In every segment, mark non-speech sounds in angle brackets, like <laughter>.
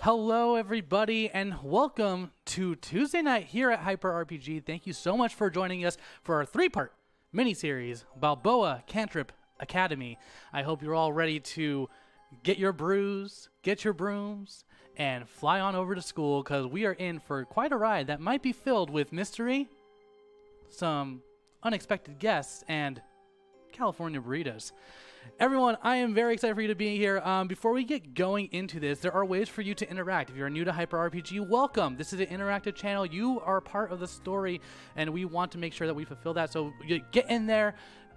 Hello, everybody, and welcome to Tuesday night here at Hyper RPG. Thank you so much for joining us for our three part mini-series, Balboa Cantrip Academy. I hope you're all ready to get your brews, get your brooms, and fly on over to school because we are in for quite a ride that might be filled with mystery, some unexpected guests, and California burritos. Everyone, I am very excited for you to be here. Um, before we get going into this, there are ways for you to interact. If you're new to Hyper RPG, welcome. This is an interactive channel. You are part of the story, and we want to make sure that we fulfill that. So get in there.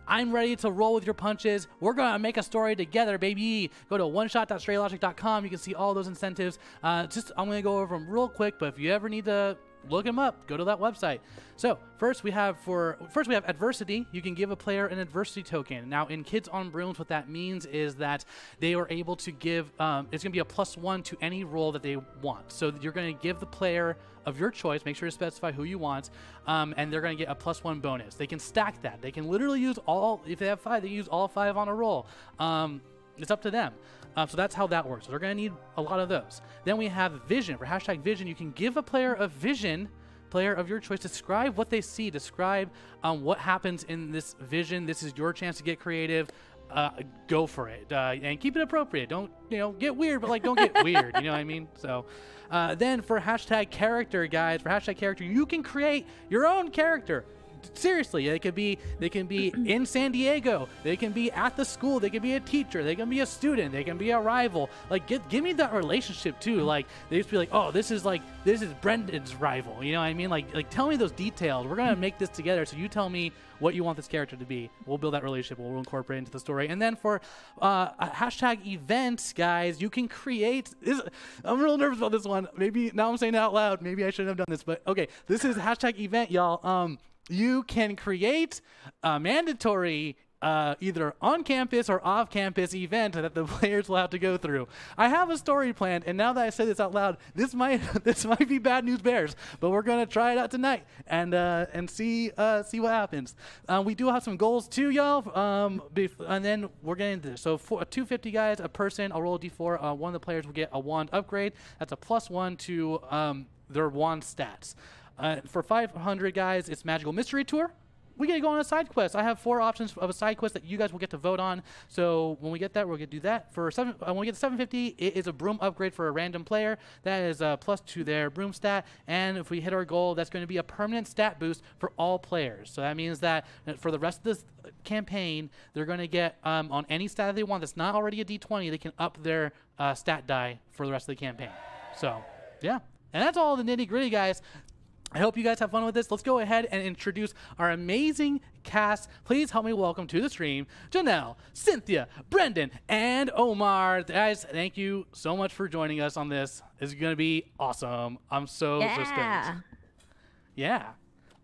I'm ready to roll with your punches. We're gonna make a story together, baby. Go to oneshot.straylogic.com. You can see all those incentives. Uh, just I'm gonna go over them real quick, but if you ever need to look them up. Go to that website. So first we have for first we have adversity. You can give a player an adversity token. Now in Kids on Brooms, what that means is that they are able to give. Um, it's going to be a plus one to any roll that they want. So you're going to give the player of your choice. Make sure to specify who you want, um, and they're going to get a plus one bonus. They can stack that. They can literally use all. If they have five, they use all five on a roll. Um, it's up to them. Um, so that's how that works. So they're going to need a lot of those. Then we have vision. For hashtag vision, you can give a player a vision, player of your choice, describe what they see, describe um, what happens in this vision. This is your chance to get creative. Uh, go for it uh, and keep it appropriate. Don't you know get weird, but like don't get <laughs> weird. You know what I mean? So uh, then for hashtag character, guys, for hashtag character, you can create your own character seriously they could be they can be <clears throat> in san diego. They can be at the school. They can be a teacher. They can be a student. They can be a rival. Like get, give me that relationship too. Like they just be like oh this is like this is brendan's rival. You know what i mean? Like like tell me those details. We're gonna make this together. So you tell me what you want this character to be. We'll build that relationship. We'll incorporate it into the story. And then for uh, hashtag events guys you can create this i'm real nervous about this one. Maybe now i'm saying it out loud maybe i shouldn't have done this but okay. This is hashtag event y'all. Um you can create a mandatory uh, either on campus or off campus event that the <laughs> players will have to go through. I have a story planned, and now that I say this out loud, this might <laughs> this might be bad news bears, but we're gonna try it out tonight and uh, and see uh, see what happens. Uh, we do have some goals too, y'all. Um, and then we're getting into this. So for 250 guys, a person, I'll roll a d4. Uh, one of the players will get a wand upgrade. That's a plus one to um, their wand stats. Uh, for 500 guys, it's Magical Mystery Tour. We get to go on a side quest. I have four options of a side quest that you guys will get to vote on. So when we get that, we're gonna do that. For seven, uh, when we get to 750, it is a broom upgrade for a random player. That is a plus to their broom stat. And if we hit our goal, that's going to be a permanent stat boost for all players. So that means that uh, for the rest of this uh, campaign, they're going to get um, on any stat they want that's not already a D20. They can up their uh, stat die for the rest of the campaign. So yeah. And that's all the nitty gritty, guys. I hope you guys have fun with this. Let's go ahead and introduce our amazing cast. Please help me welcome to the stream Janel, Cynthia, Brendan, and Omar. Guys, thank you so much for joining us on this. It's going to be awesome. I'm so, so Yeah. stoked. Yeah.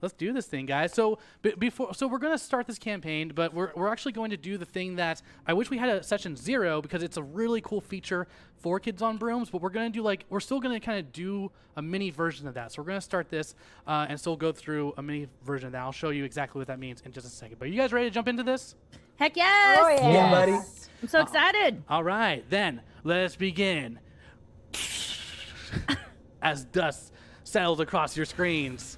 Let's do this thing, guys. So b- before, so we're gonna start this campaign, but we're, we're actually going to do the thing that I wish we had a session zero because it's a really cool feature for kids on brooms. But we're gonna do like we're still gonna kind of do a mini version of that. So we're gonna start this uh, and still go through a mini version of that. I'll show you exactly what that means in just a second. But you guys ready to jump into this? Heck yes! Oh, yeah. Yeah, buddy. I'm so excited. All right, then let's begin. <laughs> As dust settles across your screens,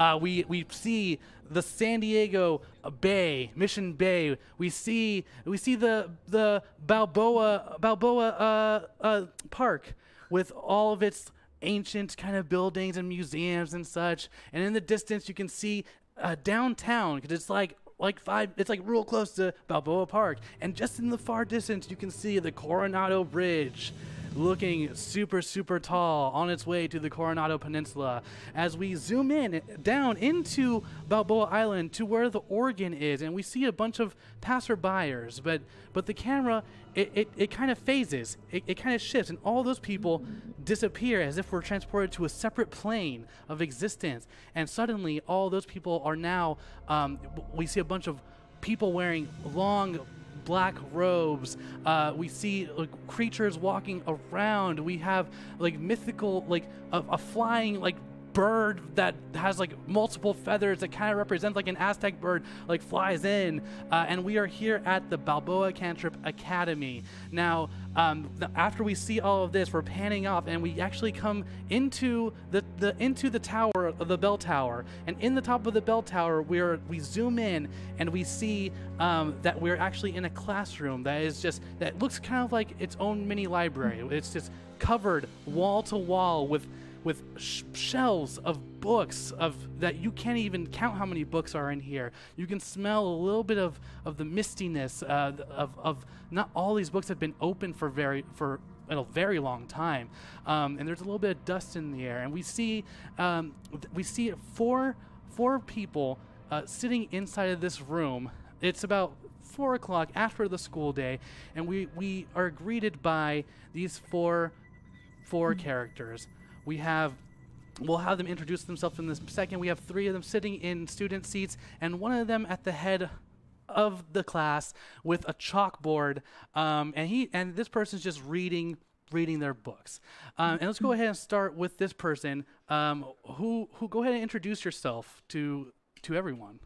uh, we we see the San Diego Bay, Mission Bay. We see we see the the Balboa Balboa uh, uh, Park with all of its ancient kind of buildings and museums and such. And in the distance, you can see uh, downtown because it's like like five it's like real close to balboa park and just in the far distance you can see the coronado bridge looking super super tall on its way to the coronado peninsula. As we zoom in down into balboa island to where the oregon is and we see a bunch of passerbyers but but the camera it, it, it kind of phases it, it kind of shifts and all those people disappear as if we're transported to a separate plane of existence. And suddenly all those people are now um, we see a bunch of people wearing long black robes. Uh, we see like creatures walking around. We have like mythical like a, a flying like bird that has like multiple feathers that kind of represents like an Aztec bird like flies in, uh, and we are here at the Balboa Cantrip Academy. Now, um, after we see all of this, we're panning off, and we actually come into the, the into the tower of the bell tower, and in the top of the bell tower, we're we zoom in and we see um, that we're actually in a classroom that is just that looks kind of like its own mini library. It's just covered wall to wall with with sh- shelves of books of that you can't even count how many books are in here. You can smell a little bit of of the mistiness uh, of of not all these books have been open for very for a very long time, um, and there's a little bit of dust in the air. And we see um, we see four four people uh, sitting inside of this room. It's about four o'clock after the school day, and we we are greeted by these four four characters. We have we'll have them introduce themselves in this second. We have three of them sitting in student seats, and one of them at the head of the class with a chalkboard. Um, and he and this person's just reading reading their books. Um, and let's go ahead and start with this person. Um, who who go ahead and introduce yourself to to everyone.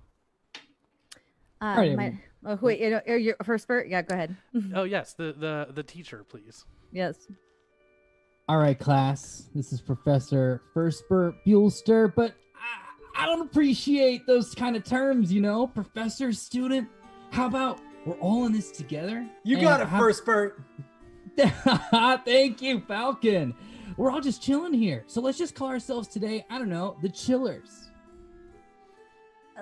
Uh, Alright, my, oh, wait, you know, are you first, Bert? Yeah, go ahead. oh yes, the the the teacher, please. yes. All right, class. This is Professor Fersbert Buellster, but I, I don't appreciate those kind of terms, you know, professor, student. How about we're all in this together? You got it how- first, Bert. <laughs> Thank you, Falcon. We're all just chilling here. So let's just call ourselves today, I don't know, the Chillers.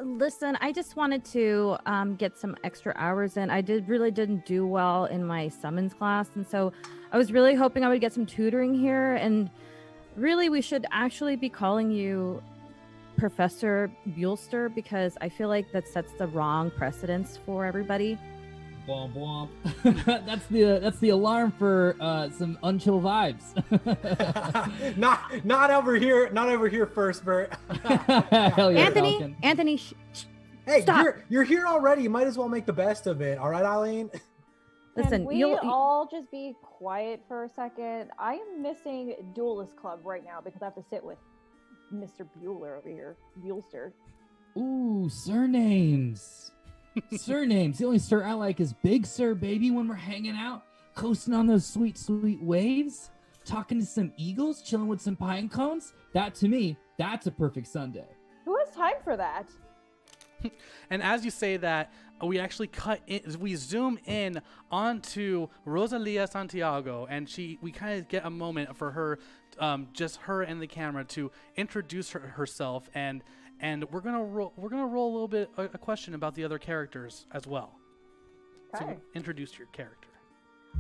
Listen, I just wanted to um, get some extra hours in. I did really didn't do well in my summons class, and so I was really hoping I would get some tutoring here. And really, we should actually be calling you Professor Buellster because I feel like that sets the wrong precedence for everybody. Womp womp. <laughs> that's the that's the alarm for uh, some unchill vibes. <laughs> <laughs> not not over here. Not over here first, Bert. Hell yeah, Anthony, Falcon. Anthony, sh- sh- hey, Stop. you're you're here already. You might as well make the best of it. All right, Eileen. listen, Can we you'll. all just be quiet for a second? I am missing Duelist Club right now because I have to sit with Mr. Bueller over here, Buellster. Ooh, surnames. Surnames. The only sir I like is Big Sur, baby, when we're hanging out, coasting on those sweet, sweet waves, talking to some eagles, chilling with some pine cones. That to me, that's a perfect Sunday. Who has time for that? <laughs> And as you say that, we actually cut in, we zoom in onto Rosalia Santiago, and she, we kind of get a moment for her, um, just her and the camera to introduce her, herself, and and we're gonna roll, we're gonna roll a little bit a, a question about the other characters as well. Okay. So introduce your character.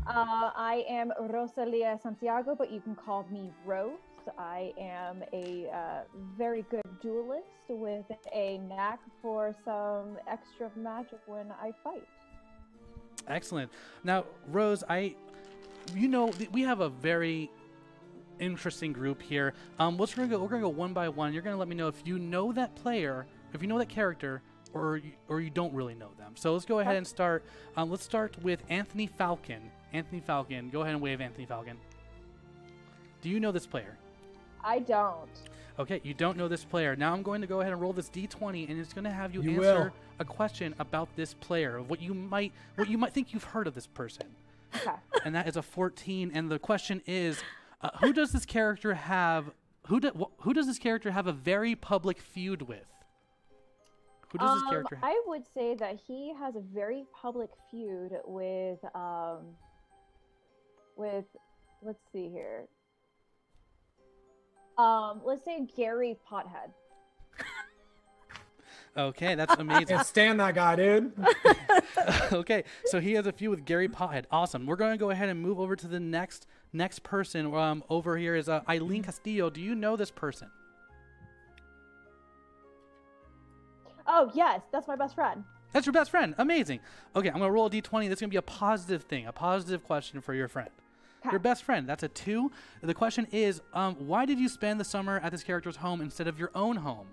Uh, I am Rosalia Santiago, but you can call me Rose. I am a uh, very good duelist with a knack for some extra magic when I fight. Excellent. Now, Rose, I, you know, we have a very interesting group here. Um, let's we're gonna go. We're gonna go one by one. You're gonna let me know if you know that player, if you know that character, or you, or you don't really know them. So let's go ahead and start. Um, let's start with Anthony Falcon. Anthony Falcon. Go ahead and wave Anthony Falcon. Do you know this player? I don't. Okay, you don't know this player. Now I'm going to go ahead and roll this d20, and it's going to have you, You answer will. a question about this player, what you might, what you might think you've heard of this person Okay. and that is a 14. And the question is, uh, who does this character have? Who do, wh- who does this character have a very public feud with? Who does this Um, character have? I would say that he has a very public feud with um with let's see here. Um, let's say Gary Pothead. <laughs> Okay, that's amazing. Can't stand that guy, dude. <laughs> okay, so he has a feud with Gary Pothead. Awesome. We're going to go ahead and move over to the next next person. Um, over here is uh, Eileen Castillo. Do you know this person? Oh yes, that's my best friend. That's your best friend. Amazing. Okay, I'm gonna roll a d20. That's gonna be a positive thing, a positive question for your friend. Your best friend. That's a two. The question is, um, why did you spend the summer at this character's home instead of your own home?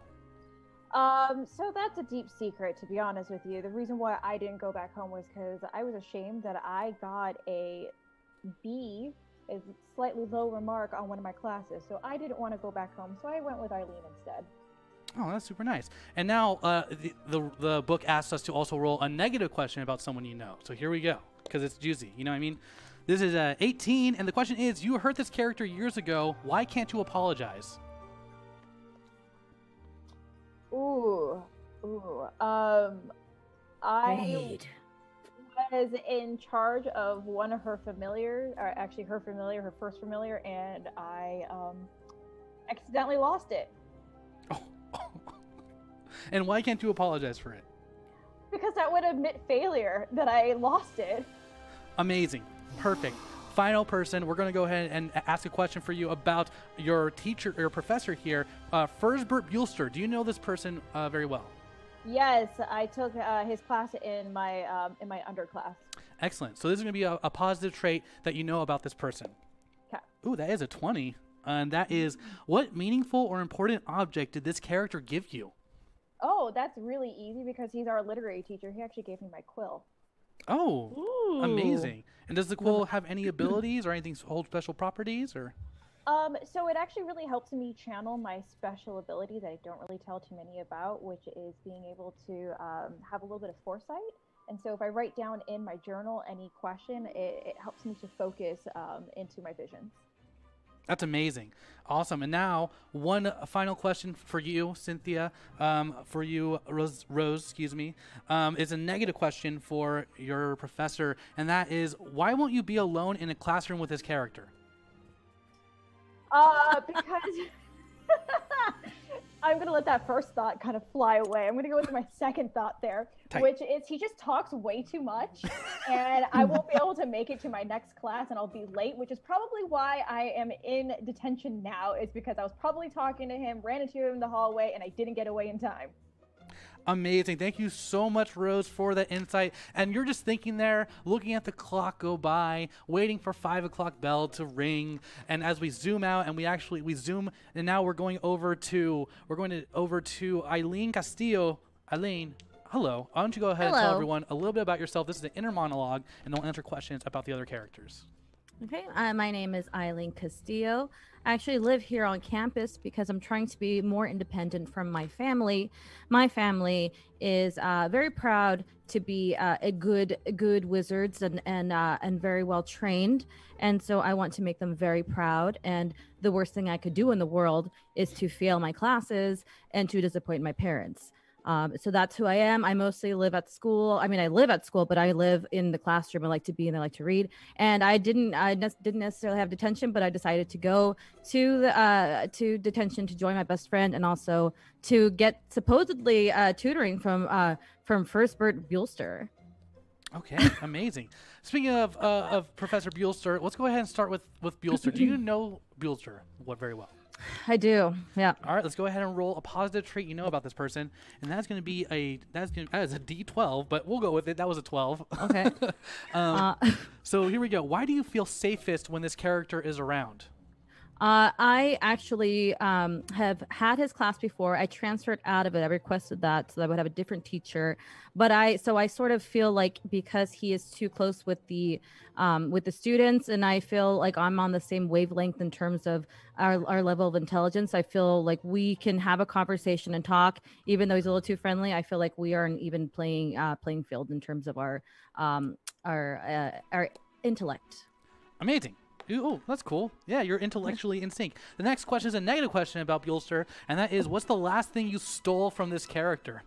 Um, so that's a deep secret, to be honest with you. The reason why I didn't go back home was because I was ashamed that I got a B a slightly low remark on one of my classes. So I didn't want to go back home, so I went with Eileen instead. Oh, that's super nice. And now uh, the, the the book asks us to also roll a negative question about someone you know. So here we go, because it's juicy. You know what I mean? This is uh, 18, and the question is: You hurt this character years ago. Why can't you apologize? Ooh, ooh. Um, I Great. Was in charge of one of her familiars, or actually her familiar, her first familiar, and I um, accidentally lost it Oh. <laughs> and why can't you apologize for it? because that would admit failure that I lost it. Amazing. Perfect. Final person, we're going to go ahead and ask a question for you about your teacher, your professor here, uh, Fersbert Buellster. Do you know this person uh, very well? Yes, I took uh, his class in my um, in my underclass. Excellent. So this is going to be a, a positive trait that you know about this person. person. 'Kay. Ooh, that is a 20. And that is what meaningful or important object did this character give you? Oh, that's really easy because he's our literary teacher. He actually gave me my quill. Oh, Ooh. amazing. And does the <laughs> quill have any abilities or anything hold special properties or? Um, so it actually really helps me channel my special ability that I don't really tell too many about, which is being able to um, have a little bit of foresight. And so if I write down in my journal any question, it, it helps me to focus um, into my visions. That's amazing. Awesome. And now, one final question for you, Cynthia, um, for you, Rose, Rose excuse me, um, is a negative question for your professor. And that is why won't you be alone in a classroom with this character? Uh, because <laughs> I'm gonna let that first thought kind of fly away. I'm gonna go into my second thought there, Tight. which is he just talks way too much, and I won't be able to make it to my next class, and I'll be late, which is probably why I am in detention now. Is because I was probably talking to him, ran into him in the hallway, and I didn't get away in time. Amazing. Thank you so much, Rose, for that insight. And you're just thinking there, looking at the clock go by, waiting for five o'clock bell to ring. And as we zoom out and we actually we zoom and now we're going over to we're going to over to Eileen Castillo. Eileen, hello. Why don't you go ahead and tell everyone a little bit about yourself? This is an inner monologue, and they'll answer questions about the other characters. Okay, uh, my name is Eileen Castillo. I actually live here on campus because I'm trying to be more independent from my family. My family is uh, very proud to be uh, a good, good wizards and and uh, and very well trained, and so I want to make them very proud. And the worst thing I could do in the world is to fail my classes and to disappoint my parents. Um, so that's who I am. I mostly live at school. I mean, I live at school, but I live in the classroom. I like to be and I like to read. And I didn't, I ne- didn't necessarily have detention, but I decided to go to the uh, to detention to join my best friend and also to get supposedly uh, tutoring from uh, from Fersbert Buellster. Okay, <laughs> amazing. Speaking of uh, of Professor Buellster, let's go ahead and start with with Buellster. Do you <clears throat> know Buellster what very well? I do, yeah. All right, let's go ahead and roll a positive trait you know about this person, and that's going to be a that's going that is a D twelve, but we'll go with it. That was a twelve. Okay. <laughs> um, Uh, <laughs> so here we go. Why do you feel safest when this character is around? Uh, I actually um, have had his class before. I transferred out of it. I requested that so that I would have a different teacher. But I so I sort of feel like because he is too close with the um, with the students, and I feel like I'm on the same wavelength in terms of our, our level of intelligence. I feel like we can have a conversation and talk, even though he's a little too friendly. I feel like we are an even playing uh, playing field in terms of our um, our uh, our intellect. Amazing. Ooh, ooh, that's cool. Yeah, you're intellectually in sync. The next question is a negative question about Buellster, and that is, what's the last thing you stole from this character?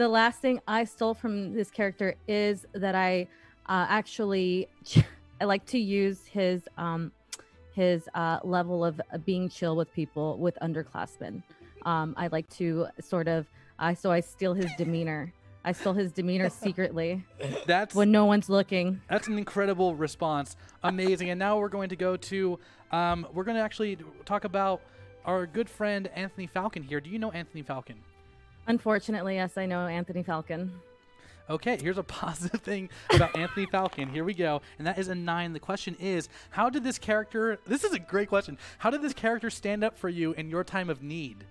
the last thing I stole from this character is that I uh, actually <laughs> I like to use his um, his uh, level of uh, being chill with people with underclassmen. Um, I like to sort of I so I steal his demeanor. I stole his demeanor <laughs> secretly That's when no one's looking. That's an incredible response. Amazing. and now we're going to go to, um, we're going to actually talk about our good friend Anthony Falcon here. Do you know Anthony Falcon? Unfortunately, yes, I know Anthony Falcon. Okay, here's a <laughs> positive thing about Anthony Falcon. Here we go. And that is a nine. The question is how did this character, this is a great question. How did this character stand up for you in your time of need?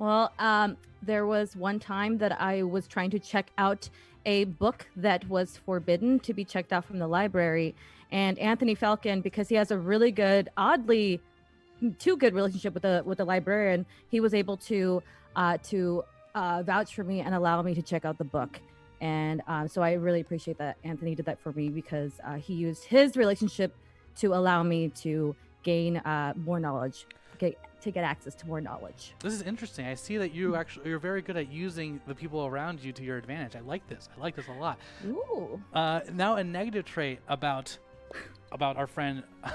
Well, um, there was one time that I was trying to check out a book that was forbidden to be checked out from the library. And Anthony Falcon, because he has a really good, oddly too good relationship with the with the librarian, he was able to uh, to uh, vouch for me and allow me to check out the book. And um, so I really appreciate that Anthony did that for me because uh, he used his relationship to allow me to gain uh, more knowledge, get, to get access to more knowledge. This is interesting. I see that you actually you're very good at using the people around you to your advantage. I like this. I like this a lot. Ooh. Uh, now a negative trait about about our friend, <laughs> our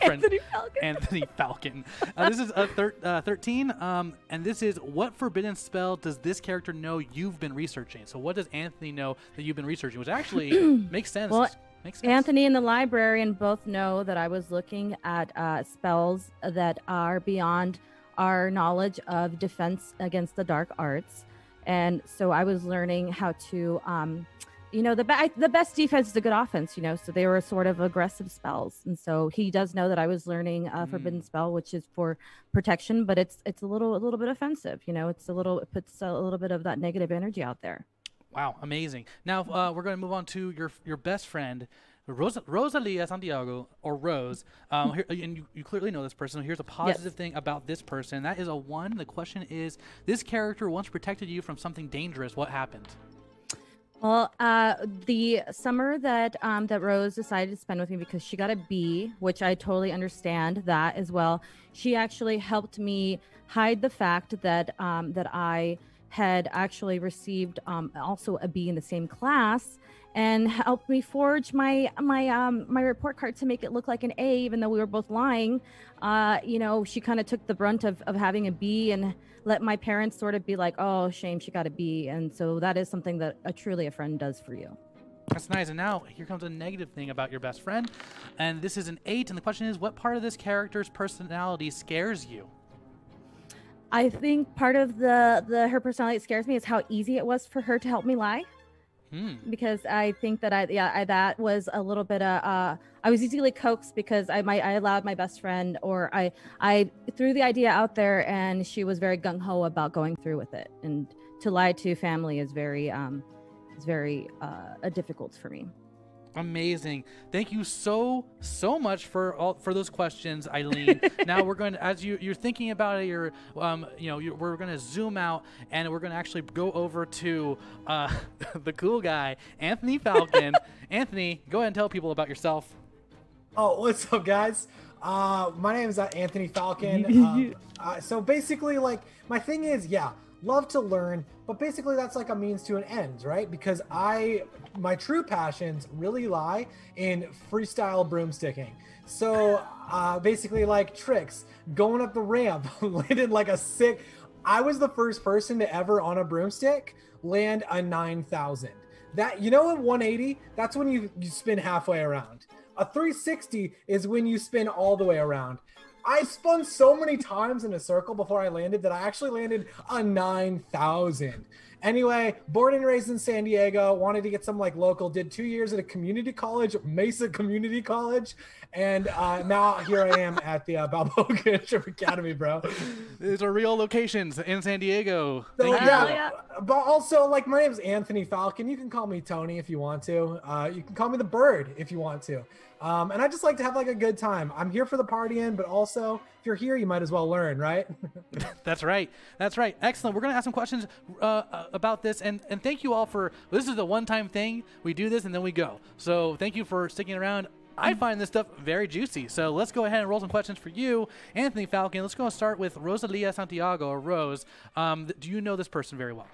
<laughs> friend Anthony Falcon. Anthony Falcon. Uh, this is a thir- uh, 13, um, and this is what forbidden spell does this character know you've been researching? So, what does Anthony know that you've been researching? Which actually <clears throat> makes sense. Well, makes sense. Anthony and the librarian both know that I was looking at uh, spells that are beyond our knowledge of defense against the dark arts. And so I was learning how to, um, you know, the, the best defense is a good offense, you know, so they were sort of aggressive spells. And so he does know that I was learning a forbidden spell, which is for protection, but it's it's a little a little bit offensive, you know, it's a little, it puts a little bit of that negative energy out there. Wow, amazing. Now uh, we're going to move on to your your best friend, Rosa, Rosalia Santiago or Rose. Um, here, and you, you clearly know this person. Here's a positive thing about this person. That is a one. The question is: This character once protected you from something dangerous. What happened? Well, uh, the summer that um, that Rose decided to spend with me because she got a B, which I totally understand that as well. She actually helped me hide the fact that um, that I had actually received um, also a B in the same class, and helped me forge my my um, my report card to make it look like an A, even though we were both lying. Uh, you know, she kind of took the brunt of of having a B and let my parents sort of be like, "Oh, shame, she got a B," and so that is something that a truly a friend does for you. That's nice. And now here comes a negative thing about your best friend, and this is an eight. And the question is: What part of this character's personality scares you? I think part of the the her personality that scares me is how easy it was for her to help me lie. Hmm. Because I think that I yeah I, that was a little bit of uh I was easily coaxed because I might I allowed my best friend or I I threw the idea out there and she was very gung ho about going through with it and to lie to family is very um is very uh difficult for me. Amazing. Thank you so so much for all for those questions, Eileen. <laughs> now we're going to, as you you're thinking about it, you're um you know you're, we're going to zoom out and we're going to actually go over to uh <laughs> the cool guy, Anthony Falcon. <laughs> Anthony, go ahead and tell people about yourself. Oh, what's up, guys? Uh, my name is uh, Anthony Falcon. Um, uh, so basically, like, my thing is, yeah, love to learn, but basically that's like a means to an end, right? Because I, my true passions really lie in freestyle broomsticking. So uh, basically, like tricks, going up the ramp, <laughs> landed like a sick. I was the first person to ever on a broomstick land a 9,000. That, you know, in 180, that's when you, you spin halfway around. A 360 is when you spin all the way around. I spun so many times in a circle before I landed that I actually landed a 9,000. Anyway, born and raised in San Diego, wanted to get some like local, did two years at a community college, Mesa Community College, and uh, now here I am at the uh, Balboa <laughs> Cantrip Academy, bro. These are real locations in San Diego. So, Thank you. yeah, yeah. but also like my name is Anthony Falcon. You can call me Tony if you want to. Uh, you can call me the Bird if you want to. Um, and I just like to have like a good time. I'm here for the partying, but also if you're here, you might as well learn, right? <laughs> That's right. That's right. Excellent. We're going to ask some questions uh, uh, about this, and and thank you all for this is a one-time thing. We do this and then we go. So thank you for sticking around. I find this stuff very juicy. So let's go ahead and roll some questions for you, Anthony Falcon. Let's go and start with Rosalia Santiago or Rose. Um, do you know this person very well?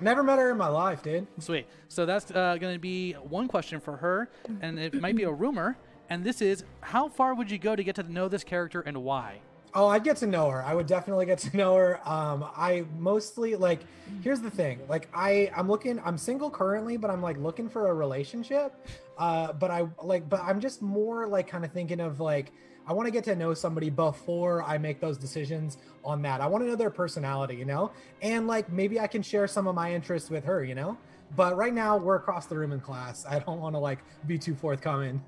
Never met her in my life, dude. Sweet. So that's uh, going to be one question for her, and it might be a rumor. And this is how far would you go to get to know this character and why? Oh, I'd get to know her. I would definitely get to <laughs> know her. Um, I mostly like. Here's the thing. Like, I I'm looking. I'm single currently, but I'm like looking for a relationship. Uh, but I like. But I'm just more like kind of thinking of like. I want to get to know somebody before I make those decisions on that. I want to know their personality, you know, and like maybe I can share some of my interests with her, you know. But right now we're across the room in class. I don't want to like be too forthcoming.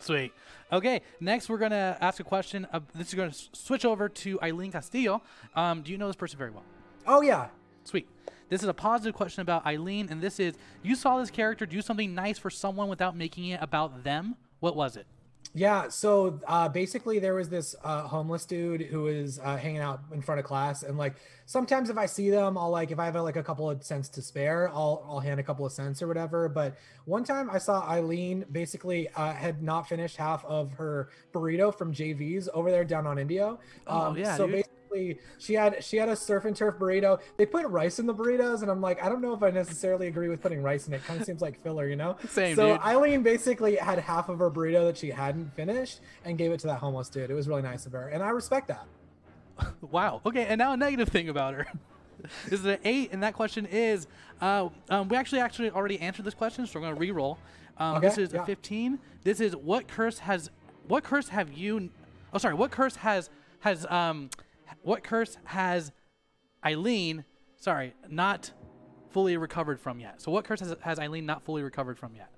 Sweet. Okay, next we're gonna ask a question. Uh, this is gonna s- switch over to Eileen Castillo. Um, do you know this person very well? Oh yeah. Sweet. This is a positive question about Eileen, and this is you saw this character do something nice for someone without making it about them. What was it? Yeah, so uh, basically, there was this uh, homeless dude who was uh, hanging out in front of class, and like sometimes if I see them, I'll like if I have like a couple of cents to spare, I'll I'll hand a couple of cents or whatever. But one time I saw Eileen basically uh, had not finished half of her burrito from JV's over there down on Indio. Oh, yeah, So dude. basically, she had she had a surf and turf burrito. They put rice in the burritos, and I'm like, I don't know if I necessarily agree with putting rice in it. Kind of seems like filler, you know? Same, so dude. Eileen basically had half of her burrito that she hadn't finished and gave it to that homeless dude. It was really nice of her, and I respect that. <laughs> Wow. Okay, and now a negative thing about her. this <laughs> is an eight, and that question is uh, um, we actually actually already answered this question, so we're gonna re-roll. Um, Okay, this is a fifteen. This is what curse has what curse have you? Oh, sorry. What curse has has um what curse has Eileen? Sorry, not fully recovered from yet. So what curse has, has Eileen not fully recovered from yet?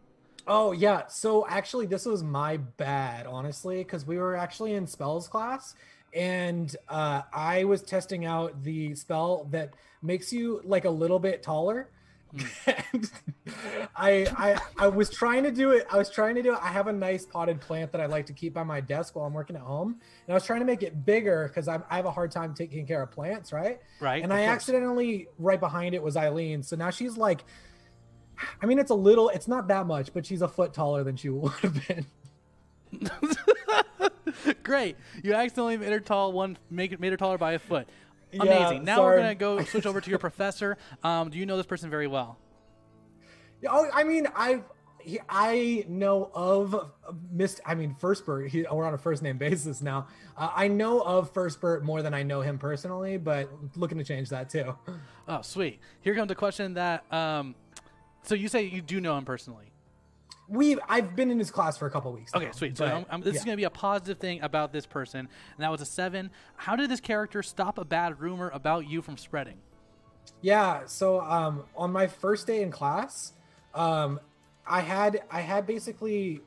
Oh yeah. So actually, this was my bad, honestly, because we were actually in spells class, and uh, I was testing out the spell that makes you like a little bit taller. <laughs> I, I I was trying to do it. I was trying to do it. I have a nice potted plant that I like to keep by my desk while I'm working at home, and I was trying to make it bigger because I have a hard time taking care of plants, right? Right. and I course. accidentally right behind it was Eileen. So now she's like, I mean, it's a little, it's not that much, but she's a foot taller than she <laughs> would have been. <laughs> Great. You accidentally made her tall one make made her taller by a foot. Yeah, Amazing. now we're gonna go <laughs> switch over to your professor. Um, do you know this person very well? Yeah, Oh, I mean, I. He, I know of uh, Mist. I mean, First Bert. He, we're on a first name basis now. Uh, I know of First Bert more than I know him personally, but looking to change that too. Oh, sweet. Here comes a question that. Um, so you say you do know him personally. We, I've been in his class for a couple weeks. Okay, now, sweet. So I'm, I'm- this is going to be a positive thing about this person, and that was a seven. How did this character stop a bad rumor about you from spreading? Yeah. So um, on my first day in class, um, I had I had basically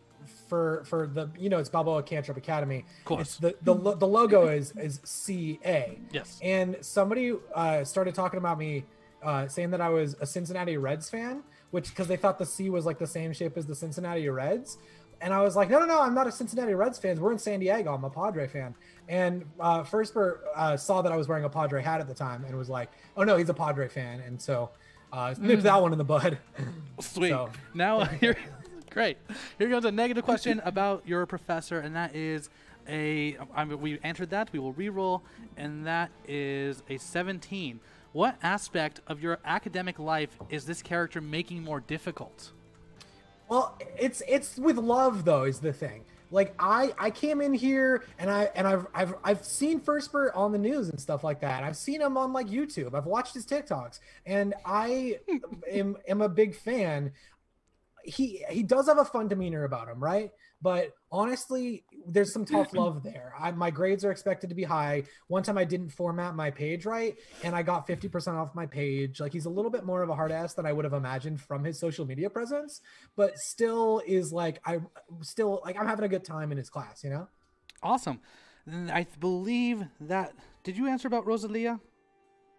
for for the you know it's Balboa Cantrip Academy. Of course. It's the the, lo- the logo is is CA. Yes. And somebody uh, started talking about me, uh, saying that I was a Cincinnati Reds fan, which because they thought the C was like the same shape as the Cincinnati Reds. And I was like, no, no, no, I'm not a Cincinnati Reds fan. We're in San Diego. I'm a Padre fan. And uh, First Bert uh, saw that I was wearing a Padre hat at the time and was like, oh no, he's a Padre fan. And so uh, nipped that one in the bud. <laughs> Sweet. So- Now here, <laughs> great. Here goes a negative question about your professor, and that is a. I mean, we answered that. We will re-roll, and that is a 17. What aspect of your academic life is this character making more difficult? Well, it's it's with love though is the thing. Like I I came in here and I and I've I've I've seen First Bert on the news and stuff like that. I've seen him on like YouTube. I've watched his TikToks and I <laughs> am am a big fan. He he does have a fun demeanor about him, right? But honestly, there's some tough <laughs> love there. I, my grades are expected to be high. One time I didn't format my page right, and I got 50% off my page. Like he's a little bit more of a hard ass than I would have imagined from his social media presence, but still is like I still like I'm having a good time in his class, you know? Awesome. I believe that. Did you answer about Rosalia?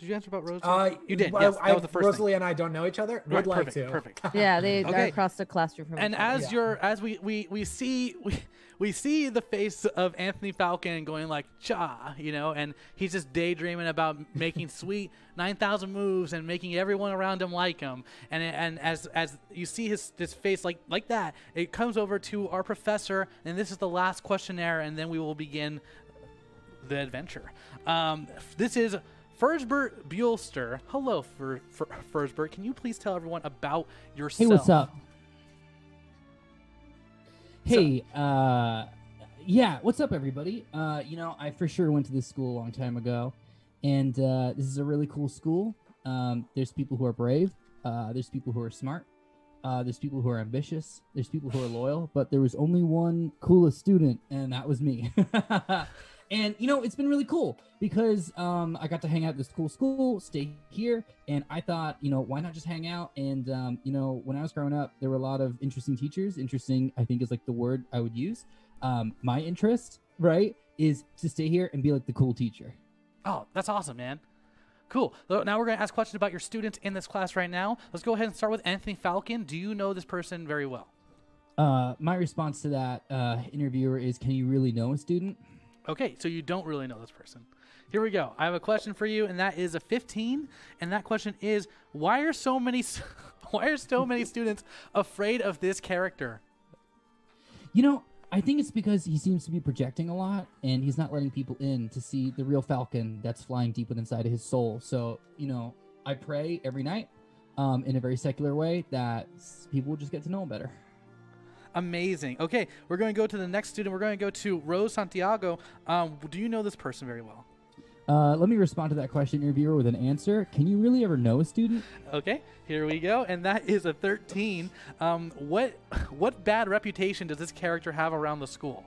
Did you answer about Rosalia? Uh, you did. I- Yes, I, that was the first Rosalie thing. and I don't know each other. Would Right, like perfect, to. Perfect. <laughs> Yeah, they Okay. are across the classroom from and as Yeah. you're as we we we see we we see the face of Anthony Falcon going like cha, you know, and he's just daydreaming about <laughs> making sweet nine thousand moves and making everyone around him like him. And and as as you see his his face like like that, it comes over to our professor, and this is the last questionnaire, and then we will begin the adventure. Um, this is Fersbert Buellster. Hello, Fersbert. Can you please tell everyone about yourself? Hey, what's up? Hey, uh, yeah, what's up, everybody? Uh, you know, I for sure went to this school a long time ago, and uh, this is a really cool school. Um, there's people who are brave. Uh, there's people who are smart. Uh, there's people who are ambitious. There's people who are loyal. But there was only one coolest student, and that was me. <laughs> and you know, it's been really cool because um, I got to hang out at this cool school, stay here, and I thought, you know, why not just hang out? And um, you know, when I was growing up, there were a lot of interesting teachers. Interesting, I think, is like the word I would use. Um, my interest, right, is to stay here and be like the cool teacher. Oh, that's awesome, man. Cool. So now we're going to ask questions about your students in this class right now. Let's go ahead and start with Anthony Falcon. Do you know this person very well? Uh, my response to that uh, interviewer is, "Can you really know a student?" Okay, so you don't really know this person. Here we go. I have a question for you, and that is a 15. And that question is, why are so many, <laughs> why are so many students afraid of this character? You know, I think it's because he seems to be projecting a lot, and he's not letting people in to see the real Falcon that's flying deep within inside of his soul. So, you know, I pray every night, um, in a very secular way, that people will just get to know him better. Amazing. Okay, we're going to go to the next student. We're going to go to Rose Santiago. Um, do you know this person very well? Uh, let me respond to that question, interviewer, with an answer. Can you really ever know a student? Okay, here we go, and that is a 13. Um, what what bad reputation does this character have around the school?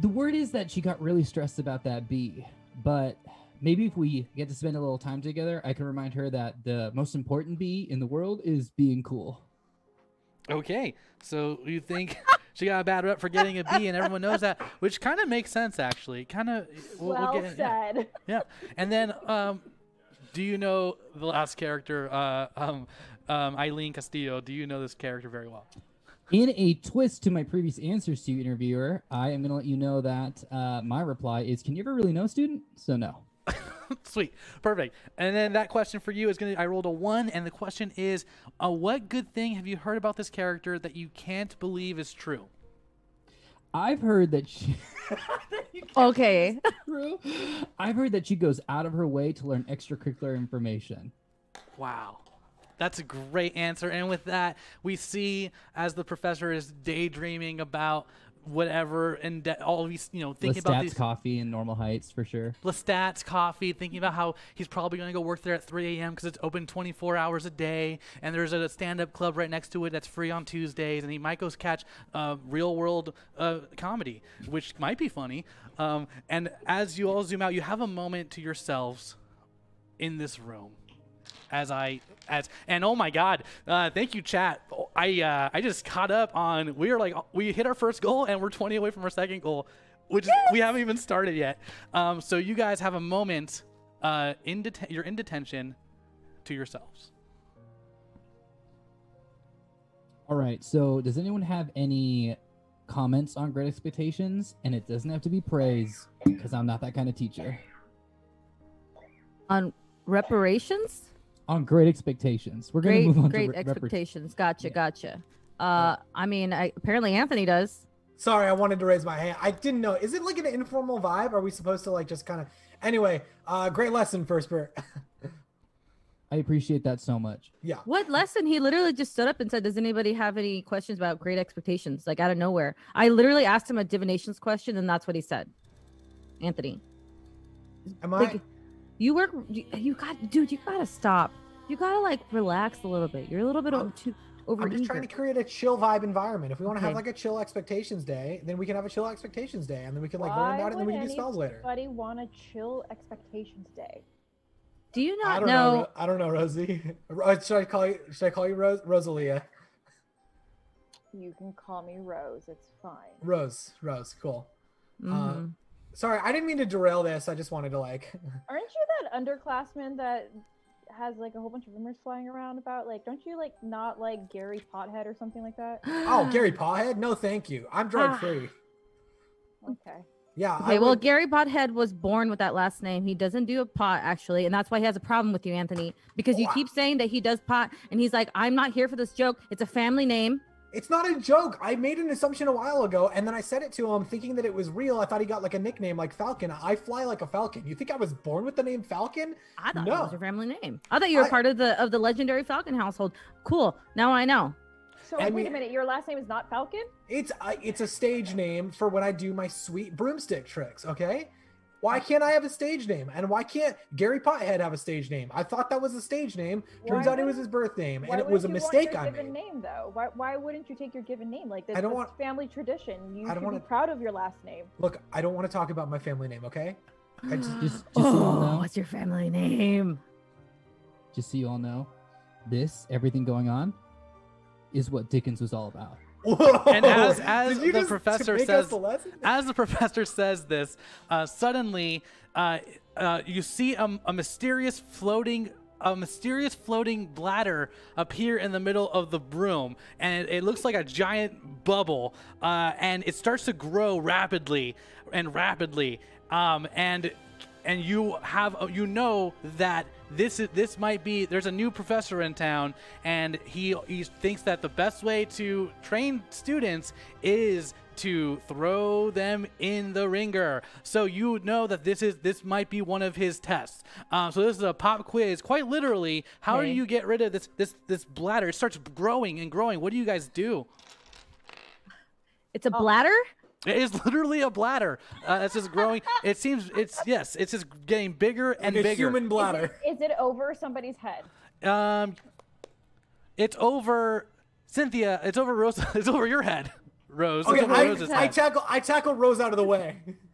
The word is that she got really stressed about that B, but maybe if we get to spend a little time together, I can remind her that the most important B in the world is being cool. Okay, so you think <laughs> she got a bad rep for getting a B, and everyone knows that, which kind of makes sense actually. Kind of. We'll, well we'll get, yeah. said. Yeah, and then um, do you know the last character, uh, um, um, Eileen Castillo? Do you know this character very well? In a twist to my previous answers to you, interviewer, I am going to let you know that uh, my reply is Can you ever really know a student? So, no. <laughs> <laughs> Sweet, perfect. And then that question for you is gonna. I rolled a one, and the question is, uh, what good thing have you heard about this character that you can't believe is true? I've heard that she. <laughs> Okay. True. I've heard that she goes out of her way to learn extracurricular information. Wow. That's a great answer. And with that, we see as the professor is daydreaming about whatever and de- all these, you know, thinking about Lestat's these coffee in normal heights for sure. Lestat's coffee, thinking about how he's probably going to go work there at 3 a.m. because it's open 24 hours a day, and there's a stand-up club right next to it that's free on Tuesdays, and he might go catch uh, real-world uh, comedy, which might be funny. Um, and as you all zoom out, you have a moment to yourselves in this room. As I as and oh my god, uh, thank you chat. I uh, I just caught up on we are like we hit our first goal and we're 20 away from our second goal, which is, we haven't even started yet. Um, so you guys have a moment uh, in det- you're in detention to yourselves. All right. So, does anyone have any comments on Great Expectations? And it doesn't have to be praise because I'm not that kind of teacher. On reparations? On Great Expectations, we're going to Great, move on great to re- repar- expectations. Gotcha, Yeah. gotcha. Uh, I mean, I, apparently Anthony does. Sorry, I wanted to raise my hand. I didn't know. Is it like an informal vibe? Are we supposed to like just kind of? Anyway, uh, great lesson, First Spirit. <laughs> I appreciate that so much. yeah. What lesson? He literally just stood up and said, "Does anybody have any questions about great expectations?" Like out of nowhere. I literally asked him a divinations question, and that's what he said. Anthony, Am I? like, you work. You, you got, dude. You gotta stop. You gotta like relax a little bit. You're a little bit I'm- over too over I'm just trying to create a chill vibe environment. If we want to have like a chill expectations day, then we can have a chill expectations day, and then we can like Why learn about it, and then we can do spells later. Anybody want a chill expectations day? Do you I not don't know? know. I don't know, Rosie. <laughs> Should I call you? Should I call you Rose? Rosalia? You can call me Rose. It's fine. Rose. Rose. Cool. Mhm. Sorry, I didn't mean to derail this. I just wanted to like. <laughs> Aren't you that underclassman that has like a whole bunch of rumors flying around about like don't you like not like Gary Pothead or something like that? <gasps> Oh, Gary Pawhead? No, thank you. I'm ah. drug free. Okay. Yeah. I Okay, well, would- Gary Pothead was born with that last name. He doesn't do a pot actually, and that's why he has a problem with you, Anthony, because you Wow. keep saying that he does pot, and he's like, "I'm not here for this joke. It's a family name." It's not a joke. I made an assumption a while ago, and then I said it to him, thinking that it was real. I thought he got like a nickname like Falcon. I fly like a falcon. You think I was born with the name Falcon? I thought No. that was your family name. I thought you were I- part of the of the legendary Falcon household. Cool. Now I know. So And wait we- a minute, your last name is not Falcon? It's a, it's a stage name for when I do my sweet broomstick tricks. Okay. Why can't I have a stage name? And why can't Gary Pothead have a stage name? I thought that was a stage name. Turns Why out it was his birth name, and it was a wouldn't you want mistake your I given made. name though. Why, why wouldn't you take your given name? Like this, I don't want- family tradition. You I don't should wanna- be proud of your last name. Look, I don't want to talk about my family name. Okay. I just, <gasps> Just, just so you all Oh, know, what's your family name? just so you all know, this everything going on is what Dickens was all about. Whoa. And as as the professor says, us the lesson? as the professor says this, uh, suddenly uh, uh, you see a, a mysterious floating. A mysterious floating bladder appear in the middle of the room, and it, it looks like a giant bubble. Uh, and it starts to grow rapidly and rapidly. Um, and and you have you know that this is this might be there's a new professor in town and he he thinks that the best way to train students is to throw them in the ringer. So you know that this is this might be one of his tests. Um, so this is a pop quiz. Quite literally how do you get rid of this this this bladder? It starts growing and growing. What do you guys do? It's a bladder. It is literally a bladder uh, it's just growing it seems it's yes it's just getting bigger and Like a bigger human Is bladder. it, is it over somebody's head? Um, it's over Cynthia. It's over Rose. <laughs> It's over your head, Rose. Okay, I, Rose's I head. tackle I tackle Rose out of the way. <laughs>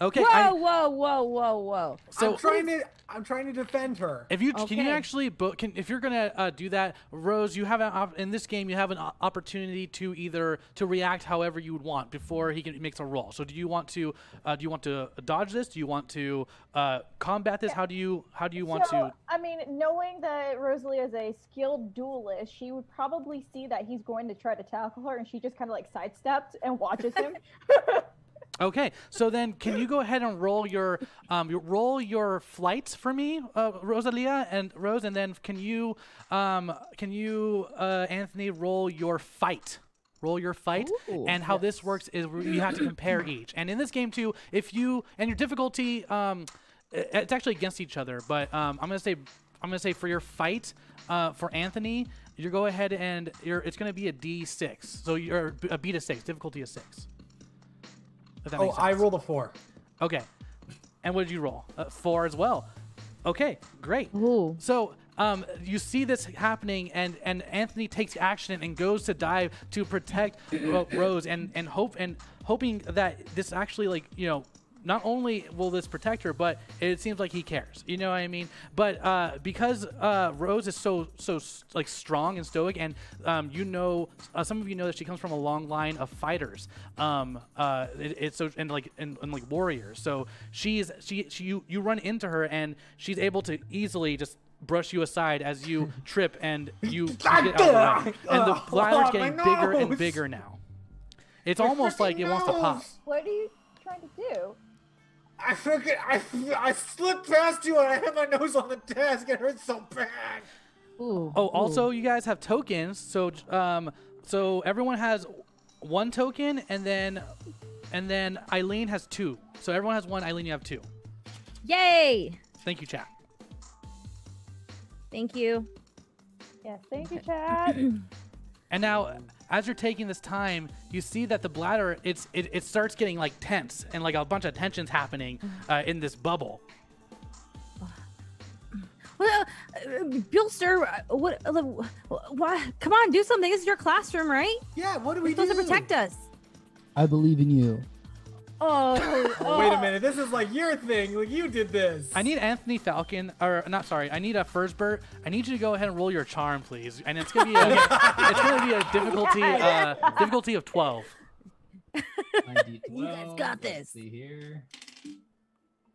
okay. Whoa, I- whoa, whoa, whoa, whoa. so I'm trying to I'm trying to defend her. if you can you Okay. actually bo- can if you're gonna uh, do that, Rose, you have an op- in this game you have an opportunity to either to react however you would want before he can makes a roll. So do you want to uh, do you want to dodge this? Do you want to uh, combat this? How do you how do you want so, to? I mean, knowing that Rosalie is a skilled duelist, she would probably see that he's going to try to tackle her, and she just kind of like sidesteps and watches him. <laughs> Okay, so then can you go ahead and roll your um your, roll your flights for me, uh, Rosalia and Rose, and then can you um can you uh, Anthony roll your fight? Roll your fight, Ooh, and how this works is you have to compare <clears throat> each. And in this game too, if you and your difficulty, um, i- it's actually against each other. But um, I'm gonna say I'm gonna say for your fight, uh, for Anthony, you go ahead and you're it's gonna be a D6. So you're a B to six, difficulty is six. If that Oh, makes I sense. rolled a four. Okay. And what did you roll? Uh, four as well. Okay, great. Ooh. So um, you see this happening, and, and Anthony takes action and goes to dive to protect Rose, and, and hope and hoping that this actually like you know. Not only will this protect her, but it seems like he cares. You know what I mean? But uh, because uh, Rose is so so like strong and stoic, and um, you know, uh, some of you know that she comes from a long line of fighters. Um, uh, it, it's so and like and, and like warriors. So she's she, she you you run into her, and she's able to easily just brush you aside as you <laughs> trip and you, you get out of the way. And the Oh, bladder's getting bigger and bigger now. It's almost like it wants to pop. what are you trying to do? I freaking I, I slipped past you and I hit my nose on the desk. It hurts so bad. Ooh. Oh, ooh. also you guys have tokens. So um, so everyone has one token, and then and then Eileen has two. So everyone has one. Eileen, you have two. Yay! Thank you, chat. Thank you. Yes, thank you, Chad. <clears throat> And now, as you're taking this time, you see that the bladder it's it, it starts getting like tense and like a bunch of tensions happening uh, in this bubble. Well, uh, Bill, sir, uh, what? Uh, why? Come on, do something. This is your classroom, right? Yeah, what do we You're supposed do? to protect us. I believe in you. Oh, <laughs> Wait a minute, this is like your thing. Like you did this. I need Anthony Falcon, or not sorry, I need a Fersbert. I need you to go ahead and roll your charm, please. And it's gonna be a, <laughs> it's gonna be a difficulty uh, difficulty of twelve. You guys got Let's this. see here.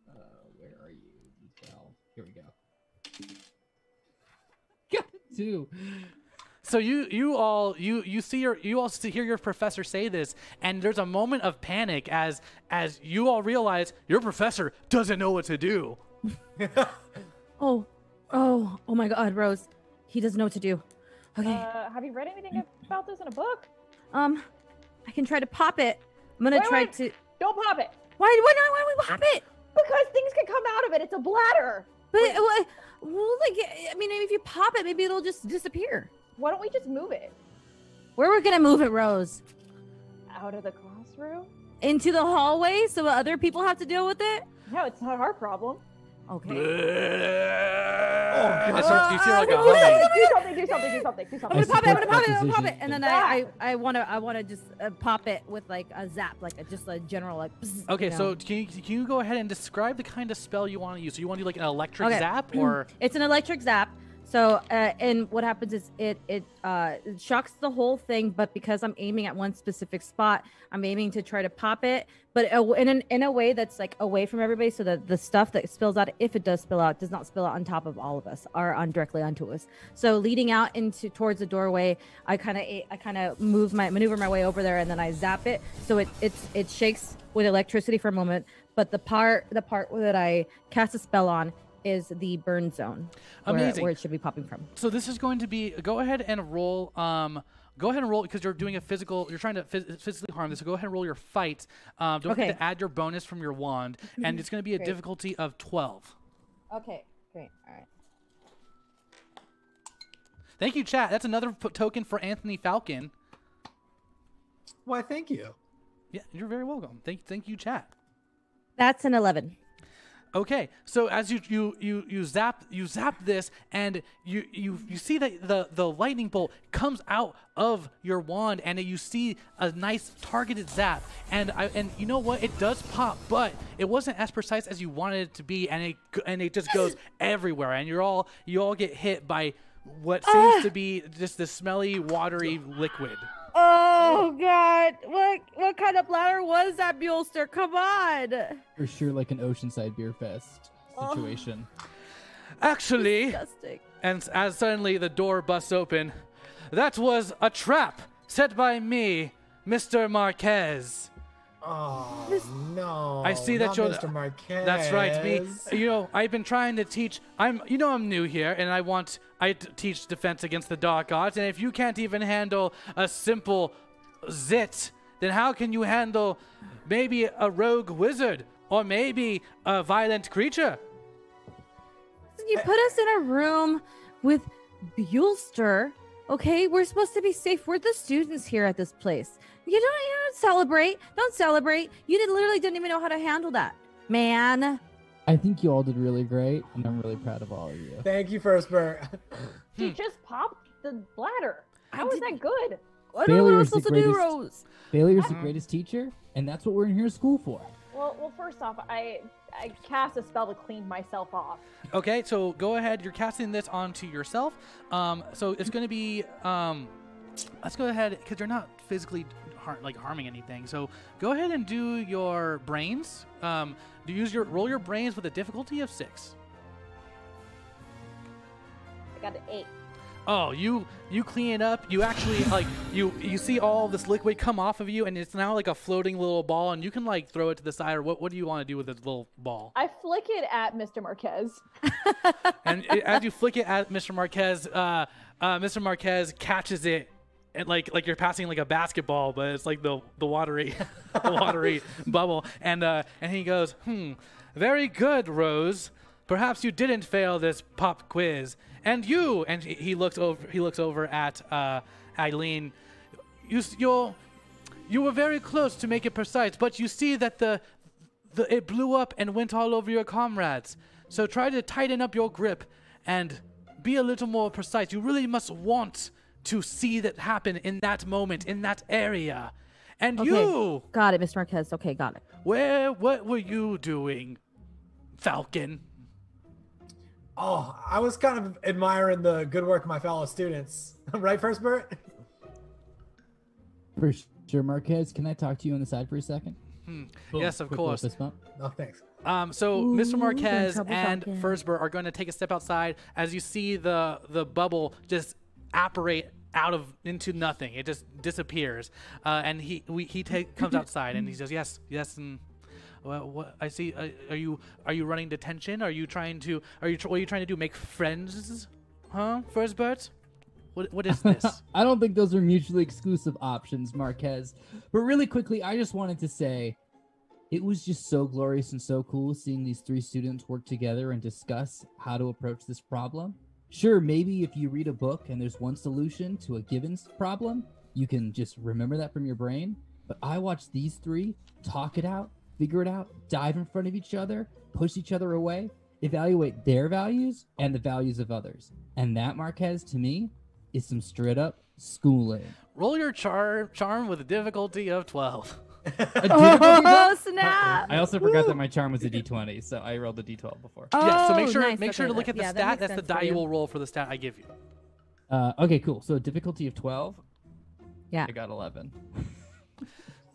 Uh, where are you? D12. Here we go. <laughs> Got two. So you you all you you see your you all see, hear your professor say this, and there's a moment of panic as as you all realize your professor doesn't know what to do. <laughs> oh, oh, oh my God, Rose. He doesn't know what to do. Okay. Uh, have you read anything about this in a book? um, I can try to pop it. I'm gonna Wait, try wait. to. Don't pop it Why? Why not? Why would we pop it? because things can come out of it. It's a bladder. But well, well, like, I mean, if you pop it, maybe it'll just disappear. Why don't we just move it Where are we're gonna move it, Rose? out of the classroom? Into the hallway, so other people have to deal with it. No, it's not our problem. Okay. oh, It starts, you see like a Uh, humming. do something, do something, do something, do I'm something. gonna pop it. I'm gonna pop it. I'm gonna pop it. And then I, I, I wanna, I wanna just uh, pop it with like a zap, like a, just a general like. bzz, Okay, you know. so can you, can you go ahead and describe the kind of spell you want to use? So you want to do like an electric Okay. zap or It's an electric zap. So, uh, and what happens is it it uh, it shocks the whole thing, but because I'm aiming at one specific spot, I'm aiming to try to pop it, but in an, in a way that's like away from everybody, so that the stuff that spills out, if it does spill out, does not spill out on top of all of us or on directly onto us. So, leading out into towards the doorway, I kind of I kind of move my maneuver my way over there, and then I zap it, so it it's it shakes with electricity for a moment. But the part the part that I cast a spell on is the burn zone where, Amazing. where it should be popping from. So this is going to be. Go ahead and roll. Um, go ahead and roll because you're doing a physical. You're trying to phys- physically harm this. So go ahead and roll your fight. Um, don't forget to add your bonus from your wand, and <laughs> it's going to be a Great. difficulty of twelve. Okay, great. All right. Thank you, chat. That's another p- token for Anthony Falcon. Why, thank you. Yeah, you're very welcome. Thank, thank you, chat. That's an 11. Okay, so as you you you you zap you zap this, and you you you see that the the lightning bolt comes out of your wand, and you see a nice targeted zap, and I and you know what? It does pop, but it wasn't as precise as you wanted it to be, and it and it just goes <laughs> everywhere, and you're all you all get hit by what ah. seems to be just this smelly, watery liquid. Oh, oh God! What what kind of bladder was that, Buellster? Come on! For sure, like an Oceanside Beer Fest Oh. situation. Actually, Disgusting. And as suddenly the door busts open, that was a trap set by me, Mr. Marquez. Oh no! I see that you're- Mr. Marquez. That's right, me. You know, I've been trying to teach. I'm, you know, I'm new here, and I want I teach defense against the dark arts. And if you can't even handle a simple zit, then how can you handle maybe a rogue wizard or maybe a violent creature? You put us in a room with Buellster. Okay, we're supposed to be safe. We're the students here at this place. You don't, you don't celebrate. Don't celebrate. You did, literally didn't even know how to handle that, man. I think you all did really great, and I'm really proud of all of you. Thank you, Fersbert. She <laughs> just popped the bladder. How is that good? I don't know what Failure we're is supposed to do, Rose. Rose. Failure's the greatest teacher, and that's what we're in here to school for. Well, well, first off, I I cast a spell to clean myself off. Okay, so go ahead. You're casting this onto yourself. Um, so it's going to be. Um, let's go ahead because you're not physically har- like harming anything. So go ahead and do your brains. Um, do use your roll your brains with a difficulty of six. I got an eight. Oh, you you clean it up. You actually like you you see all this liquid come off of you, and it's now like a floating little ball, and you can like throw it to the side. Or what what do you want to do with this little ball? I flick it at Mr. Marquez. <laughs> and it, as you flick it at Mr. Marquez, uh, uh, Mr. Marquez catches it, and like like you're passing like a basketball, but it's like the the watery, <laughs> the watery <laughs> bubble, and uh, and he goes, hmm, very good, Rose. Perhaps you didn't fail this pop quiz, and you, and he, he looks over he looks over at uh, Eileen. You you're you were very close to make it precise, but you see that the, the it blew up and went all over your comrades. So try to tighten up your grip and be a little more precise. You really must want to see that happen in that moment, in that area. And Okay. you, Got it, Mr. Marquez. Okay, got it. where what were you doing, Falcon? Oh, I was kind of admiring the good work of my fellow students. <laughs> right, Fersbert? For sure, Marquez, can I talk to you on the side for a second? Boom, Yes, of quick course. fist bump. No, thanks. Um, so Ooh, Mr. Marquez and Falcon. Are going to take a step outside as you see the the bubble just apparate out of into nothing. It just disappears, uh, and he we, he take, comes outside and he says, "Yes, yes." And well, what I see. Uh, are you are you running detention? Are you trying to are you tr- what are you trying to do? Make friends? Huh, Fersbert? What what is this? <laughs> I don't think those are mutually exclusive options, Marquez. But really quickly, I just wanted to say it was just so glorious and so cool seeing these three students work together and discuss how to approach this problem sure, maybe if you read a book and there's one solution to a given problem, you can just remember that from your brain. But I watch these three talk it out, figure it out, dive in front of each other, push each other away, evaluate their values and the values of others. And that, Marquez, to me, is some straight up schooling. Roll your char- charm with a difficulty of 12. <laughs> Oh snap! I also forgot that my charm was a D20, so I rolled a D12 before. yeah. So make Oh, sure nice. make sure Okay, to look at the yeah, stat. makes That's the die you you. will roll for the stat I give you. Uh, okay, cool. So difficulty of 12. Yeah. I got 11.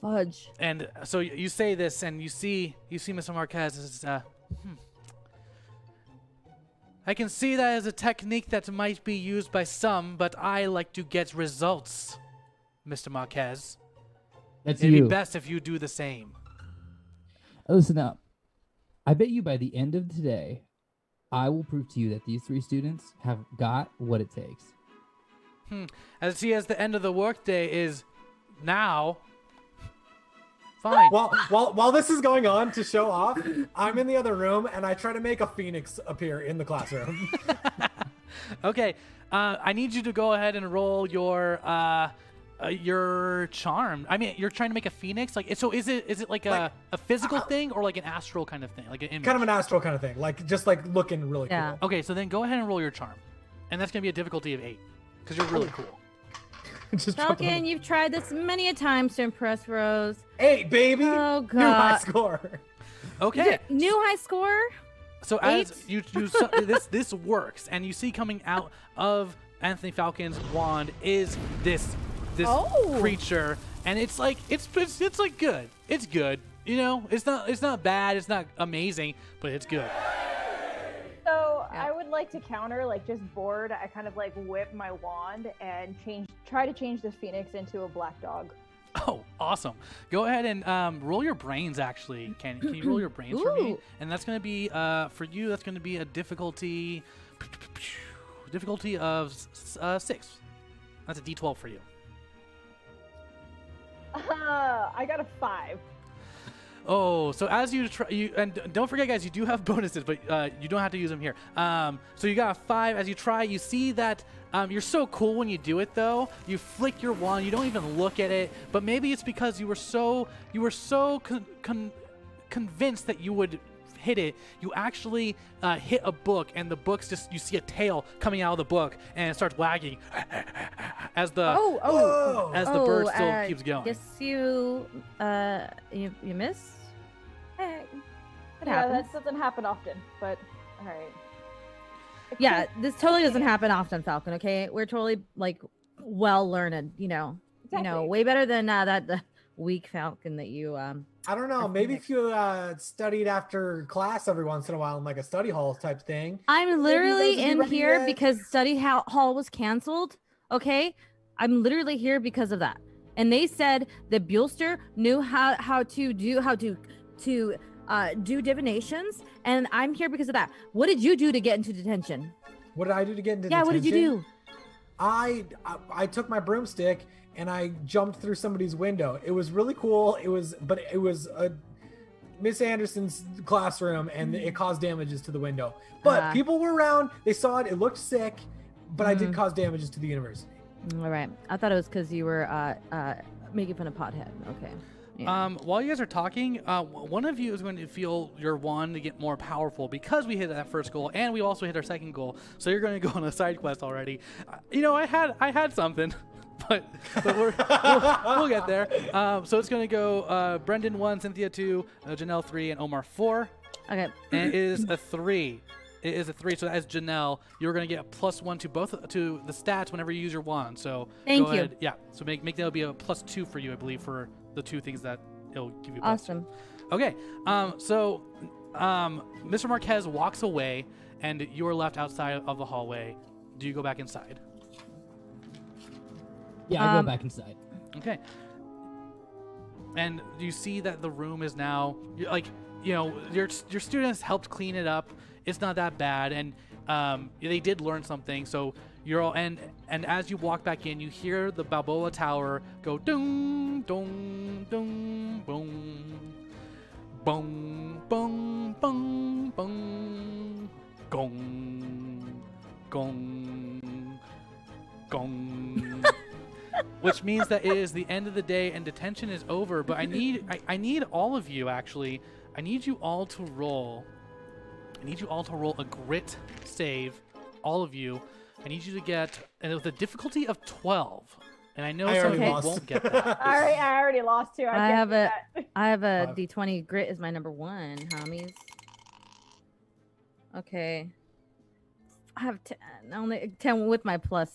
Fudge. And so you say this, and you see you see Mr. Marquez is. Uh, hmm. I can see that as a technique that might be used by some, but I like to get results, Mr. Marquez. That's It'd you. be best if you do the same. Listen up. I bet you by the end of today, I will prove to you that these three students have got what it takes. As see as the end of the workday is now. Fine. While, while while this is going on to show off, I'm in the other room and I try to make a phoenix appear in the classroom. <laughs> Okay, uh, I need you to go ahead and roll your uh, uh, your charm. I mean, you're trying to make a phoenix. Like, so is it is it like a, Like, a physical thing or like an astral kind of thing, like an image? kind of an astral kind of thing, like just like looking really Yeah. cool. Okay, so then go ahead and roll your charm, and that's gonna be a difficulty of eight because you're really cool. <laughs> just Falcon, you've tried this many a times to impress Rose. the- Eight, baby. Oh, god. New high score. Okay, New high score? so as Eight? you you so, <laughs> this this works, and you see coming out of Anthony Falcon's wand is this this Oh. creature, and it's like it's, it's it's like good. It's good. You know, it's not it's not bad. It's not amazing, but it's good. So Yeah. I would like to counter, like just bored. I kind of like whip my wand and change, try to change this phoenix into a black dog. <laughs> Oh, awesome! Go ahead and um, roll your brains. Actually, can can you roll your brains for me? <clears throat> And that's going to be uh, for you. That's going to be a difficulty <clears throat> difficulty of s- s- uh, six. That's a D12 for you. I got a five. Oh, so as you try, you and don't forget, guys, you do have <laughs> bonuses, but uh, you don't have to use them here. Um, so you got a five. As you try, you see that um, you're so cool when you do it, though. You flick your wand, you don't even look at it, but maybe it's because you were so you were so con- con- convinced that you would hit it. You actually uh, hit a book, and the book's just you see a tail coming out of the book, and it starts wagging <laughs> as the Oh, oh. As the oh, bird still uh, keeps going. Guess you, uh, you, you miss? Hey, it yeah, happens. that doesn't happen often, but all right. It Yeah, could- this totally doesn't happen often, Falcon. Okay, we're totally like well learned. You know, you know, way better than uh, that the weak Falcon that you um. I don't know. Maybe if you uh, studied after class every once in a while in like a study hall type thing. I'm literally in here to- because study hall, hall was canceled. Okay, I'm literally here because of that. And they said that Buellster knew how how to do how to to uh, do divinations, and I'm here because of that. What did you do to get into detention? What did I do to get into yeah, what did you do? I, I I took my broomstick and I jumped through somebody's window. It was really cool. It was, but it was a Miss Anderson's classroom, and it caused damages to the window. But Ah. people were around. They saw it. It looked sick, but I did Mhm. cause damages to the university. All right, I thought it was because you were uh, uh, making fun of Pothead. Okay. Yeah. Um, while you guys are talking, uh, one of you is going to feel your wand to get more powerful because we hit that first goal, and we also hit our second goal. So you're going to go on a side quest already. Uh, you know, I had I had something, <laughs> <laughs> but, but we're, we'll, we'll get there. Um, so it's going to go uh, Brendan one, Cynthia two, uh, Janel three, and Omar four, okay. and it is a three. It is a three. So as Janel, you're going to get a plus one to both to the stats whenever you use your wand. So Thank go you. Ahead. Yeah. So make make that be a plus two for you, I believe, for the two things that it'll give you. two. Awesome. Okay, um, so um, Mr. Marquez walks away, and you are left outside of the hallway. Do you go back inside? Yeah, I Um, go back inside. Okay. And you see that the room is now like you know your your students helped clean it up. It's not that bad, and um, they did learn something. So you're all and and as you walk back in, you hear the Balboa Tower go dong dong dong boom. Boom, boom, boom, boom, gong, gong, gong. Which means that it is the end of the day and detention is over. But I need, I, I need all of you actually. I need you all to roll. I need you all to roll a grit save. All of you. I need you to get, and with a difficulty of twelve. And I know I some people lost. won't get that. <laughs> All right, I already lost two. I, I have do a- that. I have a Five. D20. Grit is my number one, homies. Okay. I have 10. Only 10 with my plus.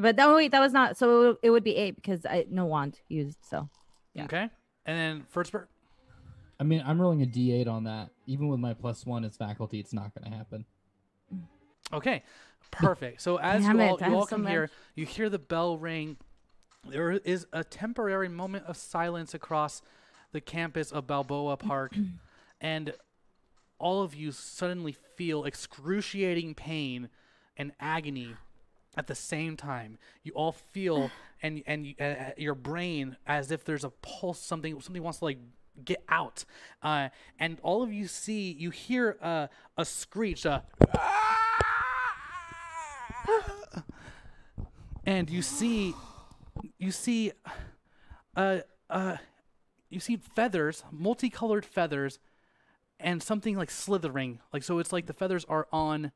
But that wait, that was not. So it would, it would be eight because I no wand used. So Yeah. Okay. And then Fersbert. I mean, I'm rolling a D8 on that. Even with my plus one as faculty, it's not going to happen. Okay, perfect. So <laughs> as Damn you it, all, I you have all so come here, you hear the bell ring. There is a temporary moment of silence across the campus of Balboa Park, <clears throat> and all of you suddenly feel excruciating pain and agony at the same time. You all feel <sighs> and and uh, uh, your brain as if there's a pulse, something something wants to like get out, uh, and all of you see, you hear uh, a screech, a <sighs> and you see you see uh uh you see feathers multicolored feathers and something like slithering like so it's like the feathers are on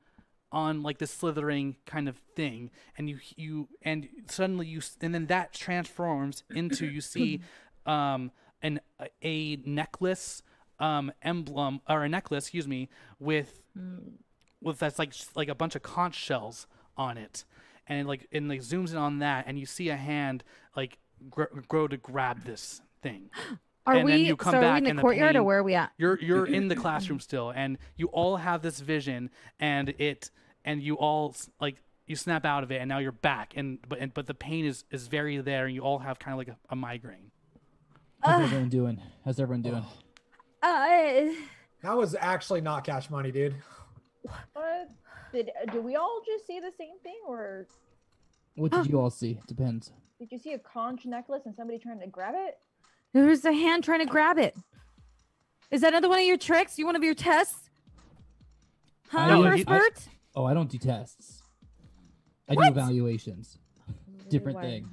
on like this slithering kind of thing and you you and suddenly you and then that transforms <coughs> into you see <coughs> um an a necklace um emblem or a necklace excuse me with with that's like like a bunch of conch shells on it, and it, like and like zooms in on that, and you see a hand like gr- grow to grab this thing. <gasps> are And then we? you come so are we in the the courtyard or where are we at? You're you're in the classroom <coughs> still, and you all have this vision, and it and you all like you snap out of it, and now you're back, and but and, but the pain is is very there, and you all have kind of like a, a migraine. How's everyone doing? How's everyone doing? Uh, That was actually not cash money, dude. What? Did do we all just see the same thing, or What did you all see? Depends. did you see a conch necklace and somebody trying to grab it? there's a hand trying to grab it. Is that another one of your tricks? You one of your tests? Huh, No, first you- Bert? Oh, I don't do tests. I What? do evaluations. <laughs> Different Why- thing.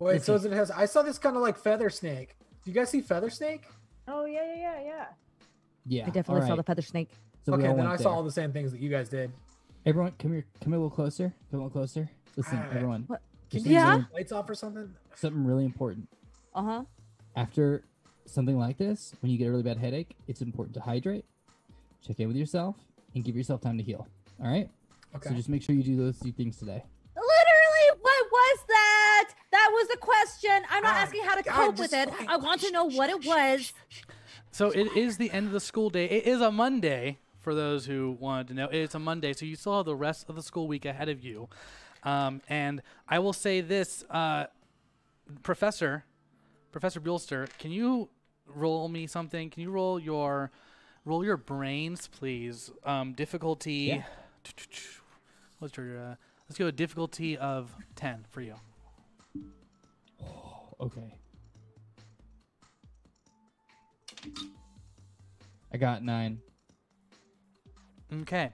Wait, so is it has? I saw this kind of like feather snake. Do you guys see feather snake? Oh yeah, yeah, yeah, yeah. Yeah. I definitely all saw the right. feather snake. So we okay, all then went I saw there. all the same things that you guys did. Everyone, come here. Come here a little closer. Come a little closer. Listen, Alright. everyone. What? Just Yeah? something really- Lights off or something? something really important. Uh huh. After something like this, when you get a really bad headache, it's important to hydrate, check in with yourself, and give yourself time to heal. All right. Okay. So just make sure you do those two things today. Literally, what was that? That was the question. I'm not asking how to God, cope with it. quiet. I want to know what it was. So it is the end of the school day. It is a Monday for those who wanted to know. It's a Monday, so you still have the rest of the school week ahead of you. Um, and I will say this, uh, Professor, Professor Buellster, can you roll me something? Can you roll your roll your brains, please? Um, difficulty. Yeah. What's your? Uh, let's go with difficulty of ten for you. Okay. I got nine. Okay.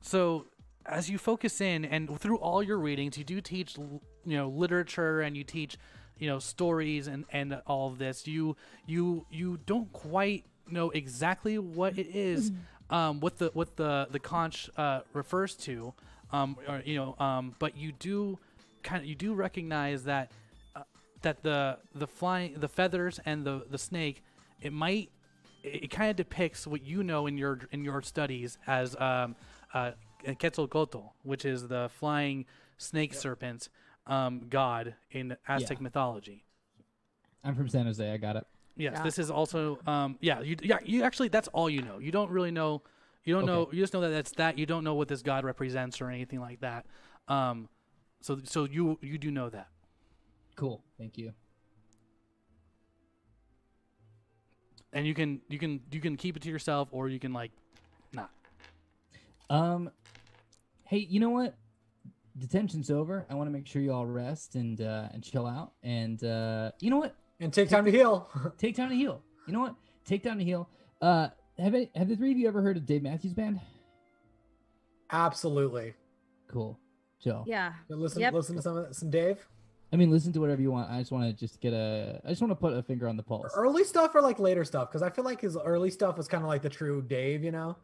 So as you focus in and through all your readings, you do teach you know literature and you teach you know stories and and all of this. You you you don't quite know exactly what it is um what the what the the conch uh refers to um or, you know um but you do kind of you do recognize that uh, that the the flying the feathers and the the snake it might it, it kind of depicts what you know in your in your studies as um, uh, Quetzalcoatl, which is the flying snake serpent um, god in Aztec Yeah. mythology. I'm from San Jose. I got it. Yes, Yeah. this is also um, yeah you yeah you actually that's all you know. You don't really know. You don't know. You just know that that's that. You don't know what this god represents or anything like that. Um, so so you you do know that. Cool. Thank you. and you can you can you can keep it to yourself or you can like not Um, hey, you know what? Detention's over. I want to make sure you all rest and uh, and chill out. And uh, you know what? And take time to heal. <laughs> Take time to heal. You know what? Take time to heal. Uh, have it, have the three of you ever heard of Dave Matthews Band? Absolutely. Cool. Chill. Yeah. Listen, Yep. listen to some some Dave. I mean, listen to whatever you want. I just want to just get a. I just want to put a finger on the pulse. Early stuff or like later stuff? Because I feel like his early stuff was kind of like the true Dave, you know.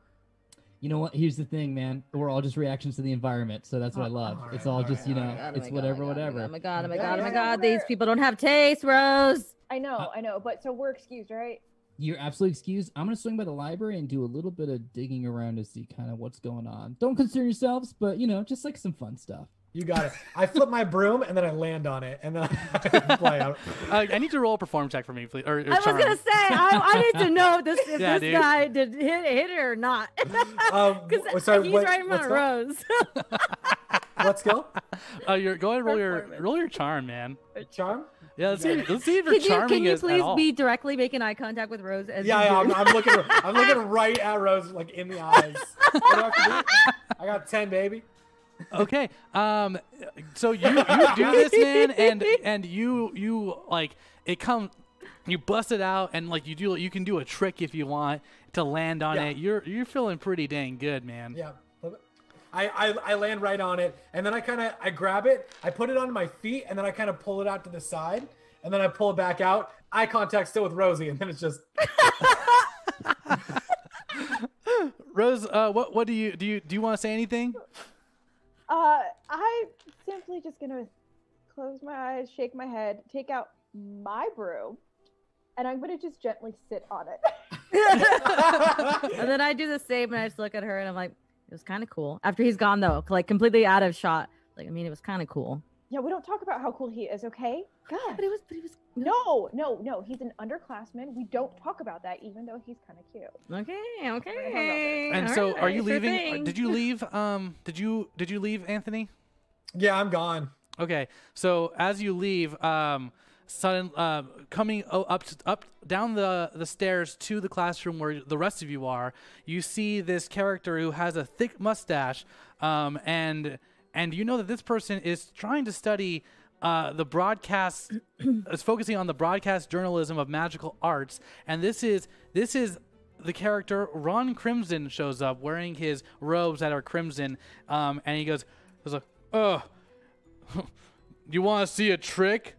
You know what? Here's the thing, man. We're all just reactions to the environment, so that's what I love. Alright, it's all just, you know, alright, alright. it's whatever, whatever. Oh my god! Oh my god! Oh my god! These people don't have taste, Rose. I know, Uh, I know, but so we're excused, right? You're absolutely excused. I'm gonna swing by the library and do a little bit of digging around to see kind of what's going on. Don't concern yourselves, but you know, just like some fun stuff. You got it. I flip my broom and then I land on it and then <laughs> I fly out. Uh, I need to roll a perform check for me, please. Or, or I was charm. gonna say I, I need to know if this if Yeah, this dude. guy did hit, hit it or not. <laughs> Um, Because w- sorry, he's what- right in what front of skill? Rose. <laughs> What skill? Uh, you're go ahead and roll your Performance. roll your charm, man. Charm? Yeah, let's see. Let's see if you're Can you charming can you please be directly making eye contact with Rose as Yeah, you yeah do? I'm, I'm looking. I'm looking right at Rose, like in the eyes. I, have to do? I got ten, baby. Okay. Um. So you you do this, man, and and you you like it comes. You bust it out, and like you do, you can do a trick if you want to land on Yeah. it. You're you're feeling pretty dang good, man. Yeah. I, I, I land right on it and then I kind of I grab it I put it on my feet and then I kind of pull it out to the side and then I pull it back out eye contact still with Rosie and then it's just <laughs> Rose, uh, what what do you do? You do you want to say anything? Uh, I'm simply just gonna close my eyes, shake my head, take out my broom, and I'm gonna just gently sit on it. <laughs> and then I do the same, and I just look at her, and I'm like, it was kind of cool. After he's gone, though, like completely out of shot. Like, I mean, it was kind of cool. Yeah, we don't talk about how cool he is, okay? God. But it was, but it was No, no, no. He's an underclassman. We don't talk about that, even though he's kind of cute. okay, okay. And all so, are you sure leaving? thing. Did you leave? Um, did you did you leave, Anthony? yeah I'm gone Okay, so as you leave, um, sudden uh, coming up up down the the stairs to the classroom where the rest of you are, you see this character who has a thick mustache, um, and and you know that this person is trying to study. Uh, the broadcast <clears throat> is focusing on the broadcast journalism of magical arts, and this is this is the character Ron Crimson shows up wearing his robes that are crimson, um, and he goes, "Goes like, oh, <laughs> you want to see a trick?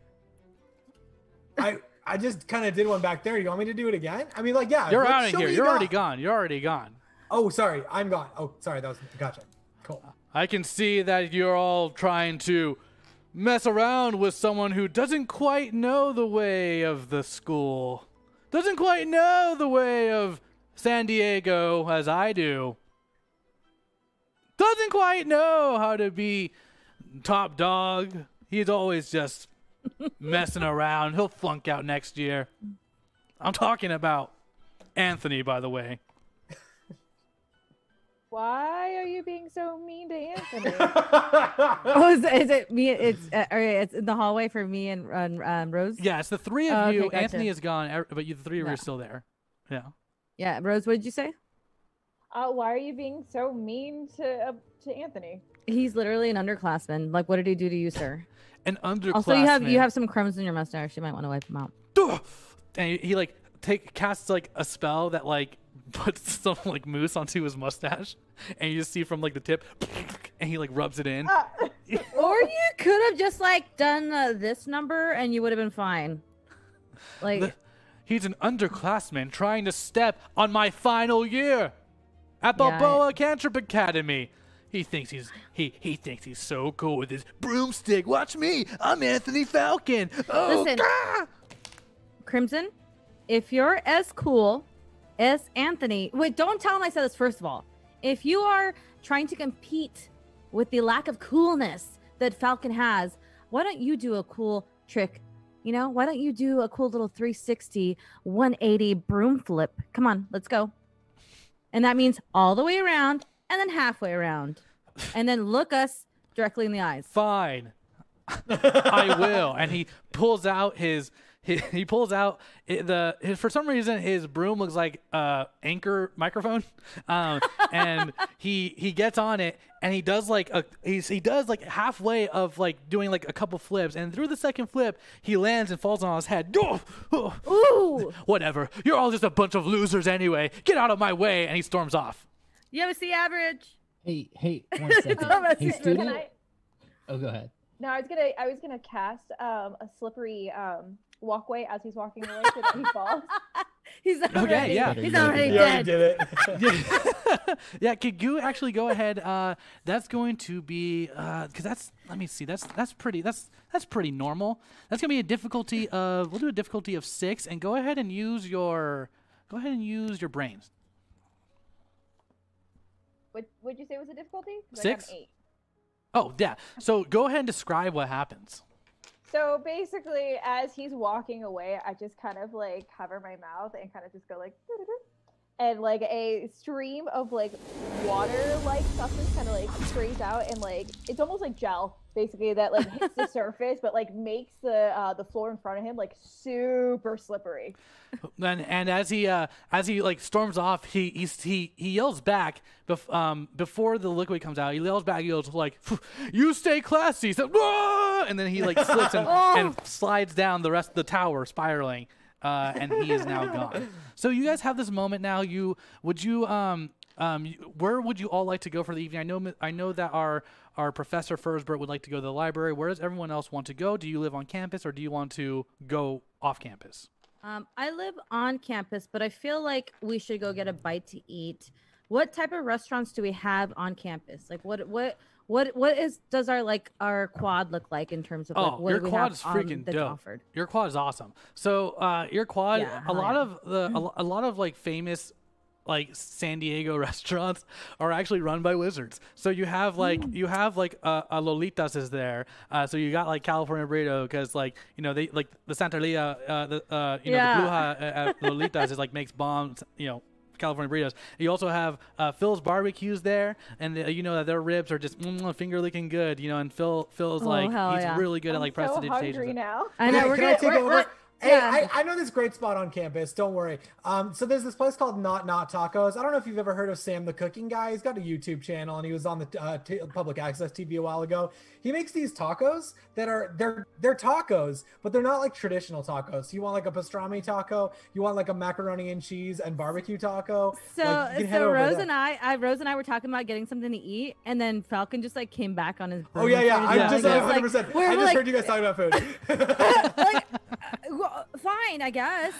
I I just kind of did one back there you want me to do it again I mean like yeah You're let's out of here. you You're already gone. You're already gone. oh sorry I'm gone oh sorry that was gotcha I can see that you're all trying to mess around with someone who doesn't quite know the way of the school. Doesn't quite know the way of San Diego as I do. Doesn't quite know how to be top dog. He's always just <laughs> messing around. He'll flunk out next year. I'm talking about Anthony, by the way. Why are you being so mean to Anthony? <laughs> Oh, is, is it me? It's uh, it's in the hallway for me and, and um, Rose. Yeah, it's the three of Oh, okay, you. gotcha. Anthony is gone, er- but you, the three of you are still there. Yeah. Yeah, Rose. What did you say? uh, why are you being so mean to uh, to Anthony? He's literally an underclassman. Like, what did he do to you, sir? An underclassman. Also, you have you have some crumbs in your mustache. You might want to wipe them out. <laughs> and he, he like take casts like a spell that like puts <laughs> some like mousse onto his mustache, and you just see from like the tip, and he like rubs it in. Ah, <laughs> Or you could have just like done uh, this number, and you would have been fine. Like, The- he's an underclassman trying to step on my final year at Yeah, I- Cantrip Academy. He thinks he's he he thinks he's so cool with his broomstick. Watch me, I'm Anthony Falcon. Oh, Listen. gah! Crimson, if you're as cool as Anthony, wait, don't tell him I said this first of all. If you are trying to compete with the lack of coolness that Falcon has, why don't you do a cool trick? You know, why don't you do a cool little 360, 180 broom flip? Come on, let's go. And that means all the way around and then halfway around. <laughs> And then look us directly in the eyes. fine. <laughs> I will. And he pulls out his he, <laughs> he pulls out the his, for some reason his broom looks like a anchor microphone, <laughs> um, and he he gets on it and he does like a he's, he does like halfway of like doing like a couple flips and through the second flip he lands and falls on his head. Oh, <laughs> oh, Ooh, whatever. You're all just a bunch of losers anyway. Get out of my way! And he storms off. you have a C average. Hey, hey, one second. Hey, student. student. I? Oh, go ahead. No, I was gonna I was gonna cast um, a slippery um, walkway as he's walking away so that he <laughs> falls. He's already, yeah. he's You already You already did it. <laughs> <laughs> yeah, yeah. Could you actually go ahead? Uh, that's going to be because that's. Let me see. That's that's pretty. That's that's pretty normal. That's gonna be a difficulty of. We'll do a difficulty of six, and go ahead and use your. Go ahead and use your brains. What would you say was a difficulty? I got Six? eight. Oh yeah. So go ahead and describe what happens. So basically, as he's walking away, I just kind of like cover my mouth and kind of just go like. And like a stream of like water-like substance kind of like sprays out, and like it's almost like gel, basically that like hits the <laughs> surface, but like makes the uh, the floor in front of him like super slippery. And and as he uh as he like storms off, he he's, he he yells back bef- um before the liquid comes out. He yells back. He goes like, "You stay classy." So, and then he like slips and, <laughs> and slides down the rest of the tower, spiraling. Uh, and he is now gone. <laughs> So you guys have this moment now. You would you um um where would you all like to go for the evening? I know I know that our our professor Fersbert would like to go to the library. Where does everyone else want to go? Do you live on campus or do you want to go off campus? Um, I live on campus, but I feel like we should go get a bite to eat. What type of restaurants do we have on campus? Like, what, what, what, what is does our like our quad look like in terms of like Oh, what your do we quad have is freaking dope. offered? Your quad is awesome. So uh, your quad, Yeah, a lot yeah. of the a, a lot of like famous like San Diego <laughs> restaurants are actually run by wizards. So you have like Hmm. you have like uh, a Lolitas is there. Uh, so you got like California burrito because like you know they like the Santeria uh, the uh, you know the at Lolitas is like makes bombs you know. California burritos. You also have uh, Phil's barbecues there, and uh, you know that their ribs are just mm, finger licking good. You know, and Phil Phil's Oh, like he's yeah. really good at I'm like so prestidigitations. hungry now. I know Hey, we're can gonna I take we're- over? Hey, yeah. I, I know this great spot on campus. Don't worry. Um, so there's this place called Not Not Tacos. I don't know if you've ever heard of Sam the Cooking Guy. He's got a YouTube channel and he was on the uh, t- public access TV a while ago. He makes these tacos that are they're they're tacos, but they're not like traditional tacos. You want like a pastrami taco, you want like a macaroni and cheese and barbecue taco. So, like, you can head so Rose and I, I, Rose and I were talking about getting something to eat, and then Falcon just like came back on his. Oh yeah, yeah. I Yeah, doing just yeah. this, 100. like, percent I just like- heard you guys talking about food. <laughs> like, uh, <laughs> well, fine, I guess.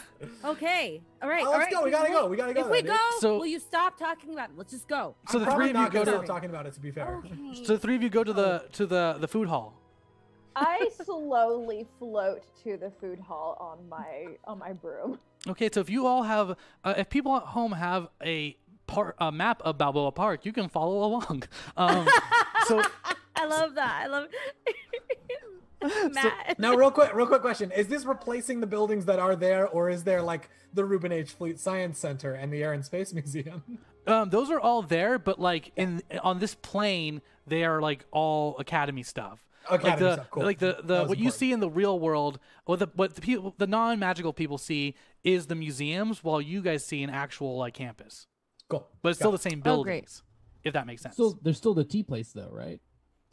Okay, all right, Oh, let's right. go. We gotta go. We gotta go If we go. So- will you stop talking about it? Let's just go. So I'm the three of you go gonna stop talking about it. To be fair. Okay. So the three of you go to the to the the food hall. I slowly float to the food hall on my on my broom. Okay, so if you all have, uh, if people at home have a par- a map of Balboa Park, you can follow along. Um, so <laughs> I love that. I love. <laughs> <laughs> Matt. Now, real quick, real quick question: Is this replacing the buildings that are there, or is there like the Reuben H. Fleet Science Center and the Air and Space Museum? <laughs> um, those are all there, but like in on this plane, they are like all academy stuff. like Academy the stuff, cool. like the the was what you see in the real world, what the what the people the non magical people see is the museums, while you guys see an actual like campus. Cool. But it's still Got the same Oh, great. buildings, if that makes sense. Still, there's still the tea place though, right?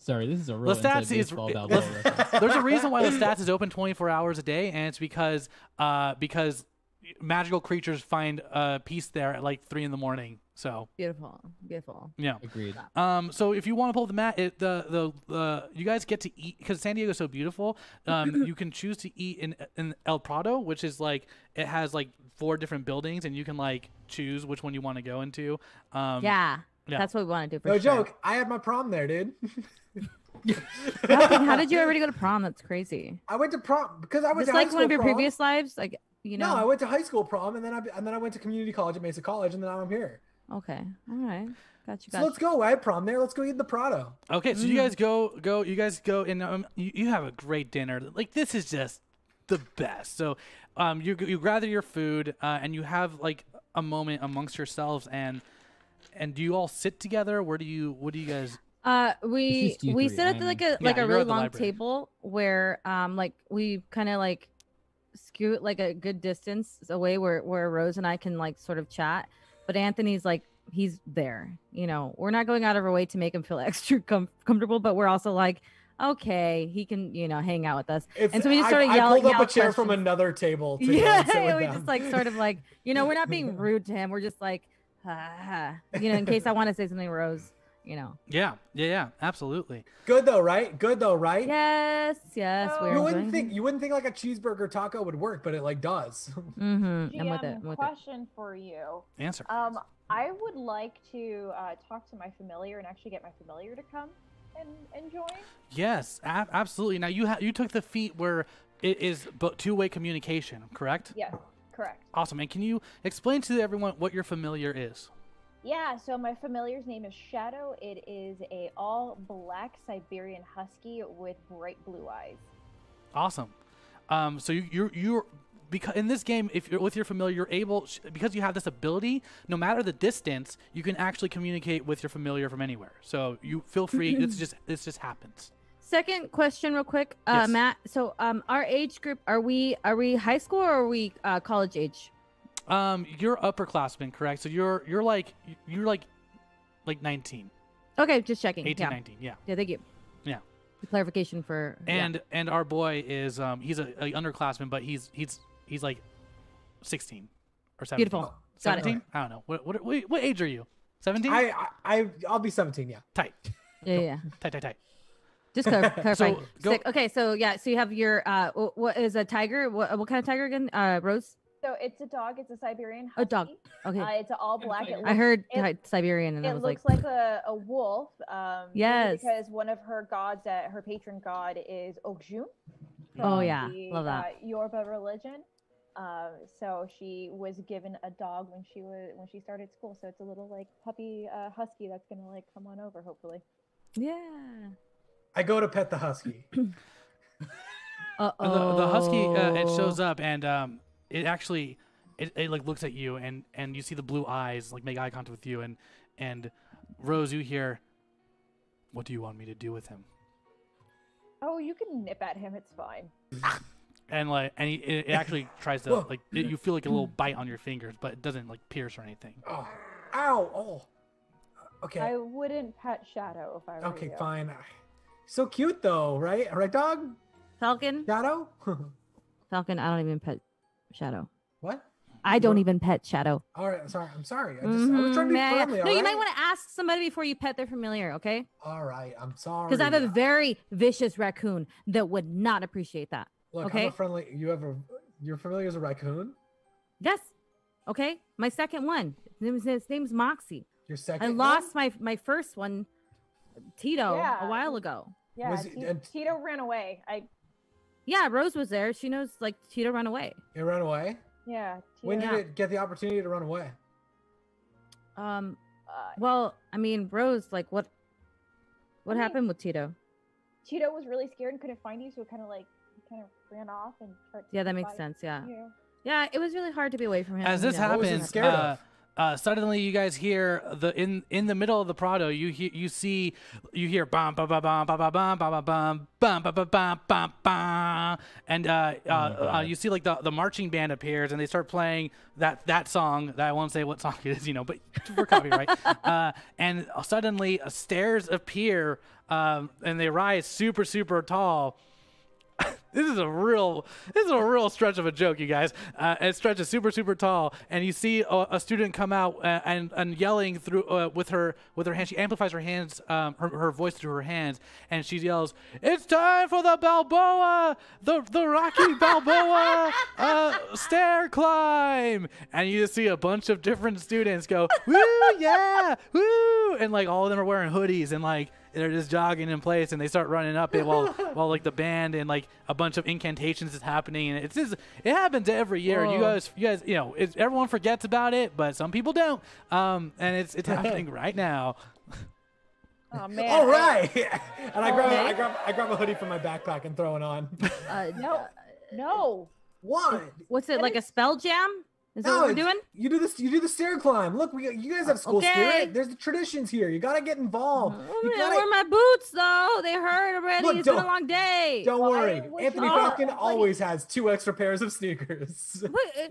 Sorry, this is a real Lestats inside is- baseball it- Balboa <laughs> There's a reason why Lestats is open 24 hours a day, and it's because uh because magical creatures find a peace there at like three in the morning. So Beautiful, beautiful. yeah. Agreed. Um, so if you want to pull the mat, it, the the uh, you guys get to eat because San Diego's so beautiful. Um, <laughs> you can choose to eat in in El Prado, which is like it has like four different buildings, and you can like choose which one you want to go into. Um, yeah, yeah. that's what we want to do. For No sure. joke. I had my prom there, dude. <laughs> Falcon, how did you already go to prom? That's crazy. I went to prom because I went Just to high like one of your prom. previous lives, like you know. No, I went to high school prom, and then I and then I went to community college at Mesa College, and then now I'm here. Okay, all right, got you. So Got let's go. I had prom there. Let's go eat the Prado. Okay, so you guys go go you guys go and um, you, you have a great dinner. Like this is just the best. So um you you gather your food uh, and you have like a moment amongst yourselves and and do you all sit together? Where do you what do you guys Uh, we we sit at I'm- like a Yeah, like a really long library. table where um like we kind of like scoot like a good distance away where where Rose and I can like sort of chat, but Anthony's like he's there. You know, we're not going out of our way to make him feel <laughs> extra com- comfortable, but we're also like, okay, he can you know hang out with us. It's, And so we just I, sort of I yell- pulled up a chair from another table. To Yeah, and sit <laughs> with we them. just like sort of like you know we're not being <laughs> rude to him. We're just like, ah, you know, in case I want to say something, Rose, you know. <laughs> Yeah, yeah, yeah, absolutely. Good though, right? Good though, right? Yes, yes. Oh. You wouldn't enjoying think you wouldn't think like a cheeseburger taco would work, but it like does. <laughs> Mm-hmm. I'm with it. I'm with it. question for you. Answer. Um, I would like to uh, talk to my familiar and actually get my familiar to come and, and join. yes, a- absolutely. Now you ha- you took the feat where it is but two-way communication, correct? Yes, correct. Awesome. And can you explain to everyone what your familiar is? Yeah, so my familiar's name is Shadow. It is a all black Siberian husky with bright blue eyes. Awesome. Um, so you, you're you're because in this game, if you're with your familiar, you're able because you have this ability. No matter the distance, you can actually communicate with your familiar from anywhere. So you feel free. <clears throat> it's just this just happens. Second question, real quick, uh, Yes. Matt. So, um, our age group are we are we high school or are we uh, college age? Um, you're upperclassmen, correct? So you're you're like you're like like 19, Okay, just checking. 18, yeah. 19. Yeah. yeah, thank you. Yeah. The clarification for yeah. And and our boy is um he's a, a underclassman, but he's he's he's like 16 or 17. Beautiful. Got it. 17? I don't know. What what what, what age are you? 17? I, I I I'll be 17. Yeah. tight. yeah, yeah. Tight tight tight. Just clar- <laughs> clarifying. go- Sick. Okay, so yeah, so you have your uh, what is a tiger? What what kind of tiger again? Uh, Rose. So it's a dog. It's a Siberian husky. A dog. Okay. Uh, it's all black. It I heard it- Siberian, and I it was looks like, like, a, a wolf. Um, Yes. Because one of her gods, that her patron god, is Ogun. Oh, yeah. the, Love that. Uh, Yoruba religion. Um, so she was given a dog when she was when she started school. So it's a little like puppy uh, husky that's gonna like come on over, hopefully. yeah. I go to pet the husky. <clears throat> Uh the, oh. the husky uh, it shows up and um it actually it, it like looks at you and and you see the blue eyes like make eye contact with you and and rose you hear what do you want me to do with him Oh, you can nip at him. It's fine. <laughs> and like and he, it, it actually tries to like it, you feel like a little bite on your fingers but it doesn't like pierce or anything Oh, ow! Oh. Okay. I wouldn't pet Shadow if I were okay, you. fine. So cute though, right? Right, dog? Falcon. Shadow? <laughs> Falcon. I don't even pet Shadow. what? I don't even pet Shadow. All right, I'm sorry. I'm sorry. I just I was trying to be yeah, yeah. friendly. No, all you might want to ask somebody before you pet their familiar, okay? All right, I'm sorry. Because I have a very vicious raccoon that would not appreciate that. Look, I'm okay. a friendly. You have a. You're familiar as a raccoon. Yes. Okay. My second one. His name's, Moxie. Your second. I one? lost my my first one, Tito, Yeah. a while ago. Yeah, Was it- Ti- and- Tito ran away. I Yeah, Rose was there. She knows like Tito ran away. It ran away. yeah. Tito, When did Yeah. it get the opportunity to run away? Um. uh, Well, I mean, Rose, like what? What I mean- happened with Tito? Tito was really scared and couldn't find you, so it kind of like kind of ran off and Yeah, that makes sense. Yeah. you. Yeah, it was really hard to be away from him. as you this know. What happens scared uh, of? Uh, suddenly you guys hear the in in the middle of the Prado you hear you see you hear bum bum bum bum bum bum bum bum bum bum bum bum bum bum bum and uh, uh, uh, you see like the, the marching band appears and they start playing that that song that I won't say what song <laughs> it is you know but for copyright. <laughs> Uh, and suddenly uh, stairs appear um, and they rise super super tall <laughs> this is a real this is a real stretch of a joke you guys. Uh, it stretches super super tall and you see a, a student come out uh, and and yelling through uh, with her with her hand. She amplifies her hands um, her, her voice through her hands and she yells it's time for the balboa the the rocky balboa uh, <laughs> stair climb. And you just see a bunch of different students go woo yeah woo and like all of them are wearing hoodies and like they're just jogging in place and they start running up it while <laughs> while like the band and like a bunch of incantations is happening and it's just it happens every year and you guys you guys you know it's, everyone forgets about it but some people don't um and it's it's happening <laughs> right now Oh <laughs> man. All I- right. and I grab, Okay. I grab, I grab a hoodie from my backpack and throw it on. Uh, No, no. what? What's it That like a spell jam? Is that No, what we're doing? You do this. You do the stair climb. Look, we, you guys have school Okay. spirit. There's the traditions here. You gotta get involved. Oh, You yeah, gotta- where are my boots though? They hurt already. Look, it's been a don't- long day. Don't Why worry, would Anthony you- Falcon Oh, always has two extra pairs of sneakers. What, <laughs> uh,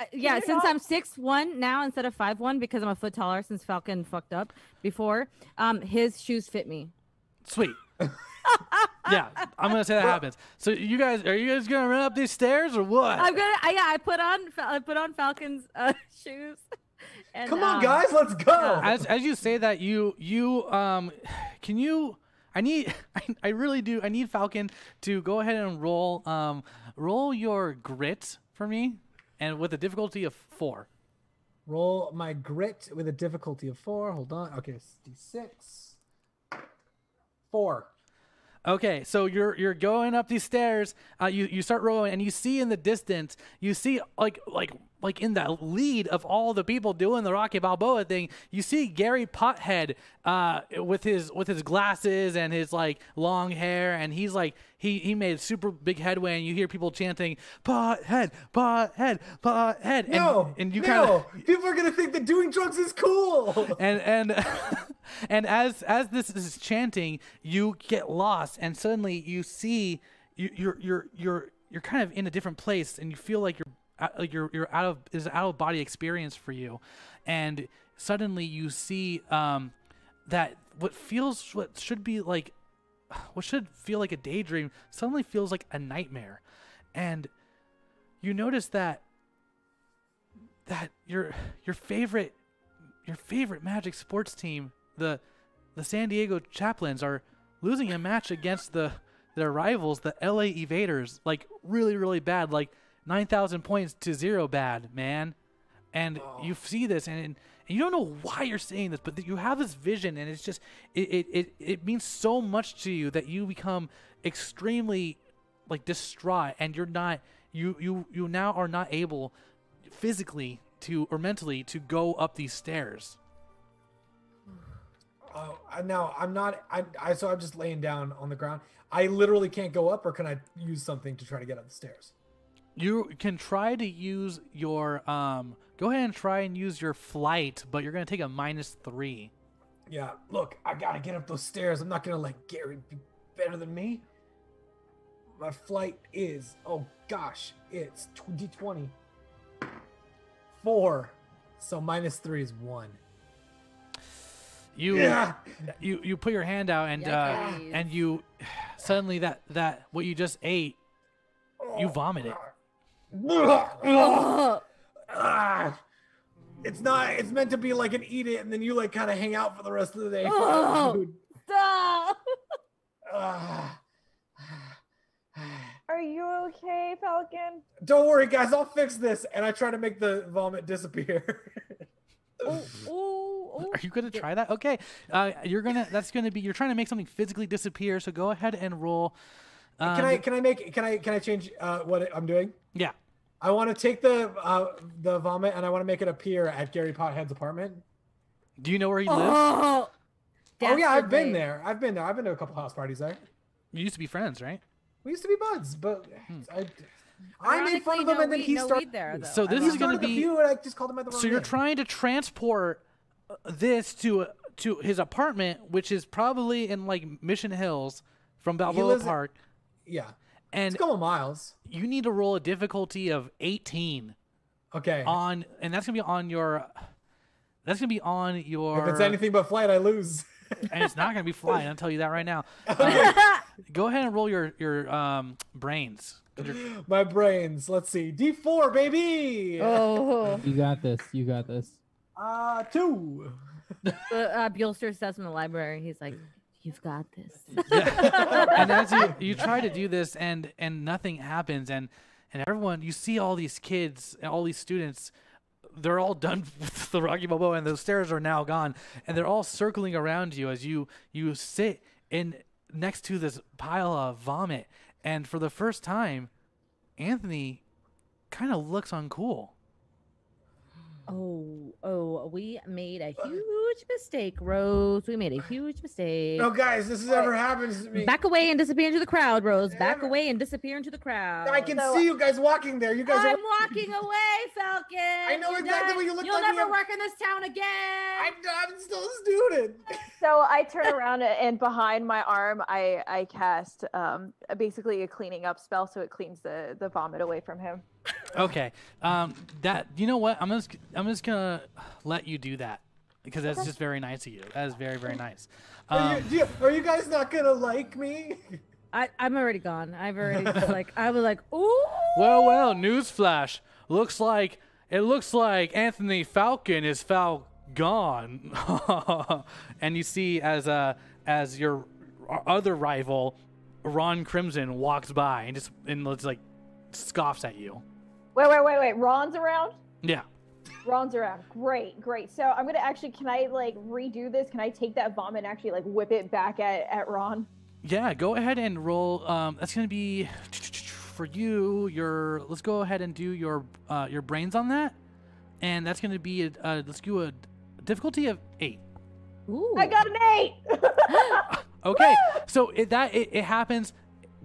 uh, yeah, since not- I'm six one now instead of five one because I'm a foot taller since Falcon fucked up before. Um, his shoes fit me. sweet <laughs> yeah i'm gonna say that happens so you guys are you guys gonna run up these stairs or what I'm gonna. I, yeah, I put on I put on Falcon's uh, <laughs> shoes, And, Come on, um, guys, let's go. as as you say that, you you um, can you? I need <laughs> I, I really do. I need Falcon to go ahead and roll um roll your grit for me, and with a difficulty of four. Roll my grit with a difficulty of four. Hold on. Okay, d6. Four. Okay, so you're you're going up these stairs. Uh, you you start rolling, and you see in the distance, you see like like like in the lead of all the people doing the Rocky Balboa thing, you see Gary Pothead uh, with his with his glasses and his like long hair, and he's like he he made super big headway, and you hear people chanting Pothead, Pothead, Pothead, and, No, and you no. kind of People are gonna think that doing drugs is cool. and and <laughs> and as as this is chanting, you get lost, and suddenly you see you, you're you're you're you're kind of in a different place, and you feel like you're like you're you're out of is out of body experience for you, and suddenly you see um that what feels what should be like what should feel like a daydream suddenly feels like a nightmare, and you notice that that your your favorite your favorite Magic sports team, the the San Diego Chaplains, are losing a match against the their rivals, the LA Evaders, like really really bad, like nine thousand points to zero bad, man. And oh. you see this, and, and you don't know why you're saying this, but you have this vision, and it's just it, it it it means so much to you that you become extremely like distraught, and you're not you you you now are not able physically to or mentally to go up these stairs. <sighs> Oh, I no, I'm not. I, I so I'm just laying down on the ground. I literally can't go up, or can I use something to try to get up the stairs? You can try to use your um go ahead and try and use your flight, but you're gonna take a minus three. Yeah. Look, I gotta get up those stairs. I'm not gonna let Gary be better than me. My flight is. Oh gosh, it's d twenty. Four. So minus three is one. You Yeah. you you put your hand out and uh and you <sighs> suddenly that that what you just ate you vomit it. Ugh. Ah, <laughs> it's not. It's meant to be like an eat it, and then you like kind of hang out for the rest of the day. for Oh. Stop. <sighs> Are you okay, Falcon? Don't worry, guys. I'll fix this. And I try to make the vomit disappear. Ooh, ooh, ooh. Are you gonna try that? Okay. Uh you're gonna that's gonna be you're trying to make something physically disappear, so go ahead and roll um, can I? Can I make? Can I? Can I change uh, what I'm doing? Yeah. I want to take the uh, the vomit and I want to make it appear at Gary Pothead's apartment. Do you know where he lives? Oh, Oh yeah, I've been Dastardly. there. I've been there. I've been to a couple house parties there. You used to be friends, right? We used to be buds, but Hmm. I, I made fun of him no and then weed- he no started. weed there, though. So this is gonna started the be- feud, and I just called him by the wrong So you're name. trying to transport uh, this to to his apartment, which is probably in like Mission Hills from Balboa lives- Park, Yeah, and it's a couple miles. you need to roll a difficulty of 18 Okay. on, and that's gonna be on your. That's gonna be on your. if it's anything but flight, I lose. <laughs> and it's not gonna be flying. I'll tell you that right now. <laughs> Um, go ahead and roll your your um, brains. <gasps> My brains. Let's see. D4, baby. Oh, You got this. You got this. Uh, two. <laughs> uh, Buellster says in the library, he's like, "You've got this." <laughs> and as you you try to do this and and nothing happens and and everyone you see all these kids and all these students they're all done <laughs> with the Rocky Balboa and the stairs are now gone and they're all circling around you as you you sit in next to this pile of vomit and for the first time Anthony kind of looks uncool. Oh, oh, we made a huge mistake, Rose. We made a huge mistake. No, guys, this has ever happened to me. Back away and disappear into the crowd, Rose. Back Never. away and disappear into the crowd. I can So- see you guys walking there. You guys I'm are. walking away, Falcon. I know exactly what you look You'll like when never work in this town again. I'm, I'm still a student. <laughs> So I turn around and behind my arm, I I cast um basically a cleaning up spell, so it cleans the the vomit away from him. Okay. Um that you know what? I'm just I'm just going to let you do that because that's just very nice of you. That is very very nice. Are, Um, you, you- are you guys not gonna like me? I, I'm already gone. I've already <laughs> like I was like, ooh. Well, well, newsflash. Looks like it looks like Anthony Falcon is Fal gone. <laughs> and you see as uh as your other rival, Ron Crimson, walks by and just and just like scoffs at you. Wait, wait, wait, wait. Ron's around? Yeah. Ron's around. Great, great. So I'm gonna actually can I like redo this? Can I take that vomit and actually like whip it back at, at Ron? Yeah, go ahead and roll. Um, that's gonna be for you. Your let's go ahead and do your uh, your brains on that, and that's gonna be a, uh, let's do a difficulty of eight. Ooh. I got an eight! <laughs> Okay, so it, that it, it happens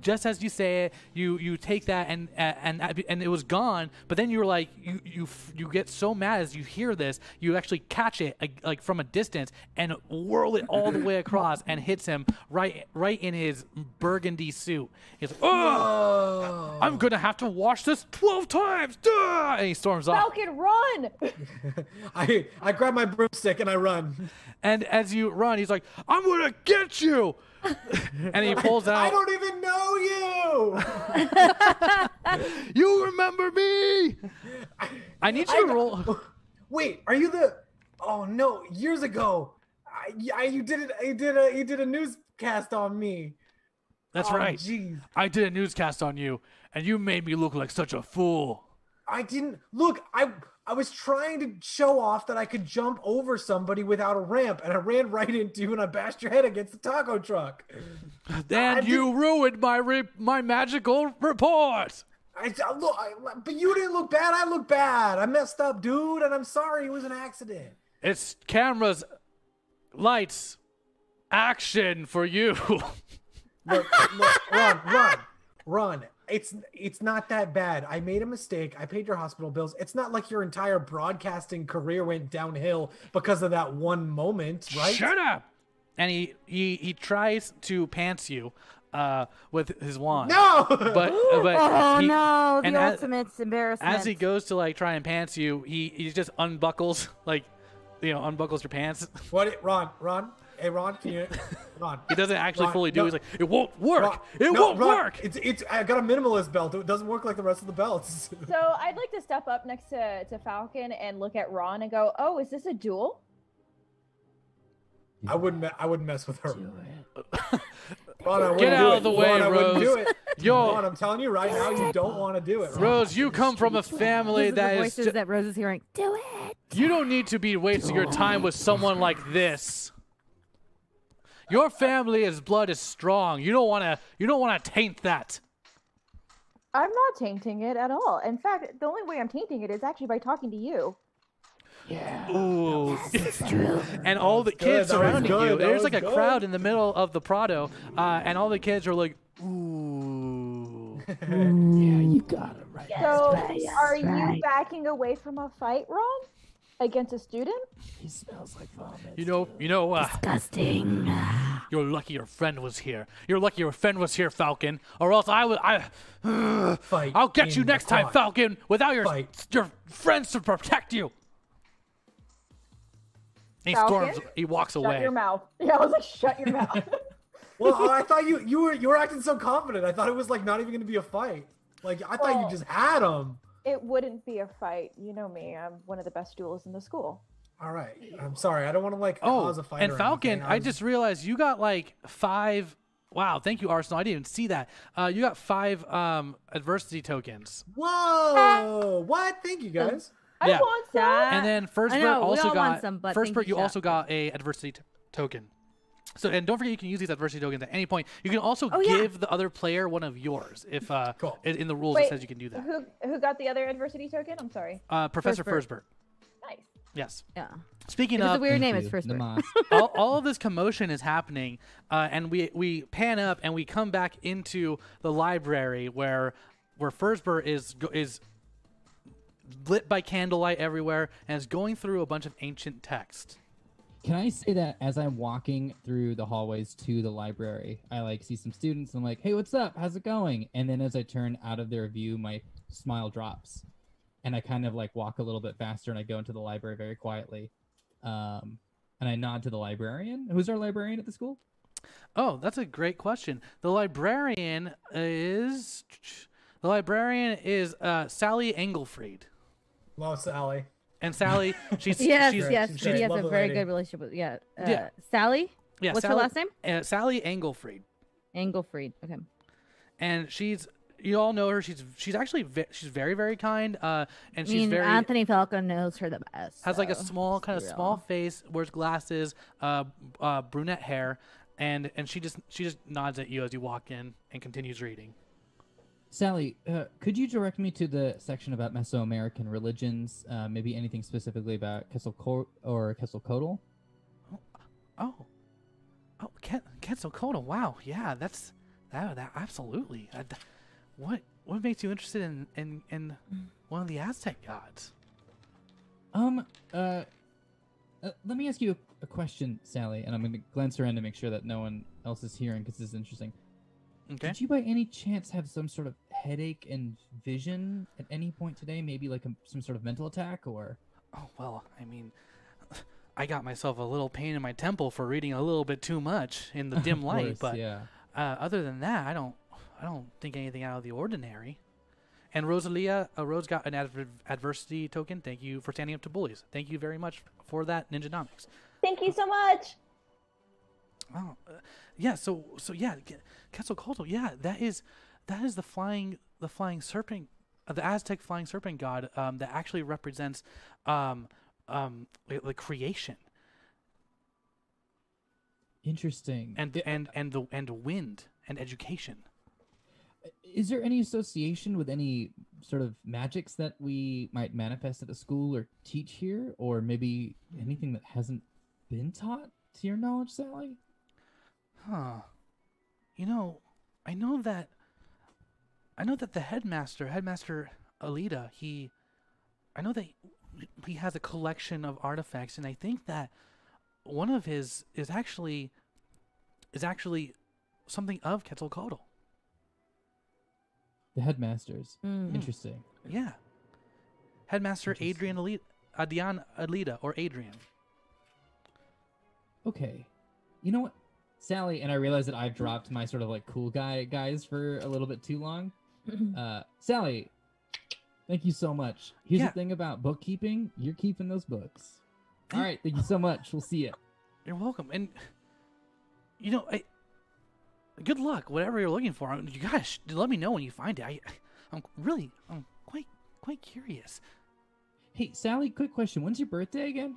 just as you say it. You you take that and and and it was gone. But then you were like you you you get so mad as you hear this. You actually catch it like, like from a distance and whirl it all the way <laughs> across and hits him right right in his burgundy suit. He's like, oh, Oh. I'm gonna have to wash this twelve times. Duh! And he storms off. Falcon, run! <laughs> I I grab my broomstick and I run. And as you run, he's like, I'm gonna get you. <laughs> and he pulls out. I don't even know you. <laughs> You remember me? I need you to roll. <laughs> Wait, are you the? Oh no! Years ago, I, I you did it. You did a you did a newscast on me. That's Oh, right. Jeez, I did a newscast on you, and you made me look like such a fool. I didn't look. I I was trying to show off that I could jump over somebody without a ramp, and I ran right into you, and I bashed your head against the taco truck. And you ruined my re- my magical report. I, I look, I, but you didn't look bad. I look bad. I messed up, dude, and I'm sorry. It was an accident. It's cameras, lights, action for you. <laughs> Look, look, run, run, run. It's it's not that bad. I made a mistake. I paid your hospital bills. It's not like your entire broadcasting career went downhill because of that one moment, right? Shut up. And he he he tries to pants you, uh, with his wand. No. But but <laughs> Oh he- no, the and as- ultimate embarrassment. as he goes to like try and pants you, he he just unbuckles <laughs> like, you know, unbuckles your pants. what? It, Ron, Ron. Hey, Ron, can you? <laughs> Ron. He doesn't actually Ron, fully do. no. He's like, it won't work. Ron, it no, won't Ron, work. It's it's. I got a minimalist belt. It doesn't work like the rest of the belts. <laughs> So I'd like to step up next to, to Falcon and look at Ron and go, "Oh, is this a duel?" I wouldn't. me- I wouldn't mess with her. <laughs> Ron, I wouldn't Get out of the way, Ron, I wouldn't do Rose. it. Yo. Ron, I'm telling you right now, you don't want to do it. Ron. Rose, you come from a family Those are that the is. voices ju- that Rose is hearing. Do it. you don't need to be wasting your time with someone like this. Your family's blood is strong. You don't want to. You don't want to taint that. I'm not tainting it at all. In fact, the only way I'm tainting it is actually by talking to you. Yeah. Ooh. and all the kids surrounding you. that There's like a good. crowd in the middle of the Prado, uh, and all the kids are like, ooh. <laughs> Yeah, you got it right. So, are you backing away from a fight, Ron, against a student? He smells like vomit. You know, you know, uh, Disgusting. you're lucky your friend was here. You're lucky your friend was here, Falcon, or else I would. I, Fight I'll get you next time. Falcon, without your Fight. your friends to protect you. He Falcon? storms. He walks Shut away. Shut your mouth. <laughs> Yeah, I was like, shut your mouth. <laughs> Well, I thought you you were you were acting so confident. I thought it was like not even going to be a fight. Like I thought Well- you just had him. It wouldn't be a fight. You know me. I'm one of the best duelists in the school. All right. I'm sorry. I don't want to like Oh, cause a fight. and or Falcon. I was- just realized you got like five. Wow, thank you, Arsenal. I didn't even see that. Uh, you got five um, adversity tokens, Whoa! What? Thank you guys. I Yeah. want some. And then First I Bert know, also got some, First thank Bert. you, You also got a adversity t- token. So and don't forget you can use these adversity tokens at any point. You can also Oh, yeah. give the other player one of yours if uh, Cool. in, in the rules Wait, it says you can do that. Who who got the other adversity token? I'm sorry. Uh, Professor Fursberg. Nice. Yes. Yeah. Speaking It's a of, weird name. you, It's first <laughs> all, all of this commotion is happening, uh, and we we pan up and we come back into the library where where Fursberg is is lit by candlelight everywhere and is going through a bunch of ancient text. Can I say that as I'm walking through the hallways to the library, I like see some students. I'm like, "Hey, what's up? How's it going?" And then as I turn out of their view, my smile drops, and I kind of like walk a little bit faster, and I go into the library very quietly, um, and I nod to the librarian. Who's our librarian at the school? Oh, that's a great question. The librarian is the librarian is uh, Sally Engelfried. Love Sally. And Sally, <laughs> she's yes, she's, yes, She's she has a very lady. good relationship with yeah. Uh, Yeah. Sally. yeah, What's Sally, her last name? Uh, Sally Engelfried. Engelfried. Okay. and she's you all know her. She's she's actually ve- she's very very kind. Uh, and I she's mean, very Anthony Falcon knows her the best. has like a small kind of small face, wears glasses, uh, uh, brunette hair, and and she just she just nods at you as you walk in and continues reading. Sally, uh, could you direct me to the section about Mesoamerican religions? Uh, maybe anything specifically about Quetzalcoatl or Quetzalcoatl? Oh, oh, Ken Quetzalcoatl. Wow, yeah, that's that that absolutely. Uh, what what makes you interested in in in one of the Aztec gods? Um, uh, uh, let me ask you a, a question, Sally, and I'm going to glance around to make sure that no one else is hearing because this is interesting. Okay. Did you by any chance have some sort of headache and vision at any point today? Maybe like a, some sort of mental attack or? Oh well, I mean, <sighs> I got myself a little pain in my temple for reading a little bit too much in the <laughs> dim light, course, but yeah. uh, other than that, I don't, I don't think anything out of the ordinary. And Rosalia, uh, Rose got an adver- adversity token. Thank you for standing up to bullies. Thank you very much for that, Ninjanomics. Thank you so much. Oh, uh, yeah. So, so yeah, Quetzalcoatl. Yeah, that is, that is the flying, the flying serpent, uh, the Aztec flying serpent god um, that actually represents, um, um, the, the creation Interesting. and I- and and the and wind and education. Is there any association with any sort of magics that we might manifest at the school or teach here, or maybe anything that hasn't been taught to your knowledge, Sally? Huh. You know, I know that I know that the headmaster, headmaster Alita, he I know that he has a collection of artifacts and I think that one of his is actually is actually something of Quetzalcoatl. The headmasters. Mm. Interesting. Yeah. Headmaster Adrian Alida, Adian Alida or Adrian. Okay. You know what, Sally? And I realize that I've dropped my sort of like cool guy guys for a little bit too long. Uh, Sally, thank you so much. Here's Yeah. the thing about bookkeeping: you're keeping those books. All right, Thank- you so much. We'll see you. You're welcome. And you know, I good luck, whatever you're looking for. You guys let me know when you find it. I, I'm really, I'm quite, quite curious. Hey, Sally. Quick question. When's your birthday again?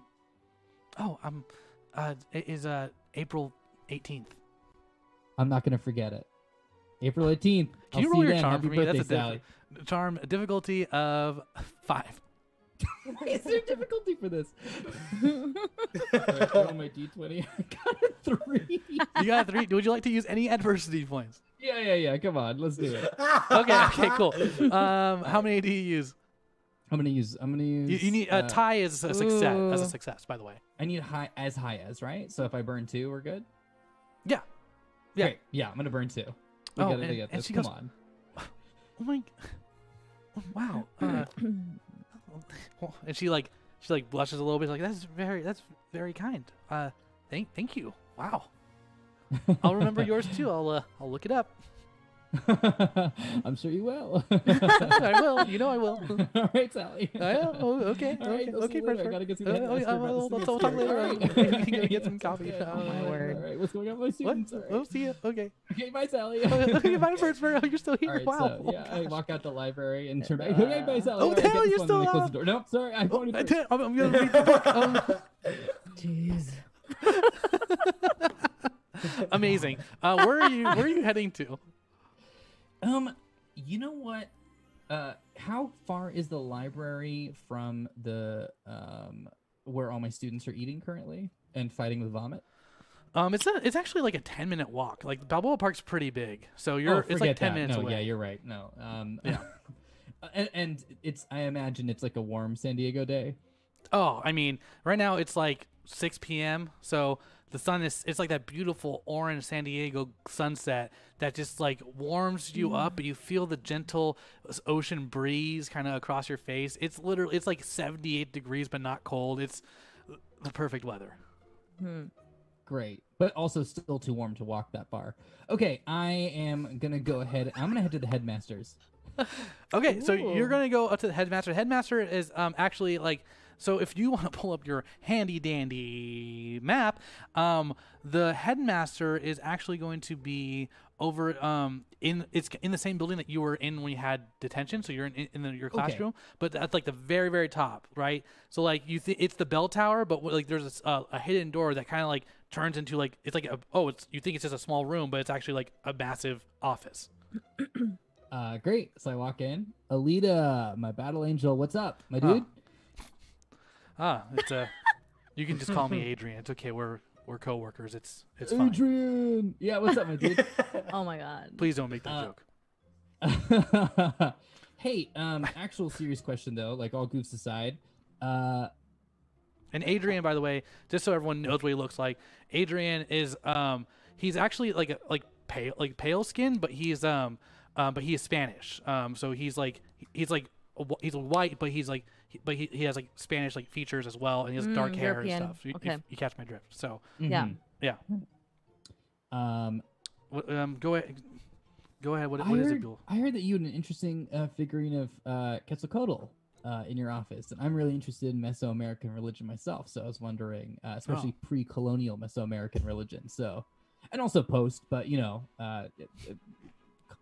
Oh, um, uh, it is uh April 18th. I'm not gonna forget it. April 18th. Can I'll you see roll your then. charm Happy for me? birthday, That's a Sally. diff- charm difficulty of five. <laughs> Is there difficulty for this? Alright, roll my d20. <laughs> I got a three. You got a three. Would you like to use any adversity points? yeah, yeah, yeah. Come on, let's do it. <laughs> Okay, okay, cool. Um, how many do you use? I'm gonna use. I'm gonna use. You, you need a uh, tie is a success. As a Ooh. success, by the way. I need high as high as right. So if I burn two, we're good. Yeah. Yeah. Great. Yeah, I'm gonna burn two. We Oh, gotta and- get this. she Come goes- on. <gasps> Oh my! oh, Wow. <clears throat> Uh, <clears throat> and she like she like blushes a little bit. Like that's very that's very kind. Uh, thank thank you. Wow. <laughs> I'll remember yours too. I'll uh, I'll look it up. <laughs> I'm sure you will. <laughs> <laughs> I will. You know I will. All right, Sally. I am. Oh, okay. All right, okay. I'll Okay. you later. First, I gotta get some uh, oh, yeah, about well, this let's thing. talk later. All right. We can go get some coffee. okay. Uh, Oh, my word. right, what's going on with my What? students? All right. Oh, see ya. Okay. Okay, bye, Sally. okay. Bye, Birdsburg. You're still here. All right, wow. so Oh, yeah, I walk out the library and turn back. Okay, bye, Sally. Oh, All right, get hell, you're still let me close out. the door. Nope, sorry, I'm Oh, going I first. did- I'm, I'm gonna read the book. Um, Jeez. amazing. Uh, where are you? Where are you heading to? Um, you know what? Uh, how far is the library from the um where all my students are eating currently and fighting with vomit? Um, it's a, it's actually like a ten minute walk. Like Balboa Park's pretty big, so you're oh, it's like ten that. minutes no, away. yeah, you're right. No, um, <laughs> Yeah. <laughs> and, and it's I imagine it's like a warm San Diego day. Oh, I mean, right now it's like 6 p.m. So the sun is it's like that beautiful orange San Diego sunset that just like warms you up. And you feel the gentle ocean breeze kind of across your face. It's literally it's like 78 degrees but not cold. It's the perfect weather. Hmm. Great, but also still too warm to walk that far. Okay, I am gonna go ahead. I'm gonna head to the headmasters. <laughs> Okay, so you're gonna go up to the headmaster. Headmaster is um actually like so if you <laughs> want to pull up your handy dandy map, um the headmaster is actually going to be over um in it's in the same building that you were in when you had detention. So you're in in the, your classroom, but at like the very very top, right? So like you think it's the bell tower, but like there's a, uh, a hidden door that kind of like turns into like it's like a oh it's you think it's just a small room, but it's actually like a massive office. <clears throat> Uh, great. So I walk in. Alita, my battle angel. What's up, my dude? Ah, it's a. you can just call me Adrian. It's okay. We're we're coworkers. It's it's fine. Adrian. Yeah, what's up, my dude? <laughs> Oh my god. Please don't make that Uh, joke. <laughs> hey, um, actual serious question though. Like all goofs aside, uh, And Adrian, by the way, just so everyone knows what he looks like, Adrian is um he's actually like a, like pale like pale skin, but he's um uh, but he is Spanish. Um, so he's like he's like he's white, but he's like he- but he, he has like Spanish like features as well, and he has Mm, dark hair European. and stuff. You, Okay. you, you catch my drift. So Yeah. mhm. yeah, Um, Wh- um, go ahead. Go ahead. What, I what is heard, it, Bill? I heard that you had an interesting uh, figurine of uh, Quetzalcoatl uh, in your office, and I'm really interested in Mesoamerican religion myself. So I was wondering, uh, especially Oh. pre-colonial Mesoamerican religion. So, and also post, but you know, uh, it- it-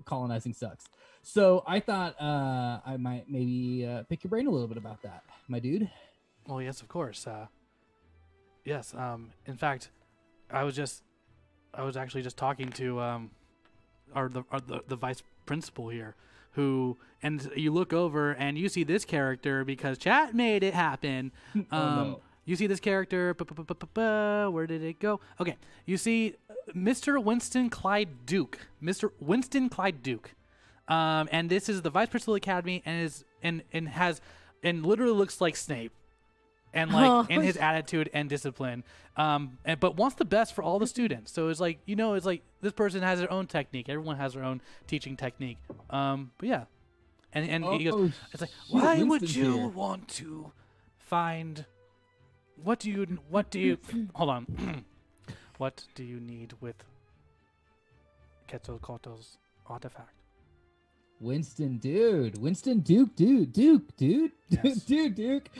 colonizing sucks. So I thought uh, I might maybe uh, pick your brain a little bit about that, my dude. Well, yes, of course. Uh, yes. Um, in fact, I was just, I was actually just talking to um, our the our, the, the vice principal here, who and you look over and you see this character because chat made it happen. <laughs> Um, Oh, no. You see this character. Where did it go? Okay, you see Mr. Winston Clyde Duke. Mr. Winston Clyde Duke. Um, and this is the vice principal of the academy, and is and and has and literally looks like Snape, and like Oh. in his attitude and discipline. Um, and, but wants the best for all the students. So it's like you know, it's like this person has their own technique. Everyone has their own teaching technique. Um, but yeah, and and he goes, Oh, it's like, shoot, why would you here." want to find? What do you? What do you? hold on. <clears throat> what do you need with Quetzalcoatl's artifact? Winston, dude. Winston Duke, dude. Duke, dude. <laughs> Yes. dude, Duke.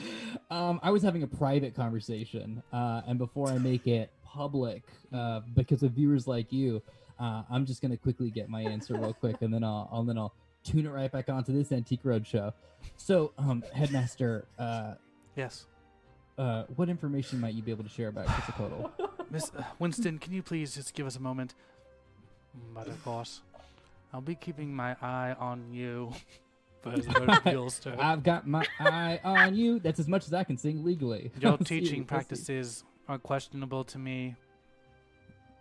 Um, I was having a private conversation, uh, and before I make it public, uh, because of viewers like you, uh, I'm just gonna quickly get my answer real quick, and then I'll, and then I'll tune it right back onto this Antique Road show. So, um, Headmaster, uh, Yes, uh, what information might you be able to share about Quetzalcoatl? <laughs> Miss uh, Winston. Can you please just give us a moment? But of course, I'll be keeping my eye on you. But as it feels to I've got my eye on you. That's as much as I can sing legally. Your <laughs> teaching practices are questionable to me.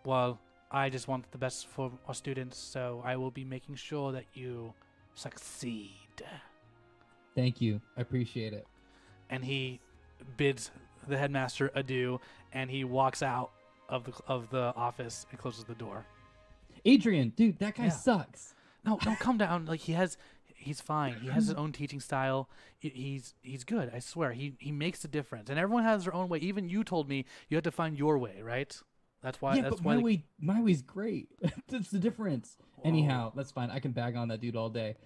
Well, I just want the best for our students, so I will be making sure that you succeed. Thank you. I appreciate it. And he bids the headmaster adieu, and he walks out of the of the office and closes the door. Adrian, dude, that guy Yeah. sucks. No, no, come down. Like he has, he's fine. He has his own teaching style. He's he's good. I swear. He he makes a difference, and everyone has their own way. Even you told me you had to find your way, right? That's why. yeah, that's but why. my the- way, my way's great. <laughs> that's the difference. Anyhow, that's fine. I can bag on that dude all day.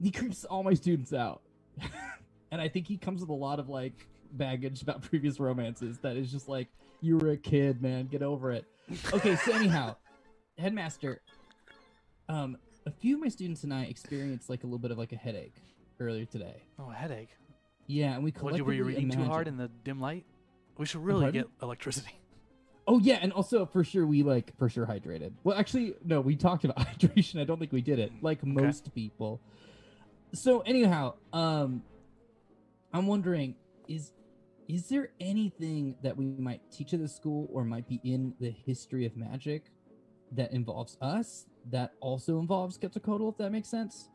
He creeps all my students out, <laughs> and I think he comes with a lot of like baggage about previous romances. That is just like you were a kid, man. Get over it. Okay, so anyhow, <laughs> headmaster, um, a few of my students and I experienced like a little bit of like a headache earlier today. Oh, a headache. Yeah, and we What, you- were you collectively reading too hard in the dim light? We should really pardon? get electricity. <laughs> Oh yeah, and also for sure we like for sure hydrated. Well, actually, no, we talked about <laughs> hydration. I don't think we did it like most people. So anyhow, um, I'm wondering is is there anything that we might teach at the school or might be in the history of magic that involves us that also involves Quetzalcoatl? If that makes sense.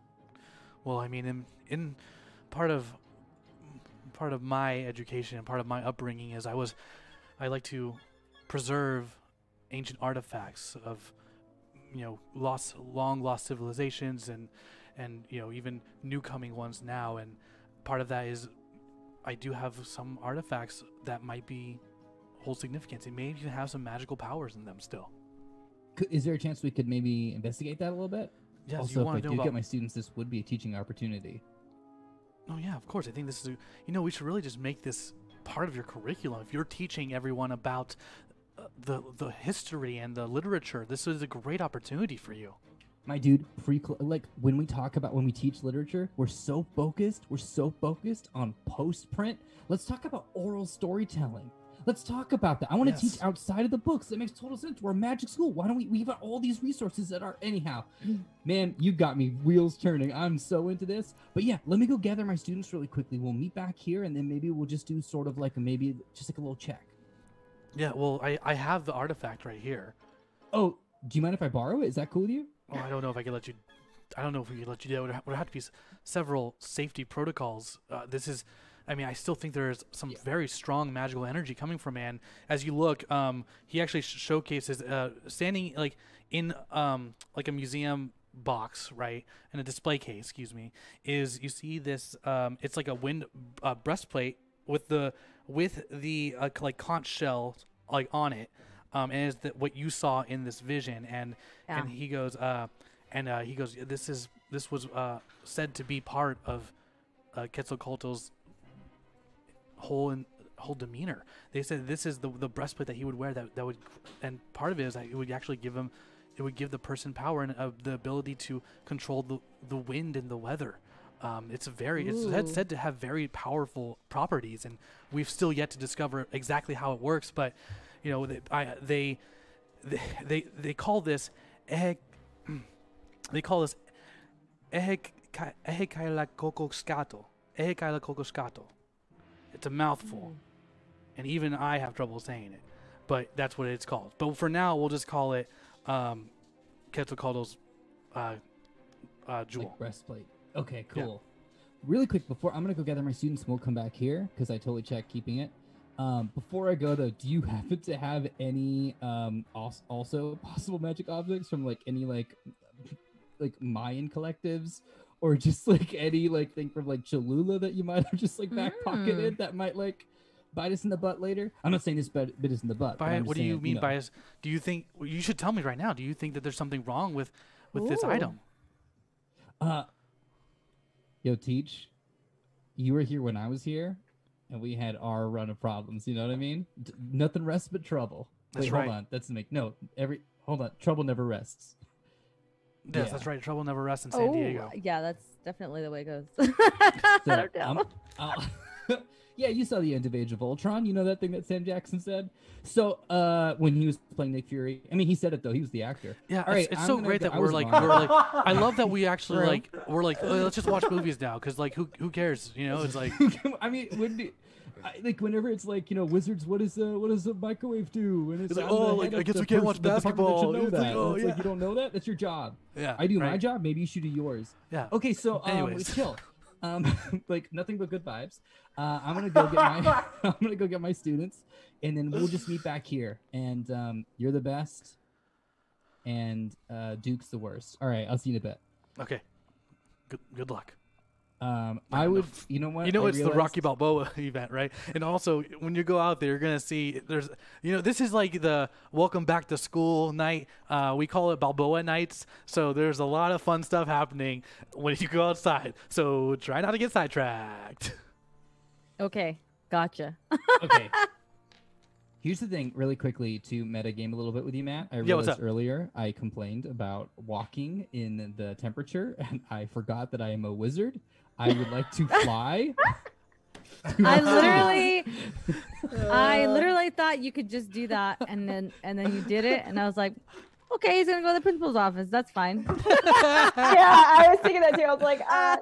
Well, I mean, in in part of part of my education and part of my upbringing is I was I like to preserve ancient artifacts of you know lost long lost civilizations and and you know even new coming ones now and part of that is I do have some artifacts that might be hold significance. It may even have some magical powers in them still. Is there a chance we could maybe investigate that a little bit? Yes, also, you if I do know get my students, this would be a teaching opportunity. Oh yeah, of course. I think this is a, you know we should really just make this part of your curriculum. If you're teaching everyone about uh, the the history and the literature, this is a great opportunity for you. My dude, like when we talk about when we teach literature, we're so focused. We're so focused on post print. Let's talk about oral storytelling. Let's talk about that. I want to Yes. teach outside of the books. That makes total sense. We're a magic school. Why don't we? We've got all these resources that are anyhow. <clears throat> Man, you got me wheels turning. I'm so into this. But yeah, let me go gather my students really quickly. We'll meet back here, and then maybe we'll just do sort of like a maybe just like a little check. Yeah, well, I I have the artifact right here. Oh, do you mind if I borrow it? Is that cool with you? Well, I don't know if I can let you. I don't know if we can let you do it. Would would have to be several safety protocols. Uh, this is, I mean, I still think there is some very strong magical energy coming from man. As you look, um, he actually sh- showcases uh, standing like in um like a museum box, right, in a display case. Excuse me. Is you see this? Um, it's like a wind uh, breastplate with the with the uh, like conch shell like on it. Um, and is that what you saw in this vision? And Yeah. and he goes, uh, and uh, he goes, this is this was uh, said to be part of uh, Quetzalcoatl's whole in, whole demeanor. They said this is the the breastplate that he would wear that that would, and part of it is that it would actually give him, it would give the person power and uh, the ability to control the the wind and the weather. Um, it's a very it's said, said to have very powerful properties, and we've still yet to discover exactly how it works. But you know, they I, they, they they they call this ehe, <clears throat> they call this ehecailacacozcatl. Ehecailacacozcatl. It's a mouthful, and even I have trouble saying it, but that's what it's called. But for now, we'll just call it um, Quetzalcoatl's uh, uh, jewel. Like breastplate. Okay, cool. Really quick before I'm gonna go gather my students and we'll come back here because I totally checked keeping it. Um, before I go though, do you <laughs> happen to have any um also <laughs> possible magic objects from like any like <laughs> like Mayan collectives or just like any like thing from like Cholula that you might have just like back pocketed that might like bite us in the butt later? I'm not saying this bit, bit us in the butt. By what do you mean know. by this? Do you think well, you should tell me right now? Do you think that there's something wrong with with this item? Uh, yo, teach. You were here when I was here, and we had our run of problems. You know what I mean? D- nothing rests but trouble. That's Wait, right. hold on. That's the make. No, every hold on. Trouble never rests. Yes, Yeah. that's right. Trouble never rests in San oh, Diego. yeah, that's definitely the way it goes. <laughs> So, I don't know. I'm- I'll- <laughs> yeah, you saw the end of Age of Ultron. You know that thing that Sam Jackson said. So, uh, when he was playing Nick Fury, I mean, he said it though. He was the actor. Yeah, all right. it's, it's so great go- that we're like wrong. we're like. I love that we <laughs> actually like we're like "Oh, let's just watch movies now because like who who cares? You know, it's like <laughs> I mean, when do, I, like whenever it's like you know wizards, what is uh, what does a microwave do? And it's, It's like, oh, like, I guess we can't watch the department that basketball. know It's like, that. oh, it's like you don't know that. That's your job. yeah. I do my job. Maybe you should do yours. Yeah. Okay, so um, Anyways. chill. <laughs> Um, <laughs> like nothing but good vibes. Uh, I'm gonna go get my <laughs> I'm gonna go get my students, and then we'll just meet back here. And um, you're the best, and uh, Duke's the worst. All right, I'll see you in a bit. Okay. Good good luck. Um, No, I no. would, you know what? You know I it's the Rocky Balboa <laughs> event, right? And also when you go out there, you're gonna see there's, you know, this is like the welcome back to school night. Uh, we call it Balboa nights. So there's a lot of fun stuff happening when you go outside. So try not to get sidetracked. okay, gotcha. <laughs> okay. <laughs> Here's the thing, really quickly to meta game a little bit with you, Matt. I realized up? earlier I complained about walking in the temperature, and I forgot that I am a wizard. I would like to fly. <laughs> I literally, I literally thought you could just do that, and then and then you did it, and I was like, okay, he's gonna go to the principal's office. That's fine. <laughs> <laughs> yeah, I was thinking that too. I was like, uh,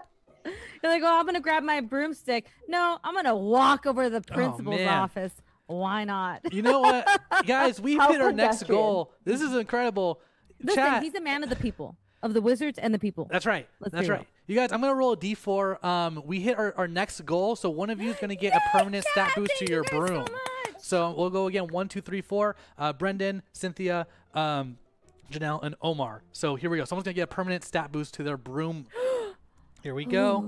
You're like, oh, I'm gonna grab my broomstick. No, I'm gonna walk over to the principal's man. office. Why not? You know what, guys? We've How hit our next pedestrian. goal. This is incredible. Listen, Chat. he's a man of the people, of the wizards and the people. That's right. Let's That's right. You guys, I'm gonna roll a d4. Um, we hit our, our next goal, so one of you is gonna get a permanent <gasps> stat boost to your so broom. much. So we'll go again. One, two, three, four. Uh, Brendan, Cynthia, um, Janel, and Omar. So here we go. Someone's gonna get a permanent stat boost to their broom. <gasps> <gasps> Here we go.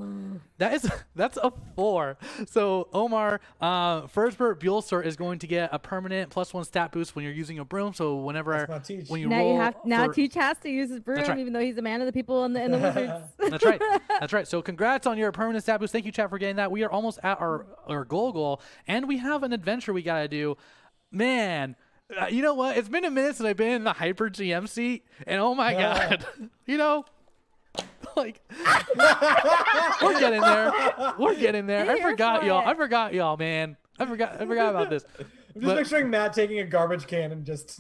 That is <laughs> that's a four. So Omar, uh, Fersbert Buellster is going to get a permanent plus one stat boost when you're using a broom. So whenever That's my teach. when you now roll you have now for- Teach has to use his broom, right. even though he's a man of the people and the, and the <laughs> wizards. That's right. <laughs> That's right. So congrats on your permanent stat boost. Thank you, chat, for getting that. We are almost at our our goal goal, and we have an adventure we gotta do. Man, uh, you know what? It's been a minute since I've been in the hyper GM seat, and oh my Yeah. god, you know. <laughs> Like we're getting there, we're getting there. I forgot y'all. I forgot y'all, man. I forgot. I forgot about this. I'm <laughs> just But- picturing Matt taking a garbage can and just.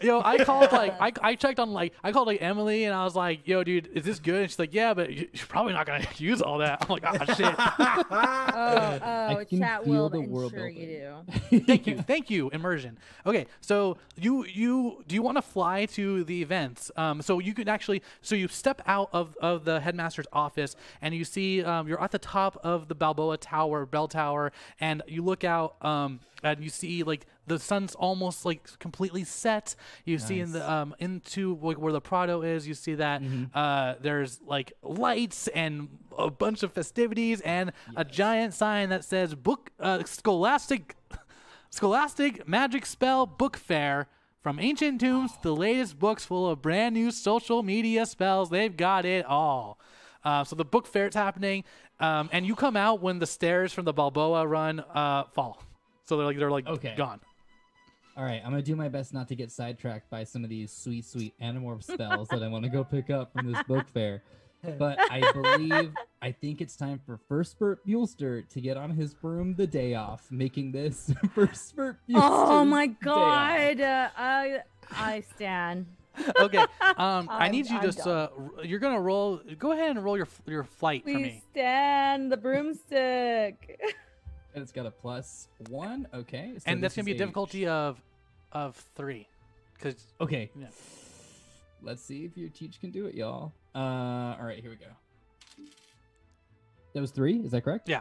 Yo, I called like <laughs> I, I checked on like I called like Emily and I was like, "Yo, dude, is this good?" And she's like, "Yeah, but you- you're probably not gonna <laughs> use all that." I'm like, "Ah, shit." <laughs> oh, oh, can chat feel will the world ensure you do. thank you, thank you, immersion. Okay, so you you do you want to fly to the events? Um, so you can actually so you step out of of the headmaster's office and you see um, you're at the top of the Balboa Tower, bell tower, and you look out um and you see like the sun's almost like completely set. You see in the um into like where the Prado is, you see that uh there's like lights and a bunch of festivities and a giant sign that says book uh, Scholastic Scholastic Magic Spell Book Fair. From ancient tombs to the latest books full of brand new social media spells, they've got it all. Uh, so the book fair's happening, um, and you come out when the stairs from the Balboa run uh, fall. So they're like they're like Okay. gone. All right, I'm gonna do my best not to get sidetracked by some of these sweet, sweet animorph <laughs> spells that I want to go pick up from this book fair. But I believe I think it's time for Fersbert Buellster to get on his broom the day off, making this <laughs> First Bert Buelster's Oh my god, uh, I I stand. Okay, um, <laughs> I need you I'm just uh, you're gonna roll. Go ahead and roll your your flight for We me. stand the broomstick. And it's got a plus one. Okay, so and that's gonna be a is difficulty of of three, because Okay. Yeah. Let's see if your teach can do it, y'all. Uh, all right, here we go. That was three. Is that correct? Yeah.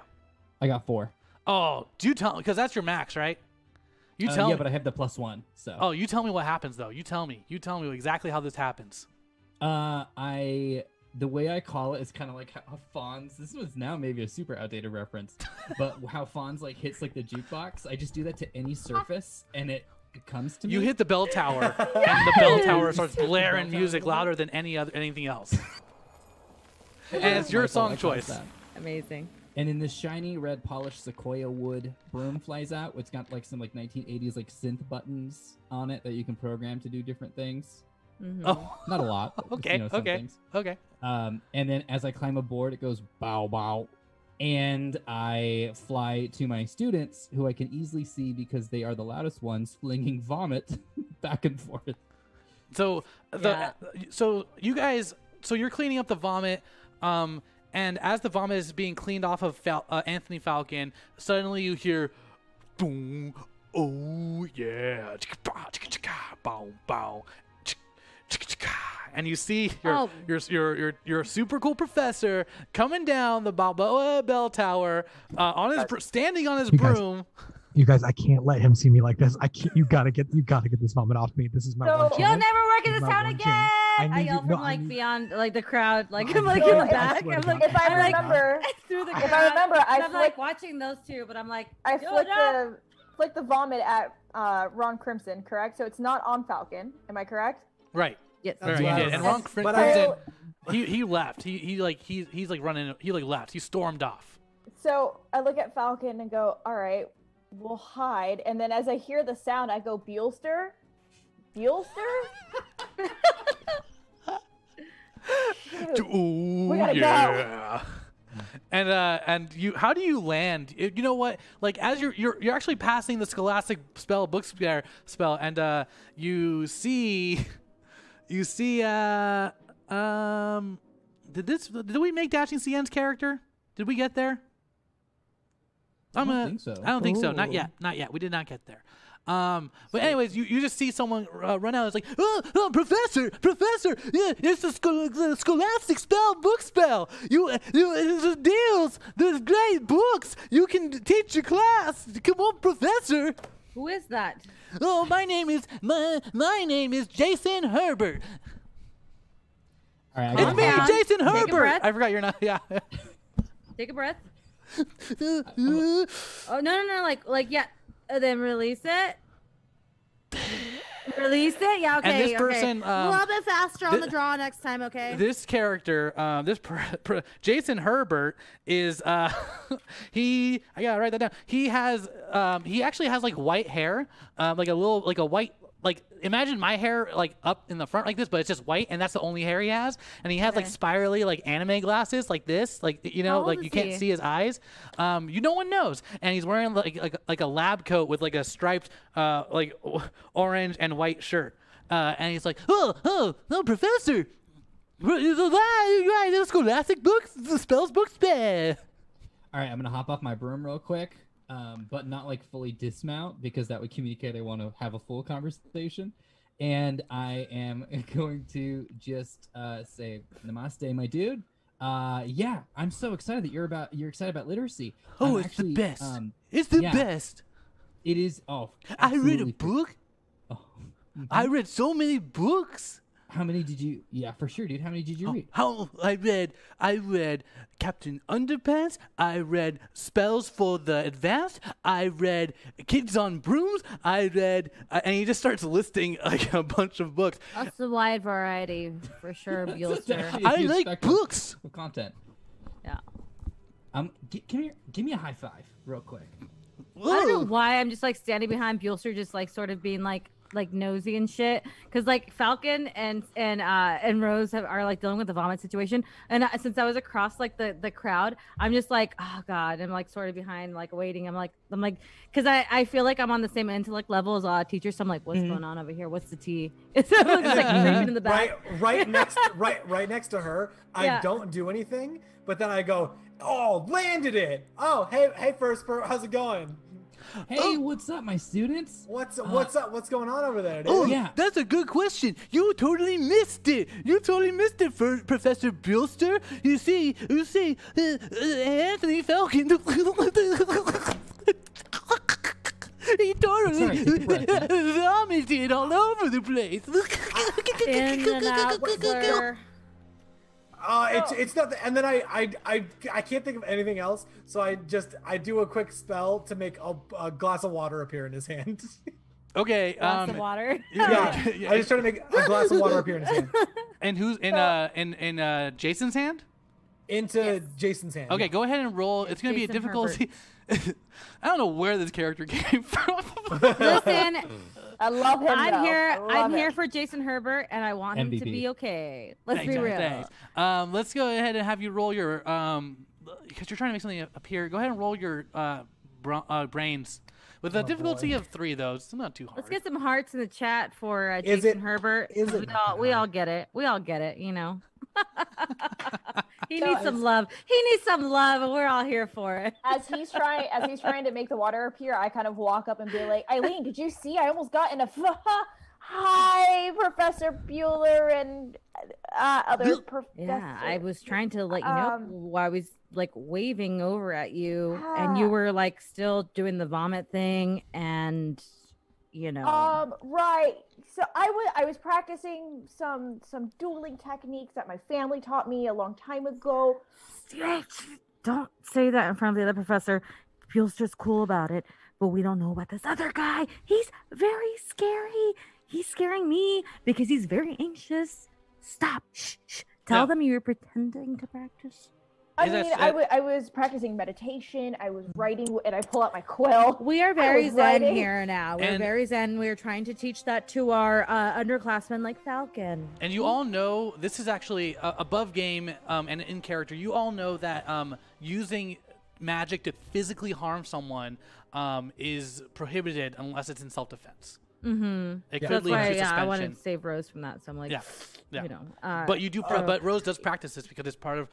I got four. oh, do you tell because that's your max, right? You Uh, tell yeah, me. but I have the plus one. So. Oh, you tell me what happens though. You tell me. You tell me exactly how this happens. Uh, I the way I call it is kind of like how Fonz. This was now maybe a super outdated reference, but how Fonz like hits like the jukebox. I just do that to any surface, and it, it comes to me. You hit the bell tower, <laughs> and the bell tower starts blaring bell tower music louder than any other anything else. <laughs> and it's your Michael, song choice. Amazing. And in this shiny red polished sequoia wood broom flies out. It's got like some like 1980s like synth buttons on it that you can program to do different things. Mhm. Oh, Not a lot. but, <laughs> okay, You know, some okay, things. okay. Um, and then as I climb aboard, it goes bow bow, and I fly to my students, who I can easily see because they are the loudest ones, flinging vomit <laughs> back and forth. So the Yeah. so you guys so you're cleaning up the vomit, um, and as the vomit is being cleaned off of Fal- uh, Anthony Falcon, suddenly you hear, boom, oh yeah, chicka-bah, chicka-chicka, bow bow, chick- chicka-chicka. And you see your, Oh. your your your your super cool professor coming down the Balboa Bell Tower uh, on his br- standing on his You guys- broom. You guys, I can't let him see me like this. I can't. You gotta get. You gotta get this vomit off me. This is my So- one You'll You'll chance. never work in This this town again. chance. I I, yell you- from no, I like need- beyond, like the crowd, like <laughs> I I'm like know, in the back. I'm like, If I I'm remember, through the if. I remember, I and I'm like watching those two, but I'm like, I "Yo, flick the flick the vomit at uh, Ron Crimson, correct? So it's not on Falcon. Am I correct? Right, Yes. right, That's you what did. was- And Ron Crim- But Crimson, I- he he left. He he like he he's like running. He like left. He stormed off. So I look at Falcon and go, "All right, we'll hide." And then as I hear the sound, I go, "Buellster, Buellster." Shoot. <laughs> <laughs> Ooh, We gotta go. yeah. And uh, and you, how do you land? You you know what? Like as you're you're you're actually passing the Scholastic spell book spell spell, and uh, you see, you see, uh, um, did this? Did we make Dashing CN's character? Did we get there? I I'm don't gonna- think so. I don't think so. Not yet. Not yet. We did not get there. Um, but anyways, you, you just see someone uh, run out. It's like, oh, oh, professor, professor, yeah, it's a schol- the scholastic spell book spell. You, you, there's deals. There's great books. You can teach your class. Come on, professor. Who is that? Oh, my name is my my name is Jason Herbert. All right, I me, hop. Jason Take Herbert. breath. I forgot you're not. <laughs> Yeah. Take a breath. <laughs> Oh no no no! Like like yeah, and then release it. Release it. Yeah. Okay. And this okay. person, a um, little bit faster on the draw next time. Okay. this character, um, this per, <laughs> per, Jason Herbert is uh, <laughs> he. I gotta write that down. He has um, he actually has like white hair, um, like a little like a white like imagine my hair like up in the front like this, but it's just white, and that's the only hair he has. And he has like spirally like anime glasses like this, like you know, like is you can't he? see his eyes. Um, you no one knows, and he's wearing like like like a lab coat with like a striped uh like <laughs> orange and white shirt. Uh, and he's like, oh, oh, no, professor, the scholastic books, the spells books, bah." All right, I'm gonna hop off my broom real quick, um, but not like fully dismount because that would communicate I want to have a full conversation. And I am <laughs> going to just uh, say namaste, my dude. Uh, yeah, I'm so excited that you're about you're excited about literacy. Oh, I'm it's actually, the best. Um, it's the yeah. best. it is. Oh, I read a book. <laughs> Oh, I mhm. read so many books. How many did you? Yeah, for sure, dude. How many did you Oh, read? How I read, I read Captain Underpants. I read Spells for the Advanced. I read Kids on Brooms. I read, uh, and he just starts listing <laughs> like a bunch of books. That's a wide variety for sure, <laughs> That's Buellster. actually a I huge like books. of content. Yeah. Um, g- come here. Give me a high five, real quick. I don't know why I'm just like standing behind Buellster, just like sort of being like like nosy and shit. Cause like Falcon and and uh and Rose have, are like dealing with the vomit situation, and uh, since I was across like the the crowd, I'm just like oh god, I'm like sort of behind, like waiting. I'm like I'm like, cause I I feel like I'm on the same intellect level as a lot of teachers. So I'm like, what's Mhm. going on over here? What's the tea? <laughs> It's like, like creeping in the back. Right, right next, right, right next to her. I Yeah. don't do anything, but then I go, "Oh, landed it! Oh, hey, hey, Fersbert, how's it going? Hey, Oh. what's up, my students? What's what's up? What's going on over there, dude?" Oh, Yeah. that's a good question. You totally missed it. You totally missed it, for Professor Bilster. You see, you see, uh, uh, Anthony Falcon. he totally Sorry, take a vomited all over the place. In and out, Whistler. Uh, it's it's not, the, and then I, I I I can't think of anything else, so I just I do a quick spell to make a, a glass of water appear in his hand. <laughs> Okay. Lots Um, of water. yeah, yeah. I just try to make a glass of water appear in his hand <laughs> and who's in uh in in uh Jason's hand? into Yes. Jason's hand. Okay, go ahead and roll. It's gonna be a Jason difficulty. <laughs> I don't know where this character came from. Listen, I love him. I'm though. here. I love I'm him. here for Jason Herbert, and I want him to be okay. Let's Thanks, be real. thanks. Um, let's go ahead and have you roll your um, because you're trying to make something appear. Go ahead and roll your uh, bra- uh brains with a Oh, difficulty boy. of three, though. It's not too hard. Let's get some hearts in the chat for uh, Is Jason it- Herbert. is 'cause it We all, we all get it. We all get it. You know. <laughs> <laughs> he So needs some love. He needs some love, and we're all here for it. as he's trying as he's trying to make the water appear, I kind of walk up and be like, Eileen, did you see? I almost got in a <laughs> hi, Professor Bueller and uh, other professors. Yeah, I was trying to let you know Um, while I was like waving over at you, and you were like still doing the vomit thing, and you know. Um, right. So I was I was practicing some some dueling techniques that my family taught me a long time ago. Don't say that in front of the other professor. Feels just cool about it, but we don't know about this other guy. He's very scary. He's scaring me because he's very anxious. Stop. Shh. shh. Tell Yeah. them you were pretending to practice. I mean, I was practicing meditation. I was writing, and I pull out my quill. We are very zen writing. here now. We're And- very zen. We're trying to teach that to our uh, underclassmen like Falcon. And you all know this is actually uh, above game um, and in character. You all know that um, using magic to physically harm someone um, is prohibited unless it's in self-defense. Mm-hmm. It Yeah. could That's lead why to yeah, I wanted to save Rose from that. So I'm like, Yeah, yeah. you know. Uh, but you do, pr- so- but Rose does practice this because it's part of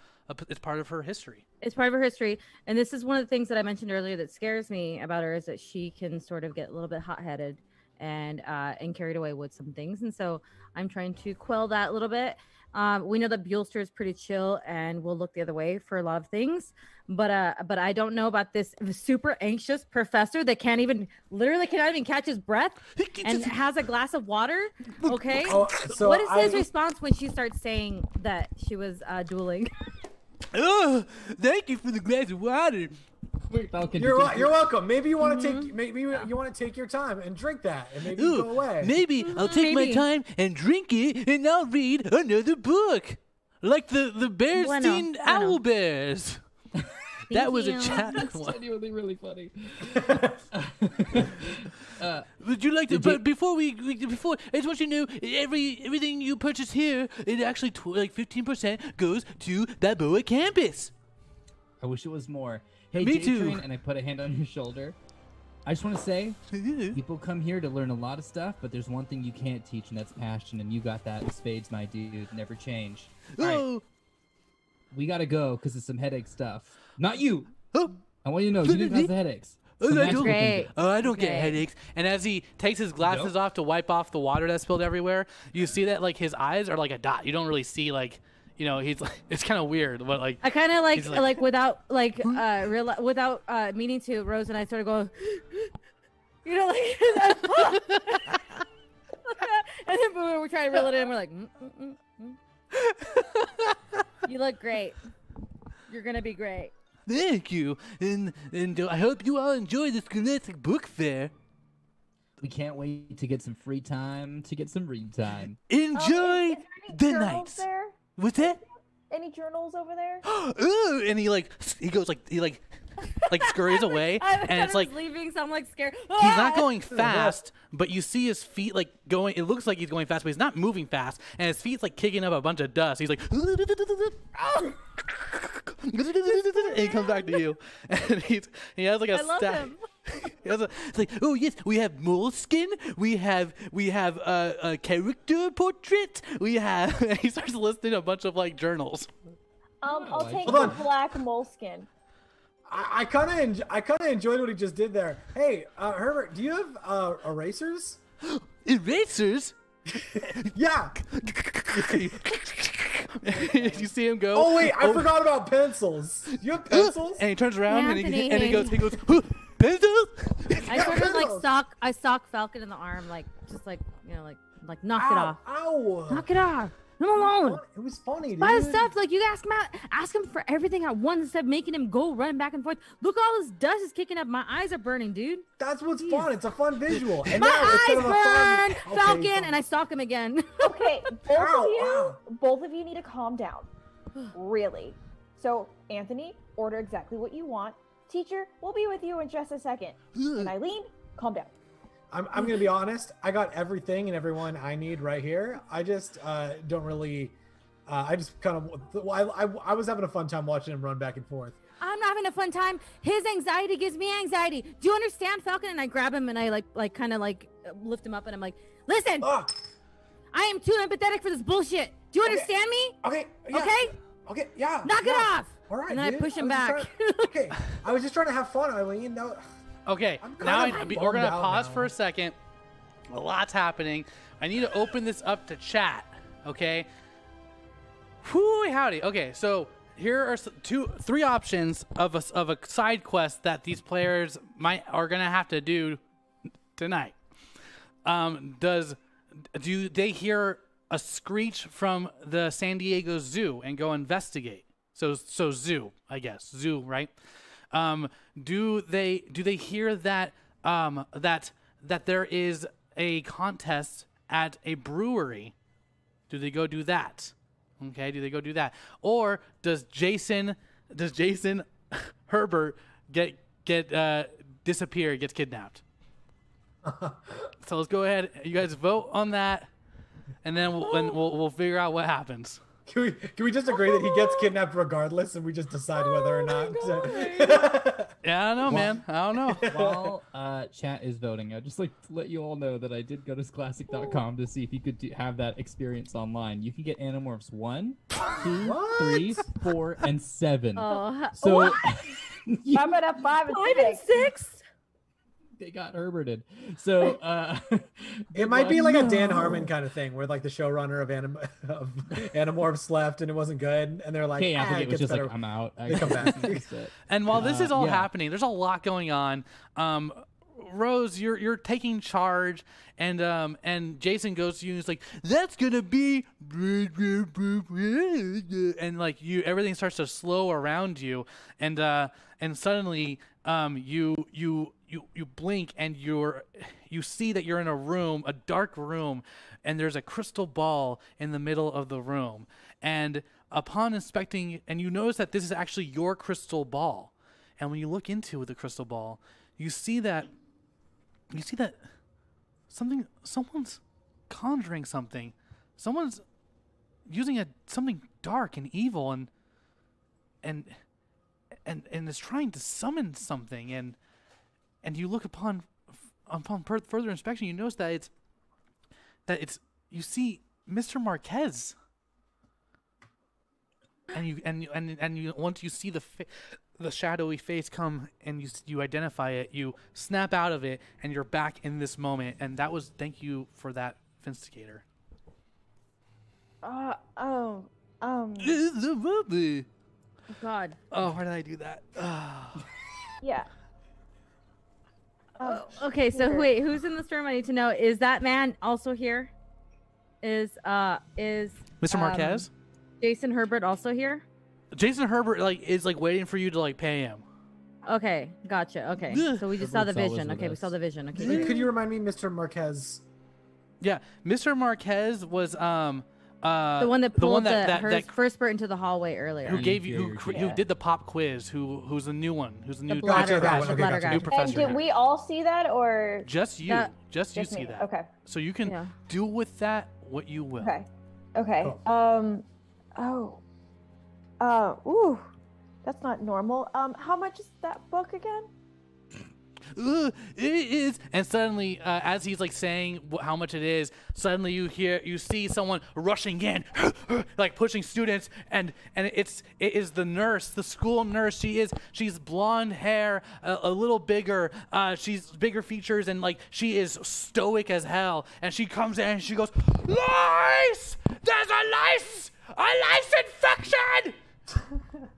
it's part of her history. it's part of her history and this is one of the things that i mentioned earlier that scares me about her is that she can sort of get a little bit hot-headed and uh, and carried away with some things. And so I'm trying to quell that a little bit. Um, we know that Buellster is pretty chill and will look the other way for a lot of things, but uh, but I don't know about this super anxious professor that can't even literally cannot even catch his breath and has a glass of water. Okay, Oh, so what is his response when she starts saying that she was uh, dueling? <laughs> Oh, thank you for the glass of water. Falcon. You're did you're welcome. Maybe you want to Mm-hmm. take maybe you, you want to take your time and drink that, and maybe Ooh, go away. maybe I'll take my time and drink it, and I'll read another book, like the the Bearstein Bueno, Owl bueno. Bears. That was you. a chat That's one. genuinely really funny. <laughs> Uh, Would you like to? Did you- But before we, we before I just want you to know every everything you purchase here, it actually tw- like fifteen percent goes to that Boa campus. I wish it was more. Hey, Me J-Train, too. and I put a hand on your shoulder. I just want to say, <laughs> people come here to learn a lot of stuff, but there's one thing you can't teach, and that's passion. And you got that spades, my dude. Never change. All right, Oh, we gotta go because it's some headache stuff. Not you. oh, I want you to know you didn't have the headaches. Oh, Some I don't- thing Great. Oh, I don't get headaches. And as he takes his glasses Nope. off to wipe off the water that spilled everywhere, you see that like his eyes are like a dot. You don't really see like, you know, he's like <laughs> it's kind of weird, but like I kind of like, like like- without like uh real without uh meaning to Rose and I sort of go <gasps> you know like <laughs> and then when we're trying to reel it in we're like mm, mm, mm, mm. <laughs> you look great you're gonna be great thank you, and and uh, I hope you all enjoy this Scholastic Book Fair. We can't wait to get some free time to get some read time. <gasps> Um, Enjoy is- is there any the journals nights. There? What's that? Any journals over there? <gasps> Ooh, and he like he goes like he like <laughs> like scurries away, <laughs> I and it's like leaving so I'm like scared He's not <laughs> going fast, but you see his feet like going. It looks like he's going fast, but he's not moving fast, and his feet's like kicking up a bunch of dust. He's like, and he comes back to you, and he's he has like a I love stack. him. He has it's like, oh yes, we have Moleskine, we have we have uh, a character portrait, we have. He starts listing a bunch of like journals. Um, I'll I- take Hold the on. black Moleskine. I, I kind of enj- I kind of enjoyed what he just did there. Hey, uh, Herbert, do you have uh, erasers? <gasps> Erasers. <laughs> Yeah. <laughs> you see him go. Oh wait, I over- forgot about pencils. Do you have <gasps> pencils? And he turns around and he, and he goes, he goes, "Huh, <gasps> pencils? <laughs> I Yeah, sort of like sock I sock Falcon in the arm like just like you know like like knock it off Ow! knock it off I'm alone It was funny, dude. Buy his stuff. Like you ask him out, ask him for everything at once instead of making him go running back and forth. Look, all this dust is kicking up. My eyes are burning, dude. That's what's fun. It's a fun visual. And My now, eyes of burn, fun- Falcon, Okay, and I stalk him again. <laughs> Okay, <laughs> both Ow, of you, ow. both of you need to calm down. <sighs> Really. So, Anthony, order exactly what you want. Teacher, we'll be with you in just a second. <sighs> And Eileen, calm down. I'm, I'm gonna be honest. I got everything and everyone I need right here. I just uh, don't really. Uh, I just kind of. I, I, I was having a fun time watching him run back and forth. I'm not having a fun time. His anxiety gives me anxiety. Do you understand, Falcon? And I grab him and I like, like, kind of like lift him up, and I'm like, listen, Ah, I am too empathetic for this bullshit. Do you Okay. understand me? okay. Yeah. Okay, Okay. Yeah. knock it off. All right. And then I push him back. okay. I was just trying to have fun, Eileen. No. Okay, I'm now I, we're gonna pause now. for a second. A lot's happening. I need to open this up to chat. Okay. Whoo, howdy. Okay, so here are two, three options of a of a side quest that these players might are gonna have to do tonight. Um, does do they hear a screech from the San Diego Zoo and go investigate? So so zoo, I guess zoo, right? Um, do they do they hear that um, that that there is a contest at a brewery? Do they go do that? Okay, do they go do that? Or does Jason does Jason <laughs> Herbert get get uh, disappear, gets kidnapped? <laughs> so let's go ahead. You guys vote on that, and then we'll and we'll, we'll figure out what happens. Can we can we just agree that he gets kidnapped regardless, and we just decide whether or not? <laughs> Yeah, I don't know, man. I don't know. <laughs> While uh, chat is voting, I'd just like to let you all know that I did go to Scholastic.com to see if you could do, have that experience online. You can get Animorphs 1, 2, What? 3, 4, and 7. Oh, so, How about at five and five and six? Six. they got Herberted. So uh, <laughs> It might be like a Dan Harmon kind of thing, where like the showrunner of Anim- of Animorphs left and it wasn't good, and they're like, Kay ah, Anthony it was just better. like, I'm out. I They come back. <laughs> And while this Uh, is all yeah. happening, there's a lot going on. Um, Rose, you're you're taking charge, and um, and Jason goes to you and he's like, "That's gonna be," and like you, everything starts to slow around you, and uh, and suddenly, um, you you you you blink and you're you see that you're in a room, a dark room, and there's a crystal ball in the middle of the room, and upon inspecting, and you notice that this is actually your crystal ball. And when you look into the crystal ball, you see that you see that something someone's conjuring something. Someone's using a something dark and evil and and and and is trying to summon something and and you look upon upon per- further inspection you notice that it's that it's you see Mr. Marquez and you and you and and you once you see the fa- the shadowy face come and you you identify it, you snap out of it, and you're back in this moment. And that was thank you for that, Vinstigator. Uh, oh, um, <laughs> oh, God. Oh, why did I do that? <sighs> yeah. Um, Okay, so Peter. wait, who's in this room? I need to know. Is that man also here? Is uh is Mr. um, Marquez, Jason Herbert also here? Jason Herbert like is like waiting for you to like pay him. Okay, gotcha. Okay, so we just saw the vision. Okay, we saw the vision. Okay, Could, could you remind me, Mr. Marquez? Yeah, Mr. Marquez was um uh the one that the pulled one the, that that, her that first spurt into the hallway earlier. who gave you who, inferior cre- to who did the pop quiz who who's the new one who's the new? the new bladder Gotcha, that guy. The bladder gotcha. guy. new professor and did we all see that, or just you That- just you just see that Okay. so you can Yeah. do with that what you will Okay. Okay. Um. Oh. Uh. Ooh. That's not normal. Um. How much is that book again? It is. And suddenly uh, as he's like saying wh- how much it is suddenly you hear you see someone rushing in <gasps> like pushing students and and it's it is the nurse the school nurse. She is she's blonde hair a, a little bigger uh she's bigger features and like she is stoic as hell. And she comes in and she goes lice! There's a lice a lice infection! <laughs>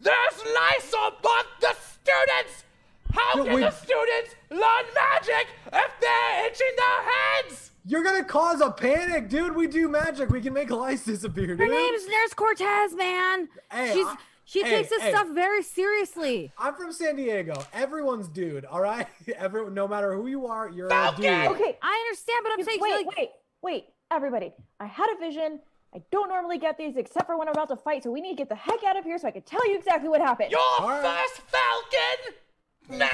There's lice among the students how No, can wait. the students learn magic if they're itching their heads? You're gonna cause a panic, dude. We do magic. We can make lice disappear, dude. Her name's Nurse Cortez, man. Hey, She's I- she hey, takes this hey. stuff very seriously. I'm from San Diego. Everyone's dude, all right? <laughs> Every, no matter who you are, you're a Falcon! dude. Okay. I understand, but I'm saying wait, like wait, wait, everybody. I had a vision. I don't normally get these except for when I'm about to fight, so we need to get the heck out of here so I can tell you exactly what happened. Your right. first falcon! Nah!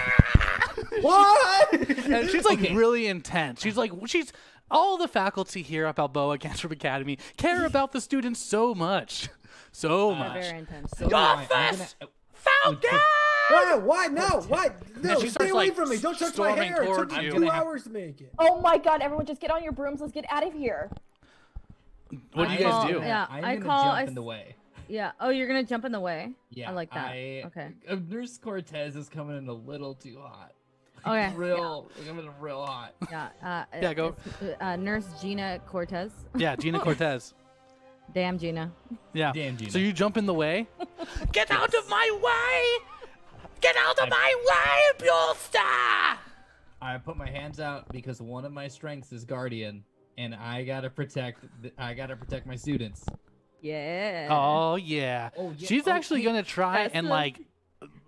What? <laughs> and she's like Okay. really intense. She's like she's all the faculty here at Balboa Cantrip Academy care about the students so much. So they're much. very intense. So do Your I. I'm gonna- falcon! what? What? No, what? No, stay starts, away like, from me. Don't touch my hair. It took me you. two I'm gonna have- hours to make it. Oh my god, everyone just get on your brooms. Let's get out of here. What do you I guys call- do? yeah. I'm I gonna call- jump I in s- the way. Yeah. Oh, you're gonna jump in the way. Yeah, I like that. I, Okay. uh, Nurse Cortez is coming in a little too hot. <laughs> Okay. Real, coming in real hot. <laughs> Yeah. Uh, Yeah, go. Uh, Nurse Gina Cortez. <laughs> Yeah, Gina Cortez. Damn, Gina. Yeah. Damn, Gina. So you jump in the way? Get out of my way! Get out of my way, Bullstar! I put my hands out because one of my strengths is guardian, and I gotta protect. The, I gotta protect my students. Yeah. Oh yeah. Oh, yeah. She's Oh, actually gonna try and the- like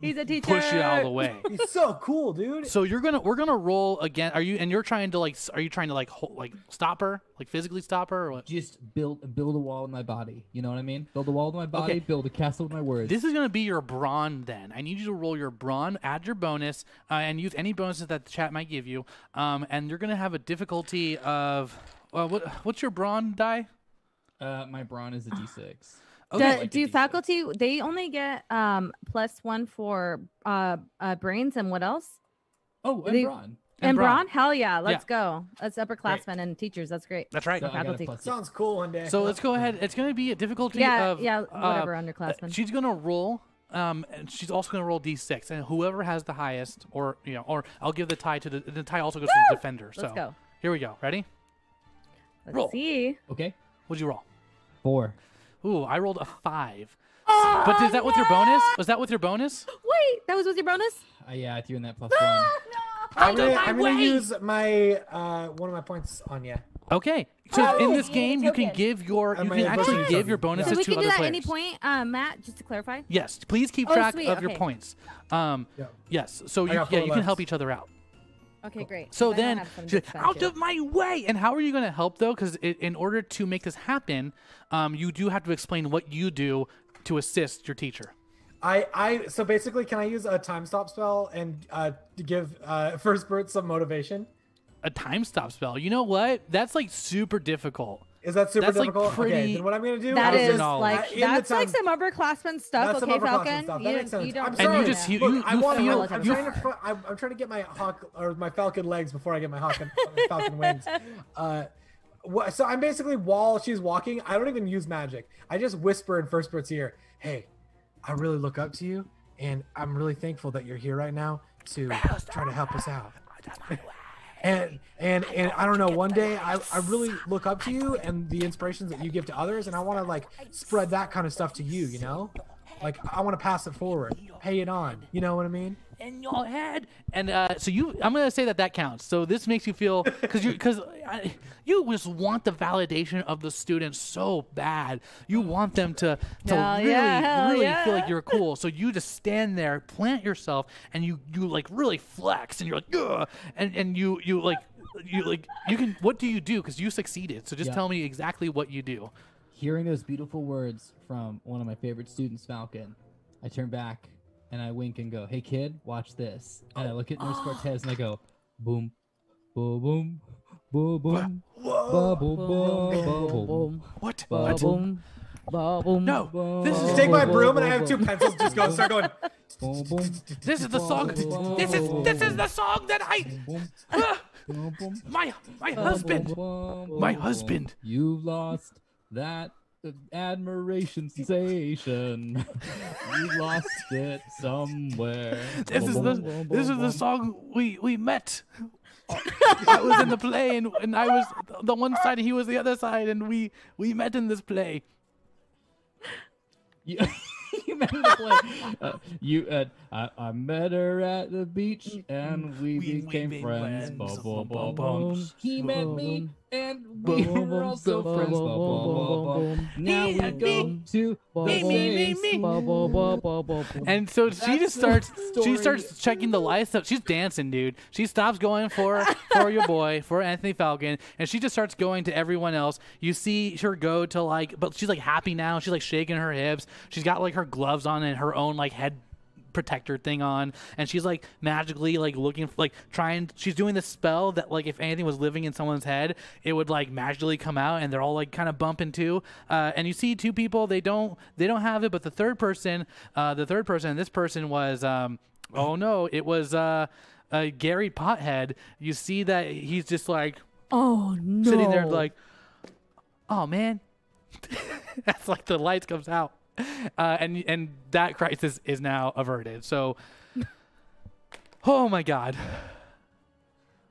He's a teacher. push you out of the way. <laughs> He's so cool, dude. So you're gonna we're gonna roll again. Are you and you're trying to like are you trying to like hold, like stop her like physically stop her or what? Just build build a wall in my body. You know what I mean? Build a wall in my body. Okay. Build a castle with my words. This is gonna be your brawn then. I need you to roll your brawn, add your bonus, uh, and use any bonuses that the chat might give you. Um, and you're gonna have a difficulty of uh, what what's your brawn die? Uh, my brawn is a d6. <sighs> Do, like do faculty they only get um plus one for uh, uh brains and what else? Oh, and They- brawn. And And, brawn. brawn? Hell yeah, let's go. That's upperclassmen and teachers. That's great. That's right. So I got a faculty. Sounds cool one day. So let's go ahead. It's going to be a difficulty Yeah, of yeah, uh, whatever, uh, underclassmen. she's going to roll um, and she's also going to roll d6, and whoever has the highest, or you know, or I'll give the tie to the the tie also goes to the defender. Let's so go. here we go. Ready? Let's Roll. see. Okay. What'd you roll? Four. Ooh, I rolled a five. but is that with your bonus? Was that with your bonus? Wait, that was with your bonus? Uh, yeah, I threw in that plus one. I'm gonna, I'm gonna use my uh, one of my points on you. Okay. So Oh, in this game, you can give your you can actually ability give token. your Yeah. bonuses So we to can do other that players. at any point, uh, Matt. Just to clarify. Yes, please keep Oh, track sweet, of your points. Um, Yeah. yes. So you, yeah, four you can help each other out. Okay, great. So I then, have she's like, out of my way. And how are you going to help though? Because in order to make this happen, um, you do have to explain what you do to assist your teacher. I, I so basically, can I use a time stop spell and uh, to give uh, <laughs> Fersbert some motivation? A time stop spell. You know what? That's like super difficult. Is that super That's, like, difficult? pretty- Okay, then what I'm gonna do That How's is your is knowledge? like in that's like time- some upperclassmen stuff. That's okay, upperclassmen Falcon. stuff. You, makes sense. you don't. I'm And you just- you- Look, you- I want feel- I'm trying to. fr- I'm, I'm trying to get my hawk or my falcon legs before I get my hawk <laughs> falcon wings. Uh, wha- so I'm basically while she's walking, I don't even use magic. I just whisper in Fersbert's ear, "Hey, I really look up to you, and I'm really thankful that you're here right now to try to help us out." And and and I don't know. One day, I, I really look up to you and the inspirations that you give to others, and I want to like spread that kind of stuff to you. You know, like I want to pass it forward, pay it on. You know what I mean? in your head. And uh, so you, I'm gonna say that that counts. So this makes you feel because you because you just want the validation of the students so bad. You want them to to Hell really yeah, really yeah. feel like you're cool. So you just stand there, plant yourself, and you you like really flex, and you're like, Ugh! and and you you like. You like you can. What do you do? Because you succeeded. So just Yeah. tell me exactly what you do. Hearing those beautiful words from one of my favorite students, Falcon, I turn back and I wink and go, "Hey kid, watch this." And I look at Nurse <gasps> Cortez and I go, "Boom, boom, boom, boom, boom, Whoa! boom, boom, boom, boom." What? Ba- What? Boom, ba- boom. No, this is Take my broom and I have two pencils. Just go start going. Boom, boom, this is the song. This is this is the song that I. boom, Ah, boom, boom. my my husband. boom, boom, My husband. You've lost that admiration sensation. you lost it somewhere. This is the this is the song we we met. I was in the play and, and I was the one side and he was the other side and we we met in this play. You, <laughs> you met in the play. Uh, you, uh, I, I met her at the beach and we, We became became friends. friends. He met me. And we Boom, were boom, also boom, friends. boom, Boom, boom, boom, boom, boom, boom. Now Me we go me. to Me, me, me, me. And so she just starts she starts checking the lights up. She's dancing, dude. She stops going for for your boy, for Anthony Falcon, and she just starts going to everyone else. You see her go to like but she's like happy now. She's like shaking her hips. She's got like her gloves on and her own like head protector thing on and she's like magically like looking like trying she's doing this spell that like if anything was living in someone's head it would like magically come out and they're all like kind of bumping too. Uh, and you see two people they don't they don't have it but the third person uh, the third person this person was um oh no it was uh, uh Gary Pothead. You see that he's just like Oh no! sitting there like oh man. <laughs> That's like the lights comes out <laughs> uh, and and that crisis is now averted so oh my god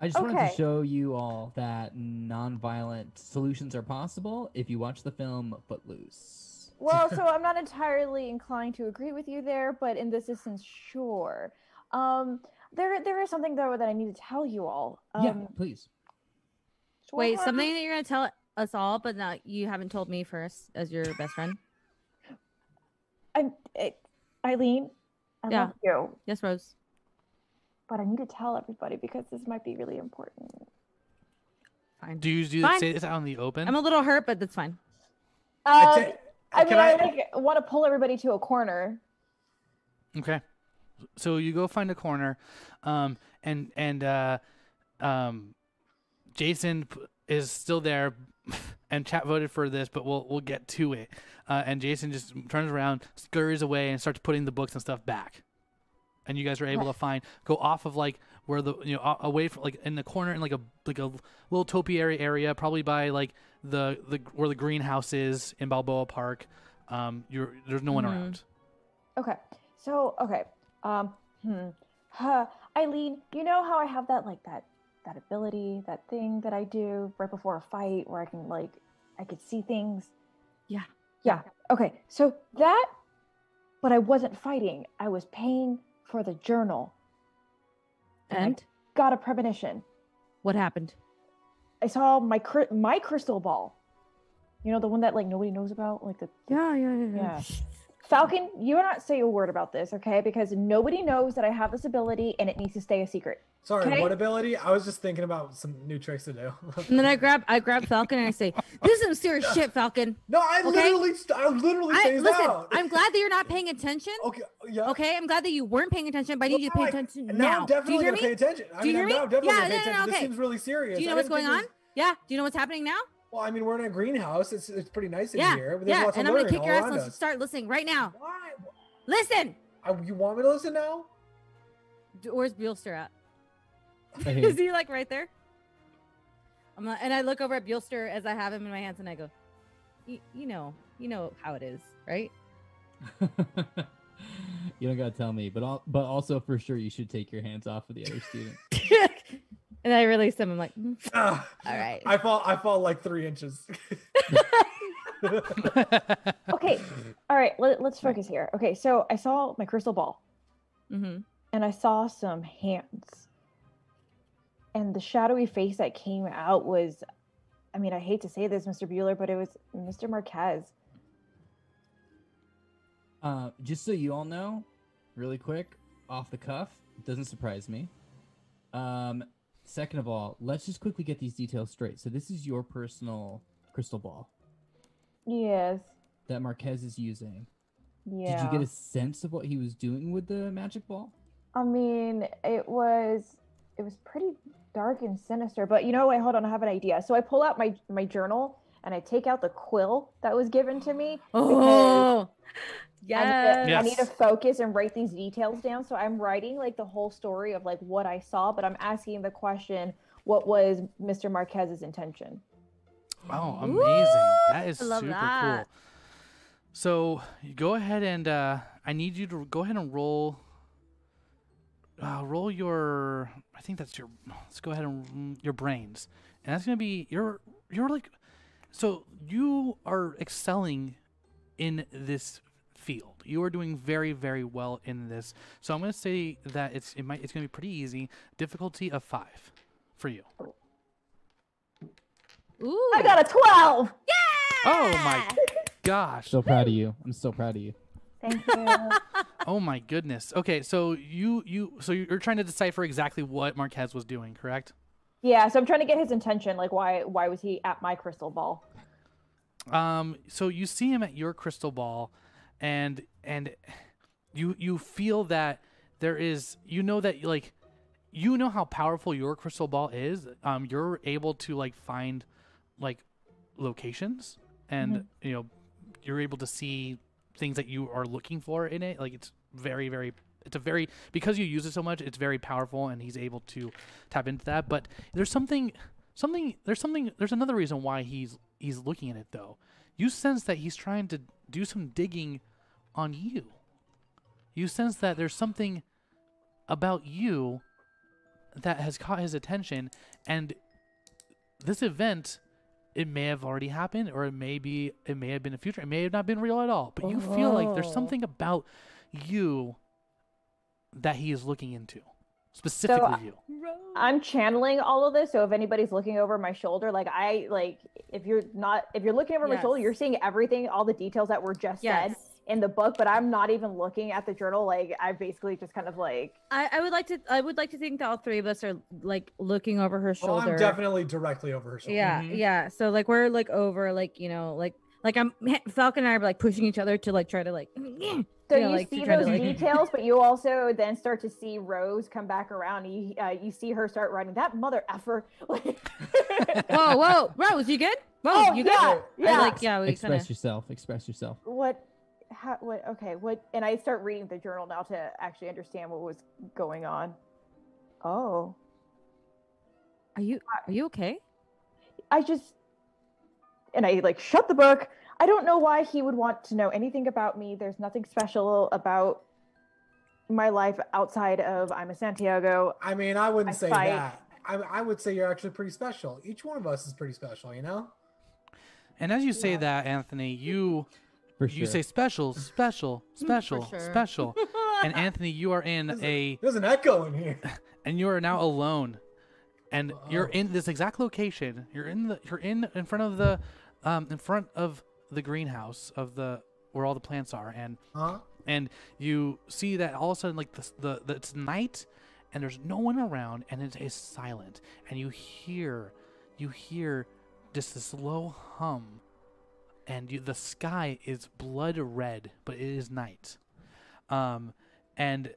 I just wanted to show you all that non-violent solutions are possible if you watch the film Footloose. <laughs> Well, so I'm not entirely inclined to agree with you there, but in this instance, sure. Um, there, there is something though that I need to tell you all. Um, yeah, please. Wait, something that you're gonna tell us all, but not you haven't told me first as your best friend. I'm, eh, Eileen, I Yeah. love you, Yes, Rose. but I need to tell everybody because this might be really important. Fine. do you do Fine. say this out in the open I'm a little hurt, but that's fine. I Um, ta- mean, I, I- like want to pull everybody to a corner. Okay. So you go find a corner, um, and and uh, um, Jason is still there, <laughs> and chat voted for this, but we'll we'll get to it. Uh, and Jason just turns around, scurries away, and starts putting the books and stuff back. And you guys are able to find go off of like where the you know away from like in the corner in like a like a little topiary area, probably by like the the where the greenhouse is in Balboa Park. Um, you're there's no one Mhm. around. Okay. So okay, um, hmm, huh, Eileen, you know how I have that like that that ability, that thing that I do right before a fight where I can like I could see things. Yeah. Yeah. Okay. So that, but I wasn't fighting. I was paying for the journal. And And got a premonition. what happened? I saw my my crystal ball. You know the one that like nobody knows about, like the Yeah, yeah, yeah. yeah. Falcon, you are not say a word about this, okay? Because nobody knows that I have this ability and it needs to stay a secret. Sorry, Okay. what ability? I was just thinking about some new tricks to do. And then I grab I grab Falcon and I say, "This is some serious shit, Falcon." no, I Okay. literally, st- I literally I, phased listen, out. I'm glad that you're not paying attention. Okay, yeah. Okay, I'm glad that you weren't paying attention, but I need you to pay Well, attention and now. I'm Do you definitely hear gonna me? pay attention. I Do you mean, hear I'm me? definitely Yeah, gonna pay no, no, no, attention. This seems really serious. Do you I know what's going on? think Yeah. Do you know what's happening now? This- Well, I mean, we're in a greenhouse. It's it's pretty nice in yeah. here. There's yeah. lots And of I'm gonna learning kick your all ass. Let's start listening right now. Why? Listen. I, you want me to listen now? Where's Buellster at? <laughs> <laughs> Is he like right there? I'm not, and I look over at Buellster as I have him in my hands, and I go, "You know, you know how it is, right?" <laughs> you don't gotta tell me, but all, but also for sure you should take your hands off of the other student. And I release him. I'm like, "Mm, Ah, <laughs> "All right." I fall. I fall like three inches. <laughs> Okay, all right, let, let's focus here. Okay, so I saw my crystal ball mm-hmm. and I saw some hands. And the shadowy face that came out was, I mean, I hate to say this, Mr. Bueller, but it was Mr. Marquez. Uh, just so you all know, really quick, off the cuff, doesn't surprise me. Um, second of all, let's just quickly get these details straight. So this is your personal crystal ball Yes. that Marquez is using. Yeah. Did you get a sense of what he was doing with the magic ball? I mean, it was it was pretty dark and sinister. But you know, wait, hold on, I have an idea. So I pull out my my journal and I take out the quill that was given to me. <gasps> Oh, I yes. need, to, I need to focus and write these details down. So I'm writing like the whole story of like what I saw, but I'm asking the question, what was Mr. Marquez's intention? Oh, amazing. That is I super that. cool. So you go ahead and uh, I need you to go ahead and roll. Uh, roll your. I think that's your. Let's go ahead and mm, your brains, and that's gonna be you're you're like, so you are excelling in this field. You are doing very very well in this. So I'm gonna say that it's it might it's gonna be pretty easy. Difficulty of five for you. Ooh. I got a 12. Yeah. Oh my gosh. So proud of you. I'm so proud of you. Thank you. <laughs> Oh my goodness. Okay, so you you so you're trying to decipher exactly what Marquez was doing, correct? yeah, so I'm trying to get his intention. Like, why why was he at my crystal ball? Um so you see him at your crystal ball and and you you feel that there is you know that like you know how powerful your crystal ball is. Um you're able to like find like locations and you know you're able to see things that you are looking for in it. Like it's very, very it's a very because you use it so much, it's very powerful and he's able to tap into that. But there's something something there's something there's another reason why he's he's looking at it though. You sense that he's trying to do some digging on you. You sense that there's something about you that has caught his attention and this event it may have already happened or it may be it may have been a future it may have not been real at all but you feel like there's Oh. something about you that he is looking into specifically you I'm channeling all of this. So if anybody's looking over my shoulder, like I like if you're not if you're looking over my shoulder, you're seeing everything, all the details that were just Yes. said in the book, but I'm not even looking at the journal. Like I basically just kind of like I, I would like to. I would like to think that all three of us are like looking over her Oh, shoulder. I'm definitely directly over her shoulder. Yeah, yeah. So like we're like over, like you know, like like I'm <laughs> Falcon and I are like pushing each other to like try to like. <laughs> so you you, like, see try to, those like- details, <laughs> but you also then start to see Rose come back around. You uh, you see her start writing that mother effer. whoa, whoa, Rose, you good? Whoa, Oh, you good? yeah, I yeah. like yeah. We kind Express of. yourself. Express yourself. what how what okay what and i start reading the journal now to actually understand what was going on oh Are you are you okay? i just and i like shut the book i don't know why he would want to know anything about me there's nothing special about my life outside of I'm a Santiago. I mean, I wouldn't I say fight. that. I, I would say you're actually pretty special. Each one of us is pretty special, you know? And as you say Yeah. that, Anthony, you For you sure. say special, special, <laughs> special, sure. special. <laughs> and Anthony, you are in There's, a there's an echo in here. <laughs> and you are now alone and you're Oh. in this exact location you're in the you're in in front of the um in front of the greenhouse of the where all the plants are and Huh? and you see that all of a sudden like the, the, the it's night and there's no one around and it is silent and you hear you hear just this low hum and you, the sky is blood red but it is night um and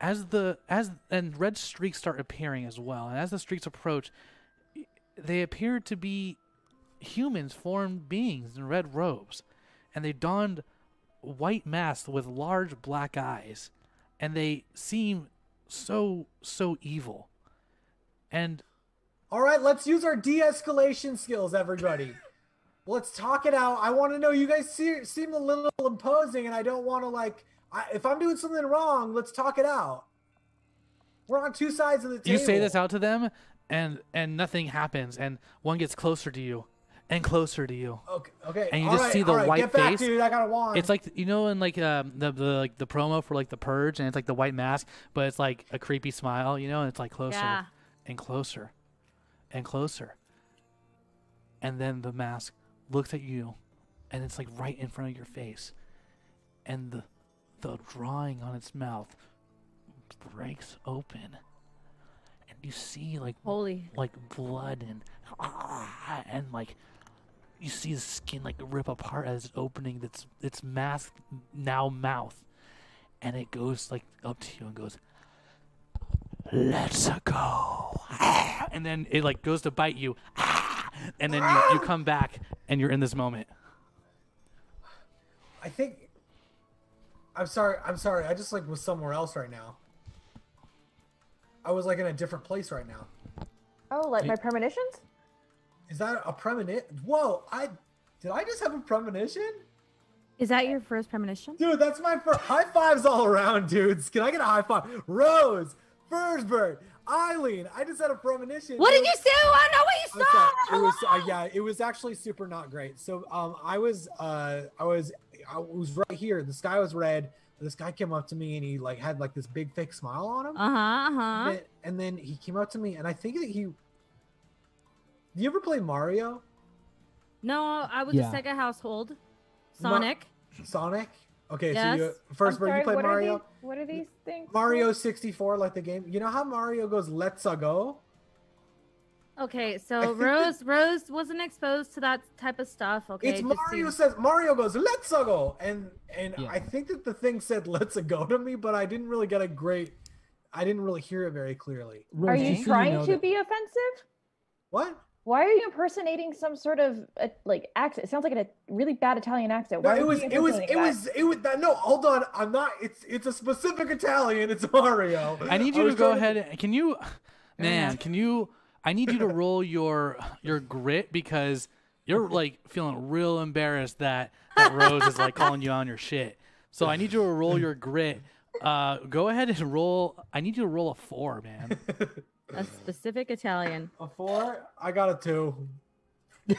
as the as and red streaks start appearing as well and as the streaks approach they appear to be humans formed beings in red robes and they donned white masks with large black eyes and they seem so so evil and All right, let's use our de-escalation skills, everybody. Let's talk it out. I want to know. You guys see, seem a little imposing, and I don't want to like. I, if I'm doing something wrong, let's talk it out. We're on two sides of the table. you say this out to them and and nothing happens and one gets closer to you and closer to you Okay. Okay. And you all just right, see the all right, white get back, face. dude. I got a wand. It's like you know in like um, the the like the promo for like the purge and it's like the white mask, but it's like a creepy smile, you know, and it's like closer Yeah. and closer and closer. And then the mask looks at you and it's like right in front of your face. And the the drawing on its mouth breaks open. And you see like Holy. like blood and and like you see the skin like rip apart as it's opening its its mask now mouth and it goes like up to you and goes let's go and then it like goes to bite you and then you, you come back and you're in this moment I think. I'm sorry. I'm sorry. I just like was somewhere else right now. I was like in a different place right now. Oh, like my premonitions? Is that a premonition? Whoa! I did I just have a premonition? Is that your first premonition? Dude, that's my first high fives all around, dudes. Can I get a high five? Rose, Fersbert, Eileen. I just had a premonition. What It did you was- say? I don't know what you I'm saw. It was uh, yeah, it was actually super not great. So um, I was uh, I was I was right here. The sky was red. This guy came up to me and he like had like this big fake smile on him. Uh huh. Uh And huh. then- and then he came up to me and I think that he. Do you ever play Mario? No, I was Yeah. a Sega household. Ma- Sonic. Sonic? Okay, Yes. so you first I'm bird you sorry, play what Mario? Are these, what are these things? Mario 64, like the game. You know how Mario goes, let's a go? Okay, so think <laughs> Rose Rose wasn't exposed to that type of stuff. Okay, it's Mario to- says Mario goes, let's a go. And and Yeah. I think that the thing said <laughs> let's a go to me, but I didn't really get a great I didn't really hear it very clearly. Are you just so trying know to that- be offensive? What? Why are you impersonating some sort of uh, like accent? It sounds like a really bad Italian accent. No, Why it are was you it was impersonating it was it was no, hold on. I'm not it's it's a specific Italian, it's Mario. i need you to go ahead and can you <laughs> man can you i need you to roll your your grit because you're like feeling real embarrassed that that rose is like calling you on your shit so i need you to roll your grit uh go ahead and roll i need you to roll a four man <laughs> a specific Italian. a four? I got a two. <laughs>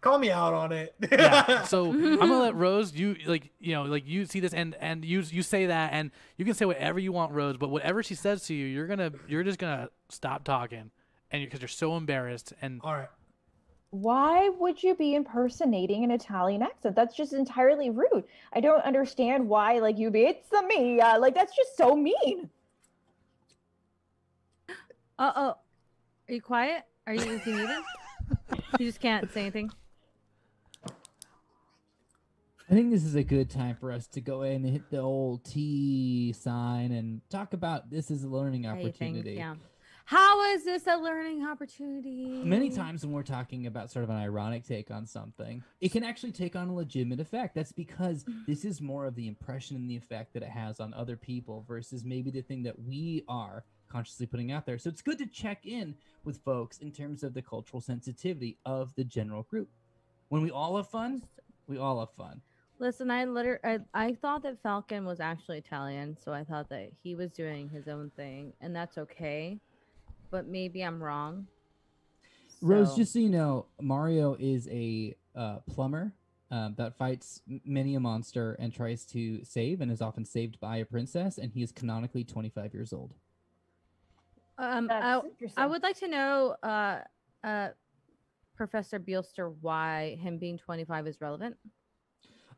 Call me out on it. yeah. <laughs> So I'm gonna let Rose. You like you know like you see this and and you you say that and you can say whatever you want, Rose. But whatever she says to you, you're gonna you're just gonna stop talking, and because you're so embarrassed and All right. Why would you be impersonating an Italian accent? That's just entirely rude. I don't understand why, like, you be, it's a me. Uh, like, that's just so mean. Uh oh. Are you quiet? Are you is he muted? you just can't say anything. I think this is a good time for us to go in and hit the old T sign and talk about this is a learning opportunity. yeah. How is this a learning opportunity? Many times when we're talking about sort of an ironic take on something, it can actually take on a legitimate effect. That's because this is more of the impression and the effect that it has on other people versus maybe the thing that we are consciously putting out there. So it's good to check in with folks in terms of the cultural sensitivity of the general group. When we all have fun, we all have fun. Listen, I literally, I, I thought that Falcon was actually Italian, so I thought that he was doing his own thing, and that's okay. But maybe I'm wrong. Rose, just so you know, Mario is a uh, plumber um, that fights many a monster and tries to save, and is often saved by a princess. And he is canonically 25 years old. Um, I. I would like to know, uh, uh, Professor Buellster, why him being 25 is relevant.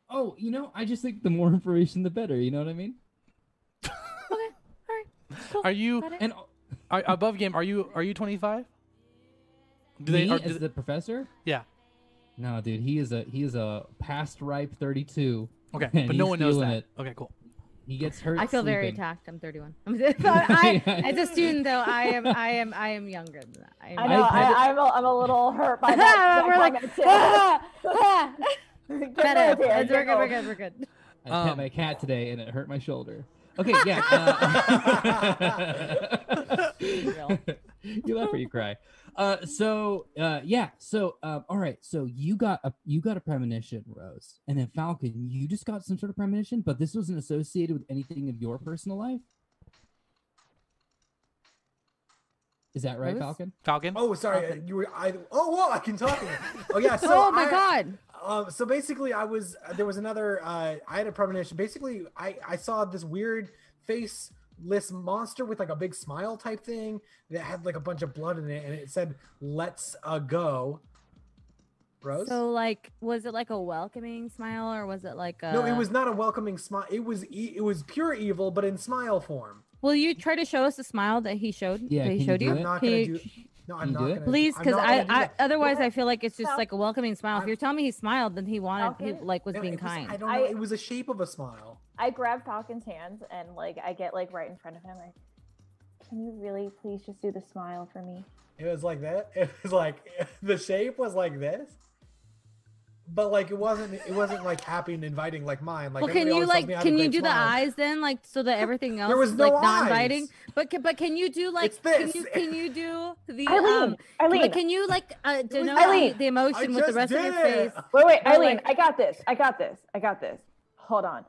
Oh, you know, I just think the more <laughs> information, the better. You know what I mean? Okay, all right, cool. Are you. And are, above game? Are you are you 25? Do me are- as do- the professor? yeah. No, dude, he is a he is a past ripe 32. Okay, <laughs> but no one knows that. it. Okay, cool. He gets hurt. I feel very attacked. I'm 31. <laughs> I'm I, <laughs> as a student, though, I am, I am, I am younger than that. I, I know. I, I, I'm, a, I'm a little hurt by <laughs> that. We're like, Get ah, ah. rid Shut of up. it, It's- get We're good. We're good. We're good. I pet Um, my cat today and it hurt my shoulder. Okay, yeah. Uh, you laugh or you cry. Uh, so uh, yeah. So um, all right. So you got a you got a premonition, Rose, and then Falcon. You just got some sort of premonition, but this wasn't associated with anything of your personal life. Is that right, Rose? Falcon? Falcon. Oh, sorry. uh, You were. I. Oh, whoa! I can talk. Oh, yeah. <laughs> So oh my I- god. Um, so basically, I was there was another. Uh, I had a premonition. Basically, I I saw this weird faceless monster with like a big smile type thing that had like a bunch of blood in it, and it said "Let's uh, go." Rose. So like, was it like a welcoming smile or was it like a? no, it was not a welcoming smile. It was e- it was pure evil, but in smile form. Will you try to show us the smile that he showed? Yeah, that he you showed do you. I'm not gonna you- do. No, I'm not gonna. Please, because I, I otherwise I feel like it's just like a welcoming smile. If you're telling me he smiled, then he wanted he like was No, being was- kind. I don't know. It was a shape of a smile. I grab Falcon's hands and like I get like right in front of him. Like, can you really please just do the smile for me? It was like that. <laughs> It was like <laughs> the shape was like this, but like it wasn't. It wasn't like happy and inviting like mine. Like well, can you like me I have a can you great do the eyes then, like so that everything else was is no like non-biting? But can, but can you do like It's can you can you do the <laughs> Eileen, um? Eileen, But can you like uh, denote Eileen, the, the emotion with the rest of your did face? wait, wait, Eileen, like- I got this. I got this. I got this. Hold on.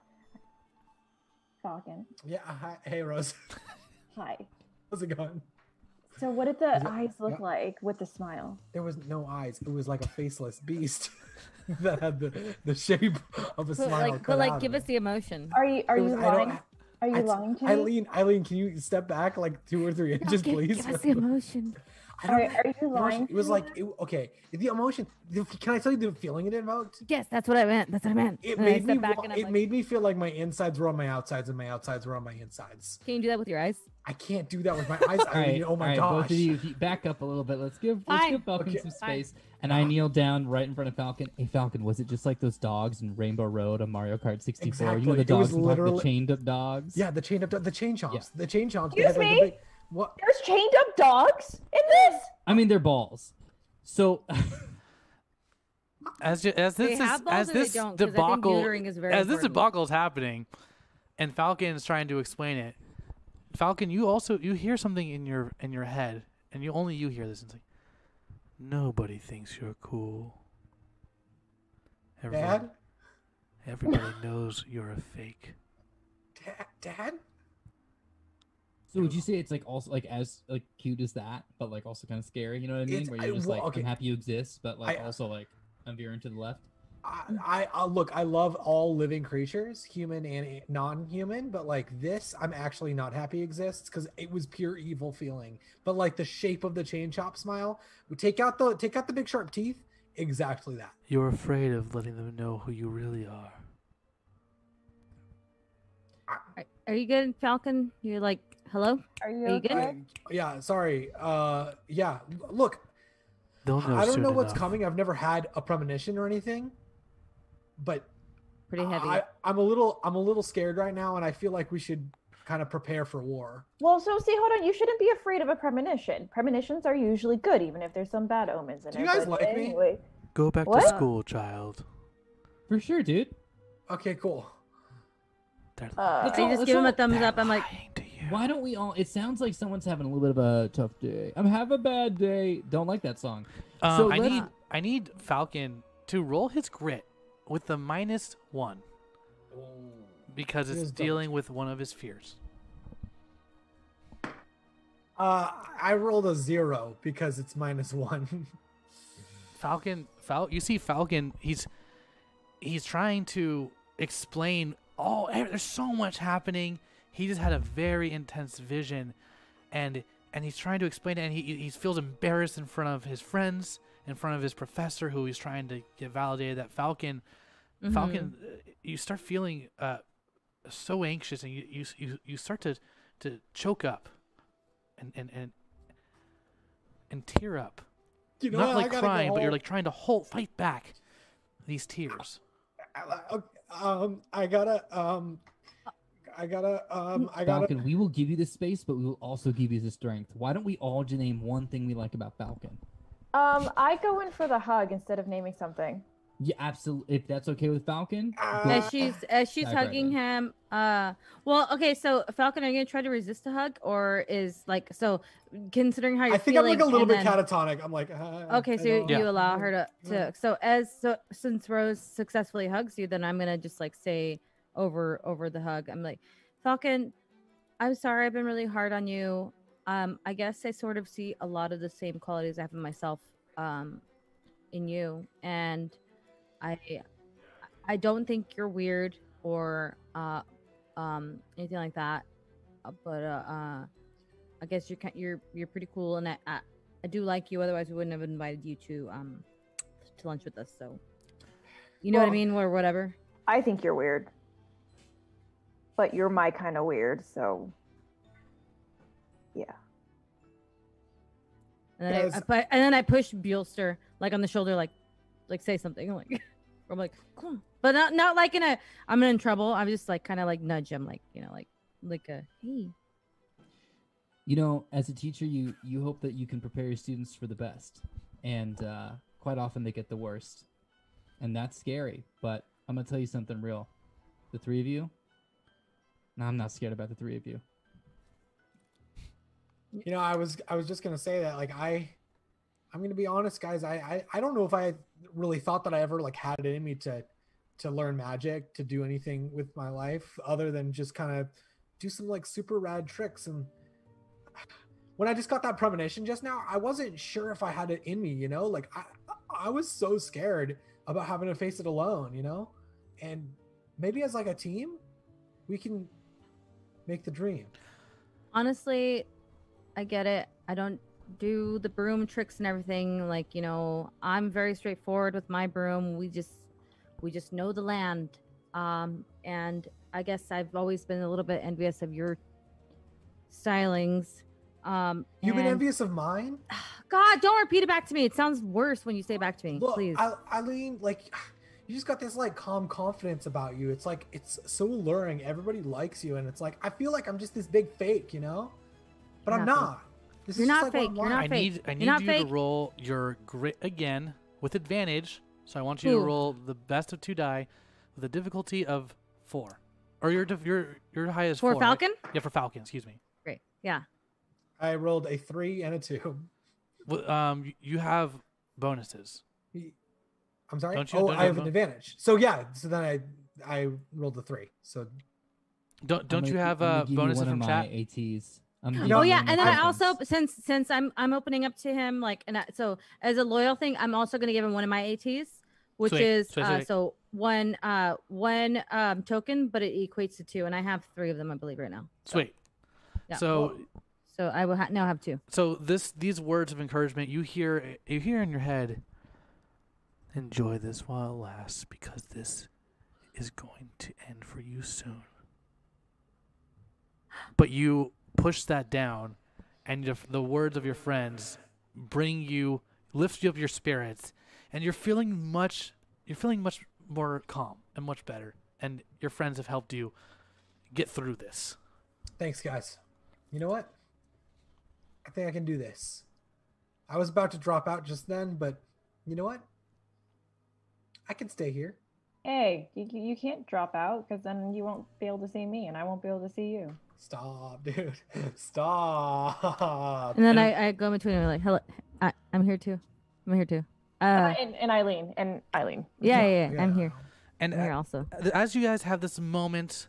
Falcon, Yeah. Hi, hey Rose, <laughs> hi. how's it going? So, what did the it- eyes look yeah. like with the smile? There was no eyes. It was like a faceless beast <laughs> that had the, the shape of a But smile. like, but like, give us it. the emotion. Are you are It you was- I don't- lying? Are you I- lying to me? Eileen, Eileen, can you step back like two or three inches, give, please? give us the <laughs> emotion. I Are, are you lying? It was like it, okay. The emotion. the- Can I tell you the feeling it evoked? Yes, that's what I meant. That's what I meant. It And made me. back wa- and I'm It like, made me feel like my insides were on my outsides and my outsides were on my insides. Can you do that with your eyes? I can't do that with my <laughs> eyes. All I right, oh my all right, gosh. both of you, back up a little bit. Let's give let's Fine. give Falcon Okay. some Fine. space. And I kneel down right in front of Falcon. Hey, Falcon, was it just like those dogs in Rainbow Road on Mario Kart 64? You know the dogs, I'm literally- the chained up dogs. Yeah, the chained up, the chain chomps, the chain chomps. Excuse had, like, the me? big- what? There's chained up dogs in this. I mean, they're balls. So <laughs> As ju- as this is as this don't? 'Cause I think debacle neutering is very as this debacle is happening, and Falcon is trying to explain it. Falcon, you also you hear something in your in your head, and you only you hear this. It's like nobody thinks you're cool. Everyone, Dad, everybody knows you're a fake. dad, dad. So would you say it's like also like as like cute as that, but like also kind of scary? You know what I mean? It's- Where I- you're just well, like, okay. I'm happy you exist, but like I- uh also like I'm veering to the left. I, I, I look. I love all living creatures, human and non-human. But like this, I'm actually not happy exists because it was pure evil feeling. But like the shape of the chain chomp smile, we take out the take out the big sharp teeth. Exactly that. You're afraid of letting them know who you really are. Are, are you good, Falcon? You're like, hello? Are you, Are you good? okay? I- yeah. Sorry. Uh. Yeah. Look, They'll know I don't know what's enough. coming. I've never had a premonition or anything, but Pretty heavy. I, I'm a little I'm a little scared right now, and I feel like we should kind of prepare for war. Well, so see, hold on. You shouldn't be afraid of a premonition. Premonitions are usually good, even if there's some bad omens in Do it. you guys but like me? anyway, Go back What? to school, child. For sure, dude. Okay, cool. They're Uh, Let's so you just let's give him a thumbs they're up. I'm like, lying to you. Why don't we all? It sounds like someone's having a little bit of a tough day. I'm having a bad day. Don't like that song. Um, So I let's- need I need Falcon to roll his grit with the minus one because it's is double dealing with one of his fears. Uh, I rolled a zero because it's minus one. <laughs> Falcon, Fal- you see Falcon. He's he's trying to explain. Oh, there's so much happening. He just had a very intense vision, and and he's trying to explain it. And he he feels embarrassed in front of his friends, in front of his professor, who he's trying to get validated. That Falcon, Falcon, uh, you start feeling uh so anxious, and you you you, you start to to choke up, and and and and tear up you know not what? Like crying, but you're like trying to hold, fight back these tears. um, I gotta, um, I gotta, um, I gotta. Falcon, we will give you the space, but we will also give you the strength. Why don't we all just name one thing we like about Falcon? Um, I go in for the hug instead of naming something. Yeah, absolutely. If that's okay with Falcon, Uh, as she's as she's Back right hugging him uh well okay so falcon are you gonna try to resist a hug or is like so considering how you're I think I'm like a little bit then- catatonic. I'm like, uh, okay so you, don't- you allow her to, to so as so since rose successfully hugs you then i'm gonna just like say over over the hug. I'm like falcon i'm sorry i've been really hard on you. Um i guess i sort of see a lot of the same qualities i have in myself um in you. And i i don't think you're weird or uh um anything like that. Uh, but uh, uh i guess you're you're you're pretty cool. And I, I i do like you. Otherwise we wouldn't have invited you to um to lunch with us. So you know what i mean? Or whatever. I think you're weird. But you're my kind of weird, so yeah. and then, I, I, pu- and then i push Buellster like on the shoulder like like say something like I'm like <laughs> come but not not like in a i'm in trouble i'm just like kind of like nudge him like you know like like a hey you know, as a teacher, you you hope that you can prepare your students for the best, and uh, quite often they get the worst, and that's scary. But I'm gonna tell you something real. The three of you. No, I'm not scared about the three of you. You know, I was I was just gonna say that like I I'm gonna be honest, guys. I, I I don't know if I really thought that I ever like had it in me to to learn magic, to do anything with my life other than just kind of do some like super rad tricks. And when I just got that premonition just now, I wasn't sure if I had it in me. You know, like I I was so scared about having to face it alone. You know, and maybe as like a team, we can make the dream. honestly i get it. I don't do the broom tricks and everything. Like you know i'm very straightforward with my broom. We just we just know the land. Um and i guess i've always been a little bit envious of your stylings. Um You've been envious of mine. <sighs> god don't repeat it back to me. It sounds worse when you say it back to me. Look, please. I, Eileen, like you just got this like calm confidence about you. It's like it's so alluring. Everybody likes you, and it's like I feel like I'm just this big fake, you know, but You're I'm not not. This You're is just not like fake. I'm You're not I fake. need I You're need not you fake. to roll your grit again with advantage. So I want you to roll the best of two die with a difficulty of four, or your your your highest for four, right? falcon Yeah, for Falcon. Excuse me. great yeah I rolled a three and a two. Well, Um, you have bonuses. I'm sorry. Don't you- oh, don't you I have have an a- advantage. So yeah. So then I I rolled a three. So Don't don't gonna- you have I'm gonna uh, give you bonuses one of from my chat? ATs. I'm You giving oh yeah and then i also since since i'm i'm opening up to him like and I, so as a loyal thing i'm also going to give him one of my ats which Sweet, is sweet, uh, sweet. so one uh one um token but it equates to two and i have three of them i believe right now So- Sweet. Yeah. So so i will ha- now have two so this these words of encouragement you hear you hear in your head. Enjoy this while it lasts, because this is going to end for you soon. But you push that down, and the words of your friends bring you, lift you up your spirits, and you're feeling much, you're feeling much more calm and much better. And your friends have helped you get through this. thanks, guys. You know what? I think I can do this. I was about to drop out just then, but you know what? I can stay here. Hey, you, you can't drop out because then you won't be able to see me and I won't be able to see you. Stop, <laughs> dude. Stop. and then I, I go in between and I'm like hello I, i'm here too i'm here too uh and, and Eileen, and Eileen. yeah yeah, yeah, Yeah. i'm here And You're a- also. as you guys have this moment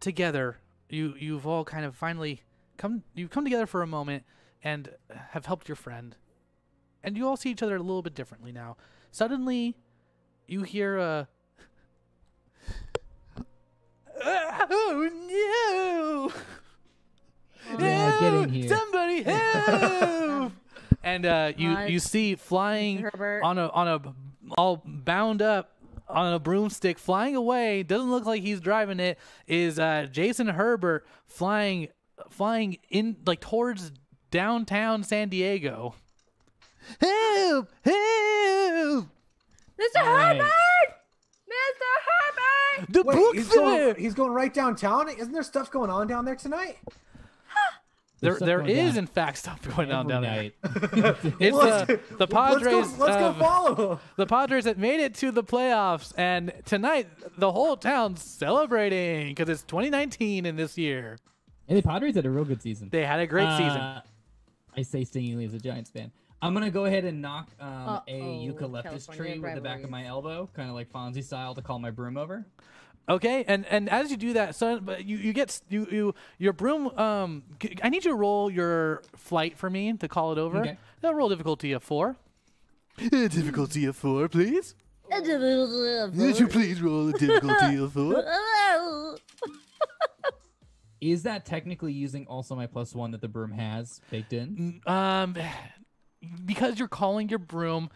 together, you you've all kind of finally come you've come together for a moment and have helped your friend. And you all see each other a little bit differently now. Suddenly you hear a Oh no! Yeah, get in here. Somebody <laughs> help! and uh, you you see flying Herbert. on a on a all bound up on a broomstick flying away. Doesn't look like he's driving it. Is uh, Jason Herbert flying flying in like towards downtown San Diego? Help! Help! Mr. Alright. Herbert! Mr. Herbert! The Wait, book's he's there. going, he's going right downtown. Isn't there stuff going on down there tonight? There, There's stuff there going is down in fact stuff going on Every down there. <laughs> It's uh, the Padres. Let's go, let's go uh, follow. the Padres that made it to the playoffs, and tonight the whole town's celebrating because it's 2019 in this year. Hey, the Padres had a real good season. They had a great season. Uh, I say stingingly as a Giants fan. I'm gonna go ahead and knock um, a eucalyptus California tree with the back of my elbow, kind of like Fonzie style, to call my broom over. Okay, and and as you do that, so but you you get s- you you your broom. Um, g- I need you to roll your flight for me to call it over. Okay. Now roll difficulty of four. difficulty of four, please. Would you please roll a difficulty of four? <laughs> Is that technically using also my plus one that the broom has baked in? Um, because you're calling your broom,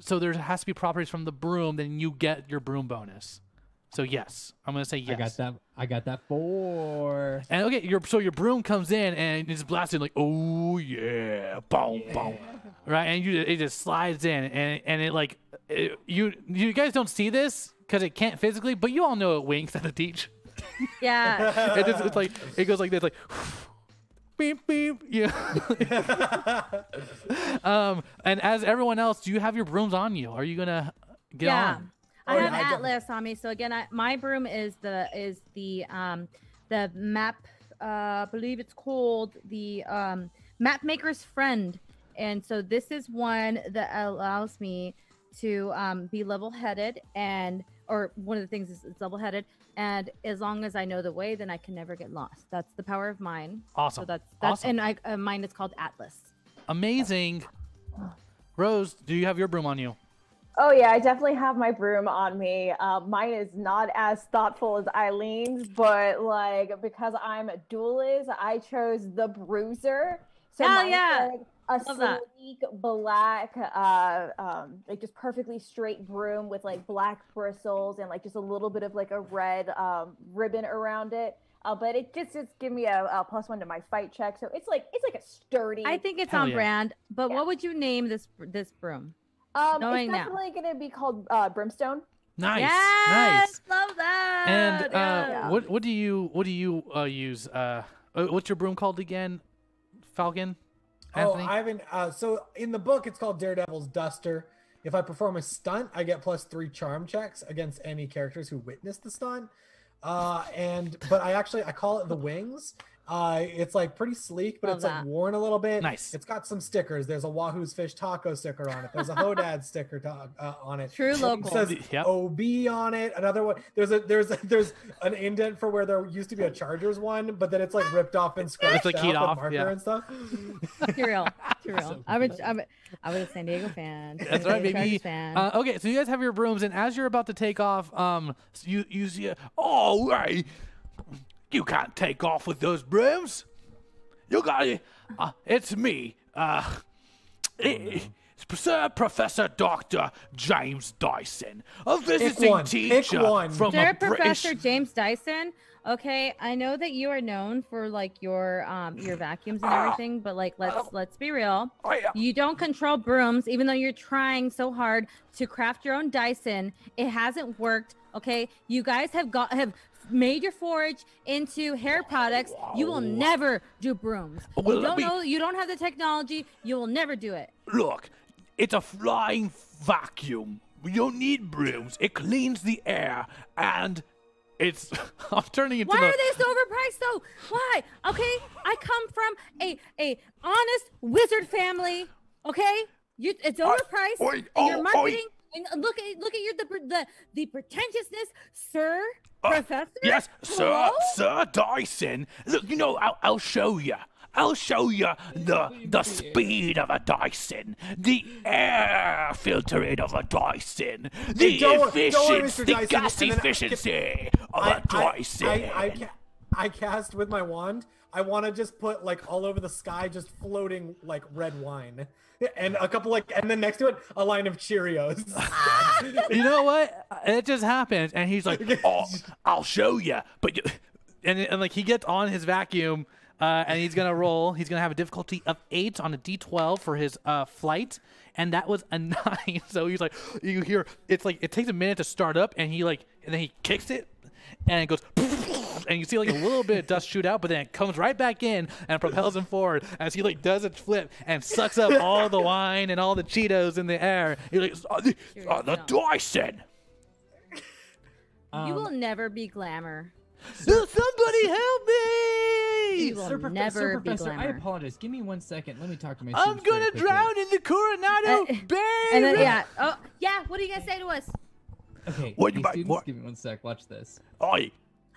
so there has to be properties from the broom. Then you get your broom bonus. So yes, I'm gonna say yes. I got that. I got that four. And okay, your so your broom comes in and it's blasting like, oh yeah, boom, boom, right? And you it just slides in and and it like it, you you guys don't see this because it can't physically, but you all know it winks at <laughs> the teach. Yeah. <laughs> It just, it's like it goes like this, like beep beep, yeah. <laughs> um, and as everyone else, do you have your brooms on you? Are you gonna get yeah. on? I Oh, have yeah, I don't- Atlas on me. So again, I, my broom is the is the um the map. Uh, I believe it's called the um map maker's friend, and so this is one that allows me to um be level headed and or one of the things is it's level headed and as long as I know the way, then I can never get lost. That's the power of mine. Awesome. So that's that's Awesome. and I uh, mine is called Atlas. Amazing. Rose, do you have your broom on you? Oh yeah, I definitely have my broom on me. Uh, mine is not as thoughtful as Eileen's, but like because I'm a duelist, I chose the Bruiser. So Hell yeah. like, a Love that. sleek black, uh, um, like just perfectly straight broom with like black bristles and like just a little bit of like a red um, ribbon around it. Uh, but it just just give me a, a plus one to my fight check, so it's like it's like a sturdy. I think it's Hell on yeah. brand. But Yeah. what would you name this this broom? um, knowing it's now. definitely gonna be called uh, Brimstone. Nice, yes, nice. love that. And uh, yeah. what what do you what do you uh, use? Uh, uh, what's your broom called again? Falcon. Anthony. Oh, I haven't. Uh, so in the book, it's called Daredevil's Duster. If I perform a stunt, I get plus three charm checks against any characters who witness the stunt. Uh, and but I actually I call it the wings. Uh, it's like pretty sleek, but Love it's like worn a little bit. Nice. It's got some stickers. There's a Wahoo's Fish Taco sticker on it. There's a Hodad <laughs> sticker to, uh, on it. True It local. says <laughs> Yep. OB on it. Another one. There's a there's a, <laughs> there's an indent for where there used to be a Chargers one, but then it's like ripped off and scratched it's like out keyed with off, marker yeah. and stuff. Too real. Too real. I'm, a, I'm, a, I was a San Diego fan. That's right, Chargers baby. Fan. Uh, okay, so you guys have your brooms, and as you're about to take off, um, you you see, a, oh, hey, you can't take off with those brooms. You got it. Uh, it's me. Uh, it's Sir Professor Doctor James Dyson, a visiting one. Teacher one. from Sir a British. Professor James Dyson. Okay, I know that you are known for like your um your vacuums and everything, but like let's let's be real. Oh, yeah. You don't control brooms, even though you're trying so hard to craft your own Dyson. It hasn't worked. Okay, you guys have got have made your forage into hair products. You will never do brooms. Oh, well, you don't me- know. You don't have the technology. You will never do it. Look, it's a flying vacuum. We don't need brooms. It cleans the air, and it's. <laughs> I'm turning into Why the. are they so overpriced though? Why? Okay, I come from a a honest wizard family. Okay, you it's overpriced. oi, oh, you're oh, oi. marketing And look at look at your the the, the pretentiousness, sir, Uh, professor. Yes, sir, Hello? Sir Dyson. Look, you know, I'll, I'll show you. I'll show you the the speed of a Dyson, the air filtering of a Dyson, the don't wor- don't worry, efficiency, the Dyson, gas and then I- efficiency of a Dyson. I, I, I, I cast with my wand. I want to just put like all over the sky, just floating like red wine, and a couple like, and then next to it, a line of Cheerios. <laughs> you know what? It just happens, and he's like, <laughs> oh, I'll show you, but you, and, and like he gets on his vacuum uh, and he's gonna roll. He's gonna have a difficulty of eight on a d12 for his uh, flight, and that was a <laughs> nine. So he's like, you hear it's like it takes a minute to start up, and he like and then he kicks it, and it goes. And you see like a little bit of dust shoot out, but then it comes right back in and propels him forward as he like does a flip and sucks up all the wine and all the Cheetos in the air. He's like, uh, the, uh, the Dyson. you will never be glamour. Somebody help me! You will Sir, Prof- never Sir be Professor, I apologize. Give me one second. Let me talk to my. I'm gonna drown in the Coronado Uh, Bay. And then yeah, oh yeah. What are you gonna say to us? Okay, What hey, students, what- give me one sec. Watch this. Oi,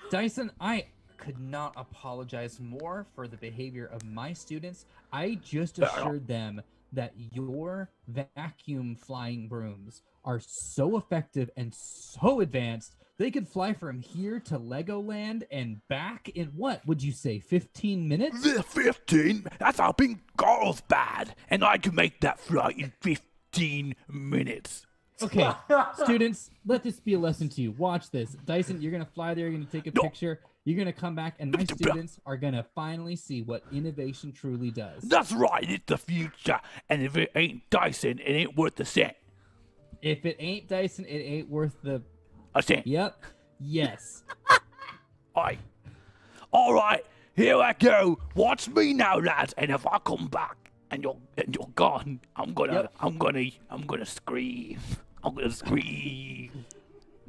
Dyson, I could not apologize more for the behavior of my students. I just assured them that your vacuum flying brooms are so effective and so advanced they could fly from here to Legoland and back in what would you say 15 minutes? 15? That's how big Carlsbad, and I can make that flight in 15 minutes. Okay, <laughs> students, let this be a lesson to you. Watch this. Dyson, you're going to fly there, you're going to take a No. picture. You're going to come back and my students are going to finally see what innovation truly does. That's right, it's the future, and if it ain't Dyson, it ain't worth a cent. If it ain't Dyson, it ain't worth the A cent. Yep. Yes. <laughs> Aye. All right, here I go. Watch me now, lads. And if I come back and you're and you're gone, I'm gonna Yep. I'm gonna I'm gonna scream. I'm gonna scream.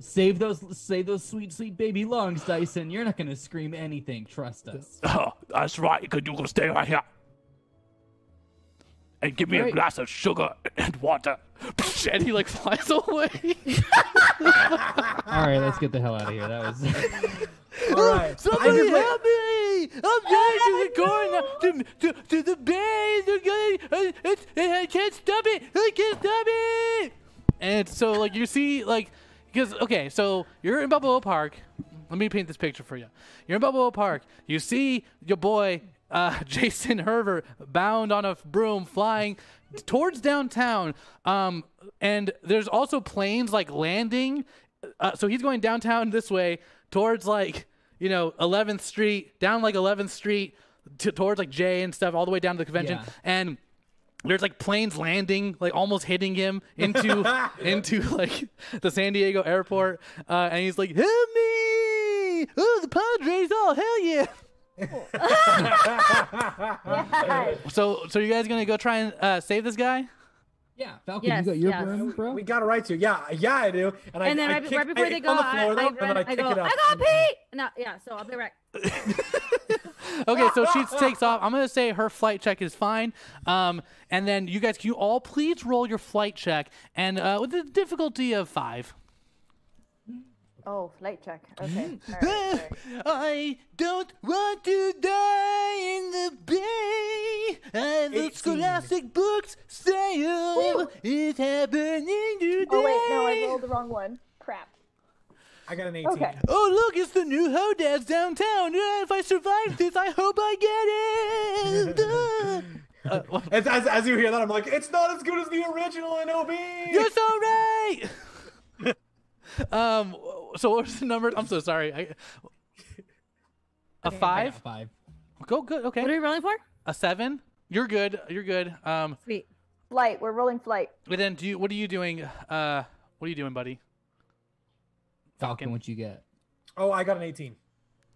Save those save those sweet, sweet baby lungs, Dyson. You're not gonna scream anything, trust us. Oh, <laughs> that's right, because you're gonna stay right here. And give me a glass of sugar and water. <laughs> and he like flies away. Alright, let's get the hell out of here. That was <laughs> All right. Somebody help me! I'm going to the corner to, to, to the bay. They're going. I, uh, it's- I can't stop it. I can't stop it. And so like you see like because okay so you're in Balboa Park. Let me paint this picture for you. You're in Balboa Park. You see your boy uh, <laughs> Jason Herbert bound on a broom flying towards downtown. Um, and there's also planes like landing. Uh, so he's going downtown this way towards like you know 11th Street, down like 11th Street to, towards like J and stuff, all the way down to the convention. Yeah. And there's like planes landing, like almost hitting him into <laughs> into like the San Diego airport, uh, and he's like, "Help me! Oh, the Padres! Oh, hell yeah!" Yeah. <laughs> <laughs> So, so you guys gonna go try and uh, save this guy? Yeah, Falcon, Yes, you got your yes. broom, bro? We got it right to. Yeah, yeah, I do. And, I, then I right, kick, right before I- they it's go, on the I, floor I, though, run, and I I go, it up. I got Pete. No, yeah. So I'll be right. <laughs> <laughs> Okay, so she takes off. I'm gonna say her flight check is fine. Um, and then you guys, can you all please roll your flight check and uh, with the difficulty of five. Oh, flight check. Okay. All right, all right. <laughs> I don't want to die in the bay. As the 18. scholastic books say, oh, it's happening today. Oh wait, no, I rolled the wrong one. Crap. I got an 18. Okay. Oh, look, it's the new Hodads downtown. If I survive this, I hope I get it. <laughs> Uh, uh, As, as, as you hear that, I'm like, it's not as good as the original NOB. you're so right. <laughs> um, so what was the number? I'm so sorry. I, a Yeah, five? five. Go good. Okay. What are we rolling for? A seven? You're good. You're good. Um, Sweet. Flight. We're rolling flight. and then do you? What are you doing? Uh, what are you doing, buddy? Falcon, what you get? Oh, I got an 18.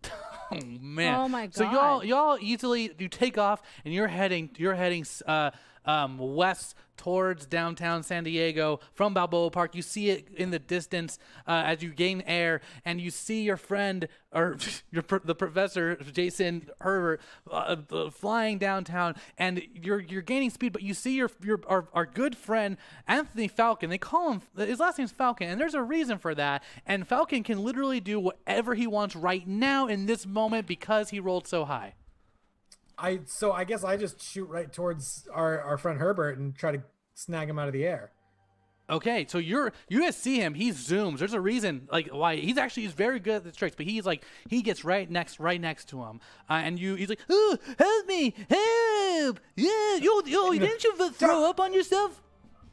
<laughs> Oh man. Oh my god! So y'all y'all easily you take off and you're heading you're heading uh um, west towards downtown San Diego from Balboa Park. You see it in the distance uh, as you gain air, and you see your friend or <laughs> your the professor Jason Herbert uh, uh, flying downtown, and you're you're gaining speed. But you see your your our, our good friend Anthony Falcon. They call him his last name's Falcon, and there's a reason for that. And Falcon can literally do whatever he wants right now in this moment because he rolled so high. I so I guess I just shoot right towards our, our friend Herbert and try to snag him out of the air. Okay, so you're you guys see him. He zooms. There's a reason like why he's actually he's very good at the tricks, but he's like he gets right next right next to him, uh, and you he's like, oh, help me, help, yeah, yo, yo, <laughs> didn't you throw up on yourself?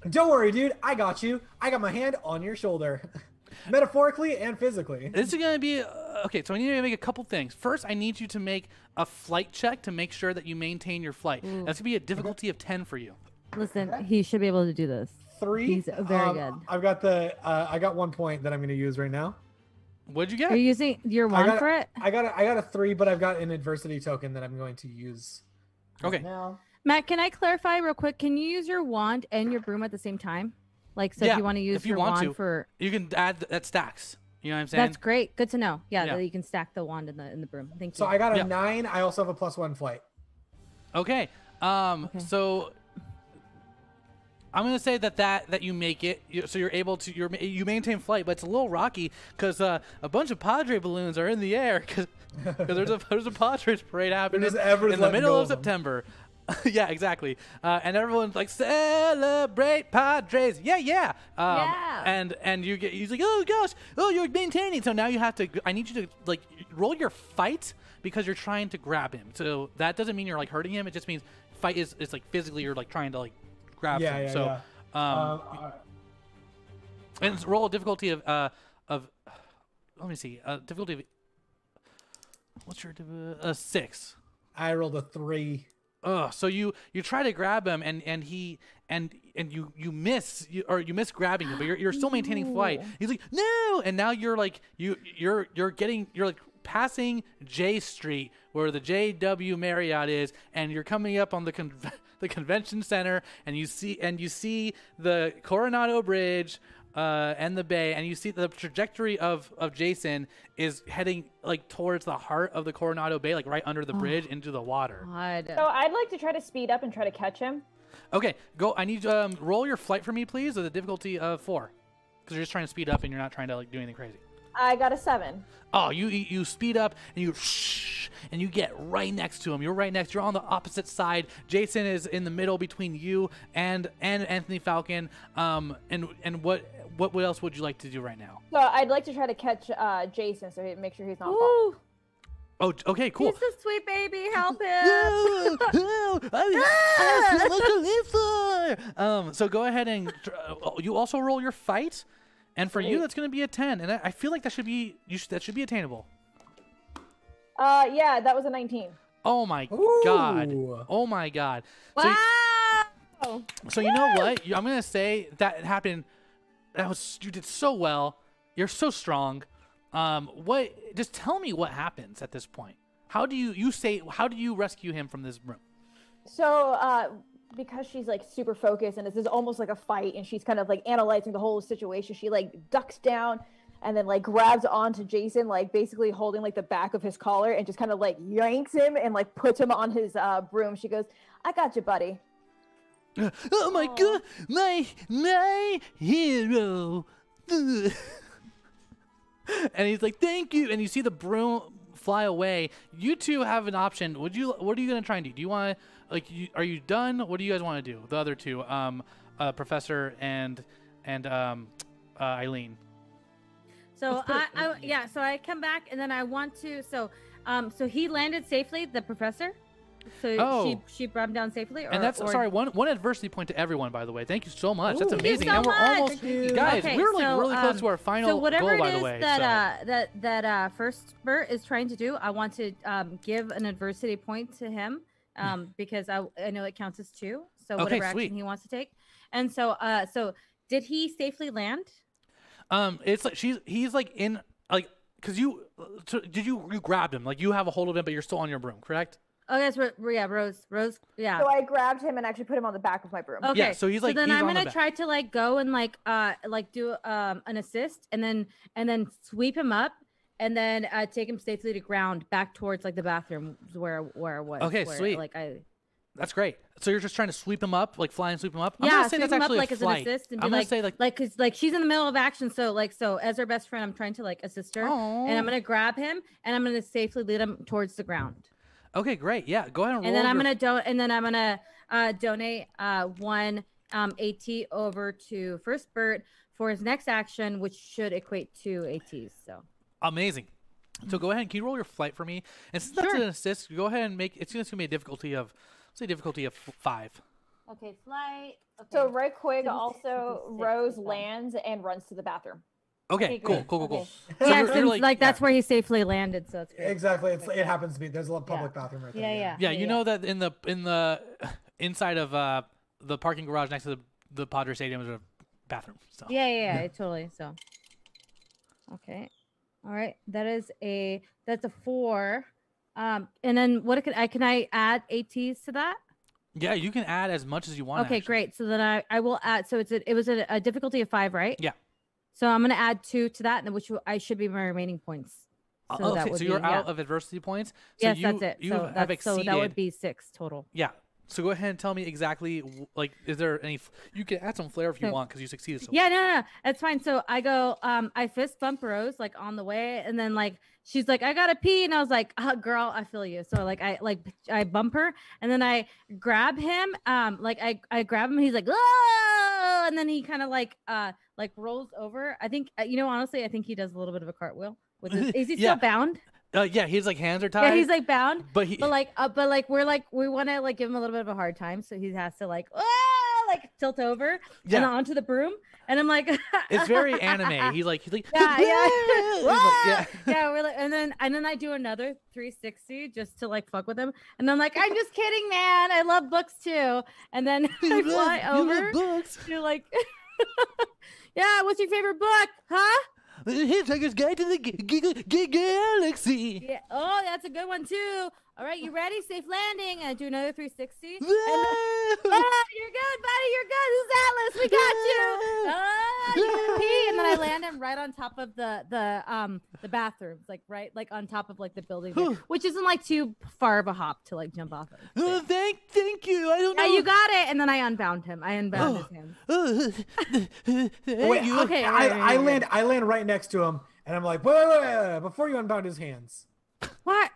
Don't worry, dude. I got you. I got my hand on your shoulder, <laughs> metaphorically and physically. This is gonna be uh, okay. So I need you to make a couple things. First, I need you to make a flight check to make sure that you maintain your flight. That's gonna be a difficulty of ten for you. Listen, he should be able to do this. Three. He's very Um, good. I've got the. Uh, I got one point that I'm going to use right now. What'd you get? Are you using your I wand got, for it? I got. A, I got a three, but I've got an adversity token that I'm going to use. right Okay. Now. Matt, can I clarify real quick? Can you use your wand and your broom at the same time? Like, so Yeah, if you want to use if you your want wand to. for You can add that stacks. You know what I'm saying? that's great. Good to know. Yeah, Yeah. that you can stack the wand in the in the broom. Thank So you. So I got a Yeah. nine. I also have a plus one flight. Okay. Um. Okay. So I'm gonna say that that that you make it, you, so you're able to you're, you maintain flight, but it's a little rocky because uh, a bunch of Padre balloons are in the air because <laughs> there's a there's a Padres parade happening just everyone's in the middle go of of 'em. September. <laughs> yeah, exactly. Uh, and everyone's like, celebrate Padres. Yeah, yeah. Um, Yeah. And and you get he's like, oh gosh, oh you're maintaining. So now you have to. I need you to like roll your fight because you're trying to grab him. So that doesn't mean you're like hurting him. It just means fight is it's like physically you're like trying to like grab Yeah, him. yeah, so yeah. um, uh, and it's roll a difficulty of uh of let me see uh difficulty of what's your div- uh, six. I rolled a three. Ugh. So you you try to grab him and and he and and you you miss you, or you miss grabbing him, but you're, you're still maintaining <gasps> flight. He's like no, and now you're like you you're you're getting you're like passing J Street where the JW Marriott is, and you're coming up on the con- <laughs> the convention center, and you see and you see the Coronado Bridge. Uh, and the bay, and you see the trajectory of of Jason is heading like towards the heart of the Coronado Bay, like right under the bridge into the water. God. So I'd like to try to speed up and try to catch him. Okay, go. I need um roll your flight for me, please, with a difficulty of four, because you're just trying to speed up and you're not trying to like do anything crazy. I got a seven. Oh, you you you speed up and you shh, and you get right next to him. You're right next. You're on the opposite side. Jason is in the middle between you and and Anthony Falcon. Um, and and what what what else would you like to do right now? So I'd like to try to catch uh, Jason, so he make sure he's not. falling. Ooh, Oh, okay, cool. he's a sweet baby. <laughs> Help him. Whoa, whoa, I, I feel like a liver. Um, so go ahead and tr- uh, you also roll your fight, and for you that's going to be a ten, and I, I feel like that should be you should, that should be attainable. Uh, yeah, that was a nineteen. Oh my god! Oh my god! So, Wow. so you know what? I'm going to say that happened. That was you did so well. You're so strong. Um, what? Just tell me what happens at this point. How do you you say? How do you rescue him from this room? So, uh, because she's like super focused and this is almost like a fight, and she's kind of like analyzing the whole situation, she like ducks down and then like grabs onto Jason, like basically holding like the back of his collar and just kind of like yanks him and like puts him on his uh, broom. She goes, "I got you, buddy." <gasps> Oh my god, my my hero. <laughs> and he's like, "Thank you." And you see the broom fly away. You two have an option. Would you? What are you gonna try and do? Do you want to like? You, are you done? What do you guys want to do? The other two, um, uh, Professor and and um, uh, Eileen. So I, I, yeah. So I come back and then I want to. So, um, so he landed safely, the professor. So Oh. she she brought him down safely. Or, And that's or- sorry, one one adversity point to everyone, by the way. Thank you so much. That's Ooh. Thank you amazing. so and we're much. almost you. guys. Okay, we're like so, really close um, to our final so whatever goal, by the way. that so. uh that that uh first Bert is trying to do, I want to um give an adversity point to him um because I I know it counts as two. So Okay, whatever sweet. action he wants to take, and so uh so did he safely land? Um, it's like she's he's like in like because you so did you you grabbed him like you have a hold of him but you're still on your broom correct? Oh, that's Ro- yeah, Rose. Rose. Yeah. So I grabbed him and actually put him on the back of my broom. Okay. so he's like- so then he's I'm on gonna back. try to like go and like uh like do um an assist and then and then sweep him up and then uh take him safely to ground back towards like the bathroom where where I was. Okay, where, sweet. Like I That's great. So you're just trying to sweep him up, like fly and sweep him up. I'm yeah, gonna say sweep that's him up actually like a as an assist and be I'm like gonna say like, like cause like she's in the middle of action so like so as her best friend I'm trying to like assist her and I'm gonna grab him and I'm gonna safely lead him towards the ground. okay, great. Yeah, go ahead and roll. and then I'm your- gonna do and then I'm gonna uh, donate uh, one um, AT over to Fersbert for his next action, which should equate to ATs. So Amazing. So go ahead and can you roll your flight for me? And since that's an assist, go ahead and make it's gonna be a difficulty of say difficulty of f- five. okay, flight. Okay. So right quick, also 56 Rose lands and runs to the bathroom. Okay, Okay, cool, cool, cool, cool. Okay. So yes, you're- you're like- like, that's yeah. where he safely landed. So it's great. Exactly. It's it happens to be there's a little public bathroom right there. Yeah, yeah. Yeah, you know that in the in the <sighs> inside of uh the parking garage next to the the Padre Stadium is a bathroom. So Yeah, yeah, yeah, totally. So, okay, all right. That is a that's a four. Um, and then what can I can I add ATs to that? yeah, you can add as much as you want. Okay, actually. great. So then I I will add. So it's a, it was a, a difficulty of five, right? Yeah. So I'm gonna add two to that, and which I should be my remaining points. Uh, So that okay, would so you're be- out yeah. of adversity points. So yes, you, that's it. You so have exceeded. so that would be six total. Yeah. So go ahead and tell me exactly like is there any you can add some flair if you So- want because you succeeded so Yeah, no, no, no, that's fine. So I go, um, I fist bump Rose like on the way, and then like she's like, I gotta pee, and I was like, uh, girl, I feel you. So like I like I bump her, and then I grab him, um, like I I grab him, he's like, oh, and then he kind of like uh like rolls over. I think uh, you know honestly, I think he does a little bit of a cartwheel. With his, is he <laughs> still Yeah. bound? Uh, yeah, he's like hands are tied. Yeah, he's like bound. but he But like, uh, but like, we're like, we want to like give him a little bit of a hard time, so he has to like, ah, like tilt over and onto the broom, and I'm like, it's very <laughs> anime. He's like he's like yeah, yeah, <laughs> He's like, <laughs> yeah. yeah. We're like, and then and then I do another 360 just to like fuck with him, and I'm like, I'm just kidding, man. I love books too. And then I fly love- you love over books. to like, yeah, what's your favorite book, huh? Hitchhiker's Guide to the G- G- G- Galaxy. Yeah. Oh, that's a good one too. All right, you ready? Safe landing. And do another 360. And Whoa. Ah, you're good, buddy. You're good. Who's Atlas? We got you. Ah, you pee, and then I land him right on top of the the um the bathrooms, like right like on top of like the building, there, which isn't like too far of a hop to like jump off. Of. Oh, thank, thank you. I don't Yeah, know. you got it. And then I unbound him. I unbound his hands. Oh, thank Wait, you. Okay, I, right, right, I right, land I land right next to him, and I'm like, wait, wait, wait, wait, wait, before you unbound his hands, What?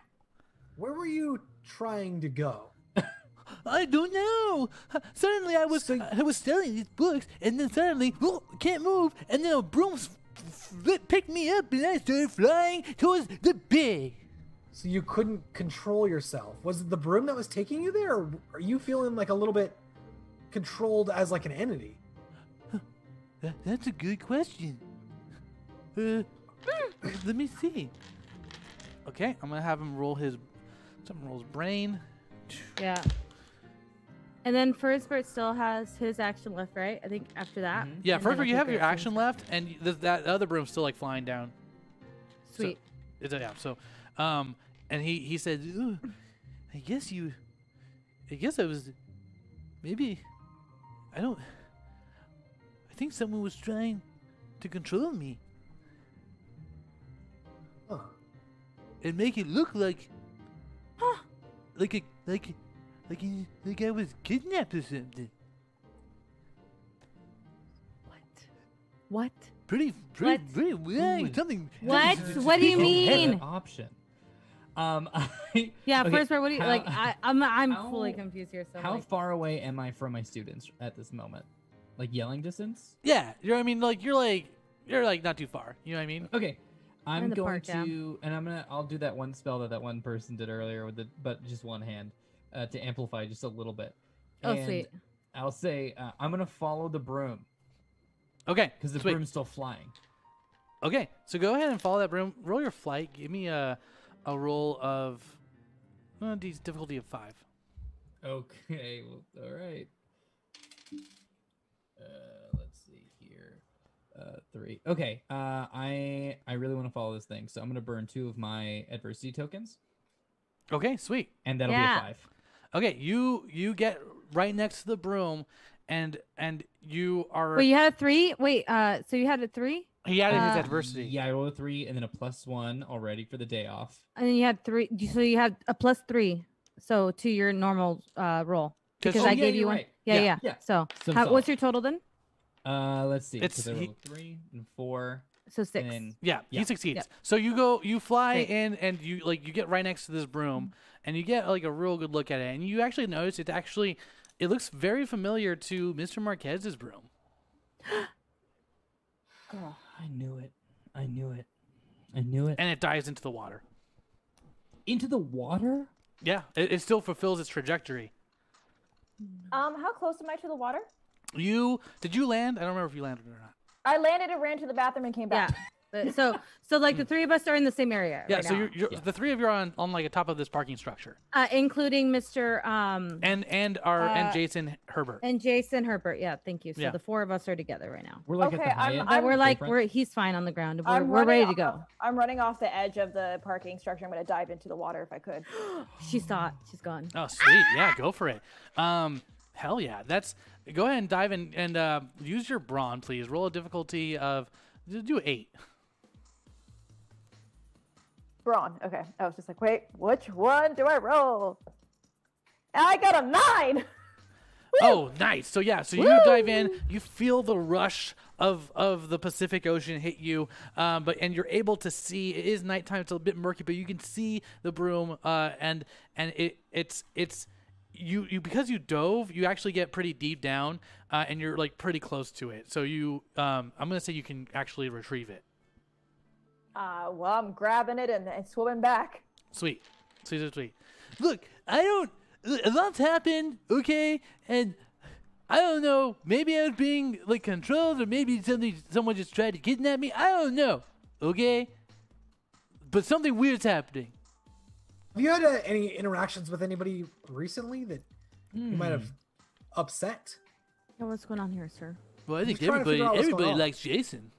Where were you trying to go? I don't know. Suddenly, I was So- I was selling these books, and then suddenly, oh, can't move, and then a broom picked me up, and I started flying towards the bay. So you couldn't control yourself. Was it the broom that was taking you there, or are you feeling like a little bit controlled as like an entity? That's a good question. Uh, let me see. Okay, I'm gonna have him roll his something rolls brain. Yeah. And then Fersbert still has his action left, right? I think after that. Yeah, And first then you have your action it. left, and th- that other broom's still like flying down. Sweet. It's a, yeah. So, um, and he he said, "Ooh, I guess you, I guess I was, maybe, I don't. I think someone was trying to control me Huh. and make it look like, <gasps> like a like, like a, like I was kidnapped or something. What? Pretty, pretty, What? pretty, yeah, Ooh. something. What? something What do you suspicious. Had that mean? option. Um, <laughs> I, Yeah, okay, part. what do you how- like? I, I'm I'm how- fully confused here. So How like, far away am I from my students at this moment? Like yelling distance? Yeah, you're. I mean, like you're like you're like not too far. You know what I mean? Okay. I'm going park, yeah. to, and I'm gonna, I'll do that one spell that that one person did earlier with the, but just one hand, uh, to amplify just a little bit. Oh, And sweet. I'll say uh, I'm gonna follow the broom Okay, because the sweet. broom's still flying. Okay, so go ahead and follow that broom. Roll your flight. Give me a a roll of uh, difficulty of five. Okay. Well, all right. Uh, let's see here. Uh, three. Okay. Uh, I I really want to follow this thing, so I'm gonna burn two of my adversity tokens. Okay, sweet. and that'll Yeah. be a five. Okay, you you get right next to the broom, and and you are. Wait, you had a three? Wait, uh, so you had a three, he added his uh, adversity. Yeah, I rolled a three and then a plus one already for the day off. and then you had three. So you had a plus three, so to your normal uh roll 'Cause- because Oh, I yeah, gave you're you one. right. Yeah, Yeah, yeah. yeah. So, So how, it's what's your total then? Uh, let's see. It's- Because he- three and four, So six. and then Yeah, he Yeah. succeeds. Yep. So you go, you fly Great. in, and you like you get right next to this broom, and you get like a real good look at it, and you actually notice it actually, it looks very familiar to Mr. Marquez's broom. <gasps> I knew it. I knew it. I knew it. and it dives into the water. Into the water? Yeah, it, it still fulfills its trajectory. Um, how close am I to the water? You did you land? I don't remember if you landed or not. I landed and ran to the bathroom and came back. But- so, so like the three of us are in the same area. Yeah, right so now. you're, you're Yeah. the three of you are on on like the top of this parking structure, uh, including Mr. Um and and our and Uh, Jason Herbert. and Jason Herbert. Yeah, thank you. So Yeah. the four of us are together right now. We're like Okay, at the I'm- Hyatt. But we're like we're he's fine on the ground. We're, I'm we're running ready to go. I'm running off the edge of the parking structure. I'm going to dive into the water if I could. <gasps> She saw it. She's gone. Oh, sweet. Yeah, go for it. Um, hell yeah. That's go ahead and dive in and uh, use your brawn, please. Roll a difficulty of do eight. Brawn. Okay. I was just like, wait, which one do I roll? And I got a nine. <laughs> Oh, nice. So yeah, so you dive in, you feel the rush of of the Pacific Ocean hit you, um, but and you're able to see. It is nighttime; it's a bit murky, but you can see the broom, uh, and and it it's it's you you because you dove, you actually get pretty deep down, uh, and you're like pretty close to it. So you, um, I'm gonna say you can actually retrieve it. Uh, well, I'm grabbing it and, and swimming back. Sweet. Sweet, sweet, sweet. Look, I don't. A lot's happened, okay? And I don't know. Maybe I was being like controlled, or maybe something, someone just tried to kidnap me. I don't know, okay? But something weird's happening. Have you had uh, any interactions with anybody recently that you might have Hmm. upset? Yeah, what's going on here, sir? Well, I think Just trying to everybody, figure out what's going everybody on. likes Jason.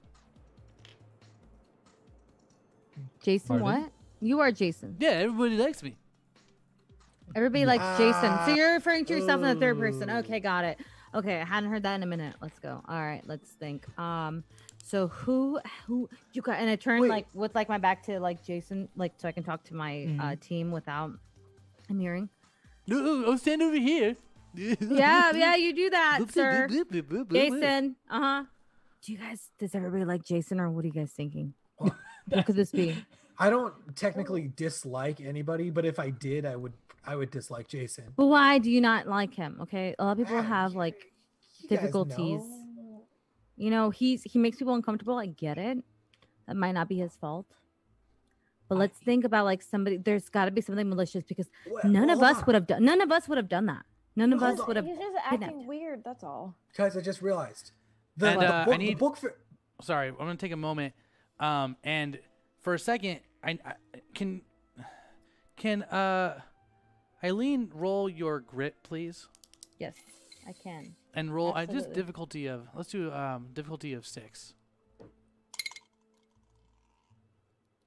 Jason, Pardon? what? You are Jason. Yeah, everybody likes me. Everybody likes Jason. So Ah, you're referring to yourself in the third person. Okay, got it. Okay, I hadn't heard that in a minute. Let's go. All right, let's think. Um, so who who you got? And I turned Wait. like with like my back to like Jason, like so I can talk to my Mm-hmm. uh, team without I'm hearing. No, oh, oh, stand over here. Yeah, yeah, you do that, sir. Jason. Uh huh. Do you guys? Does everybody like Jason, or what are you guys thinking? <laughs> What could this be? I don't technically dislike anybody, but if I did, I would I would dislike Jason. But why do you not like him? Okay, a lot of people have like you guys difficulties. know. You know, he's he makes people uncomfortable. I get it. That might not be his fault. But let's think about like somebody. There's got to be something malicious because Well, none of hold us on. would have done. None of us would have done that. None of Hold us on. would have. He's just acting him. weird. That's all. Guys, I just realized. The, And, the uh, I book, need- the book fair. Sorry, I'm gonna take a moment. Um, and for a second, I, I can can uh Eileen roll your grit, please, Yes, I can. And roll. I just difficulty of let's do um difficulty of six.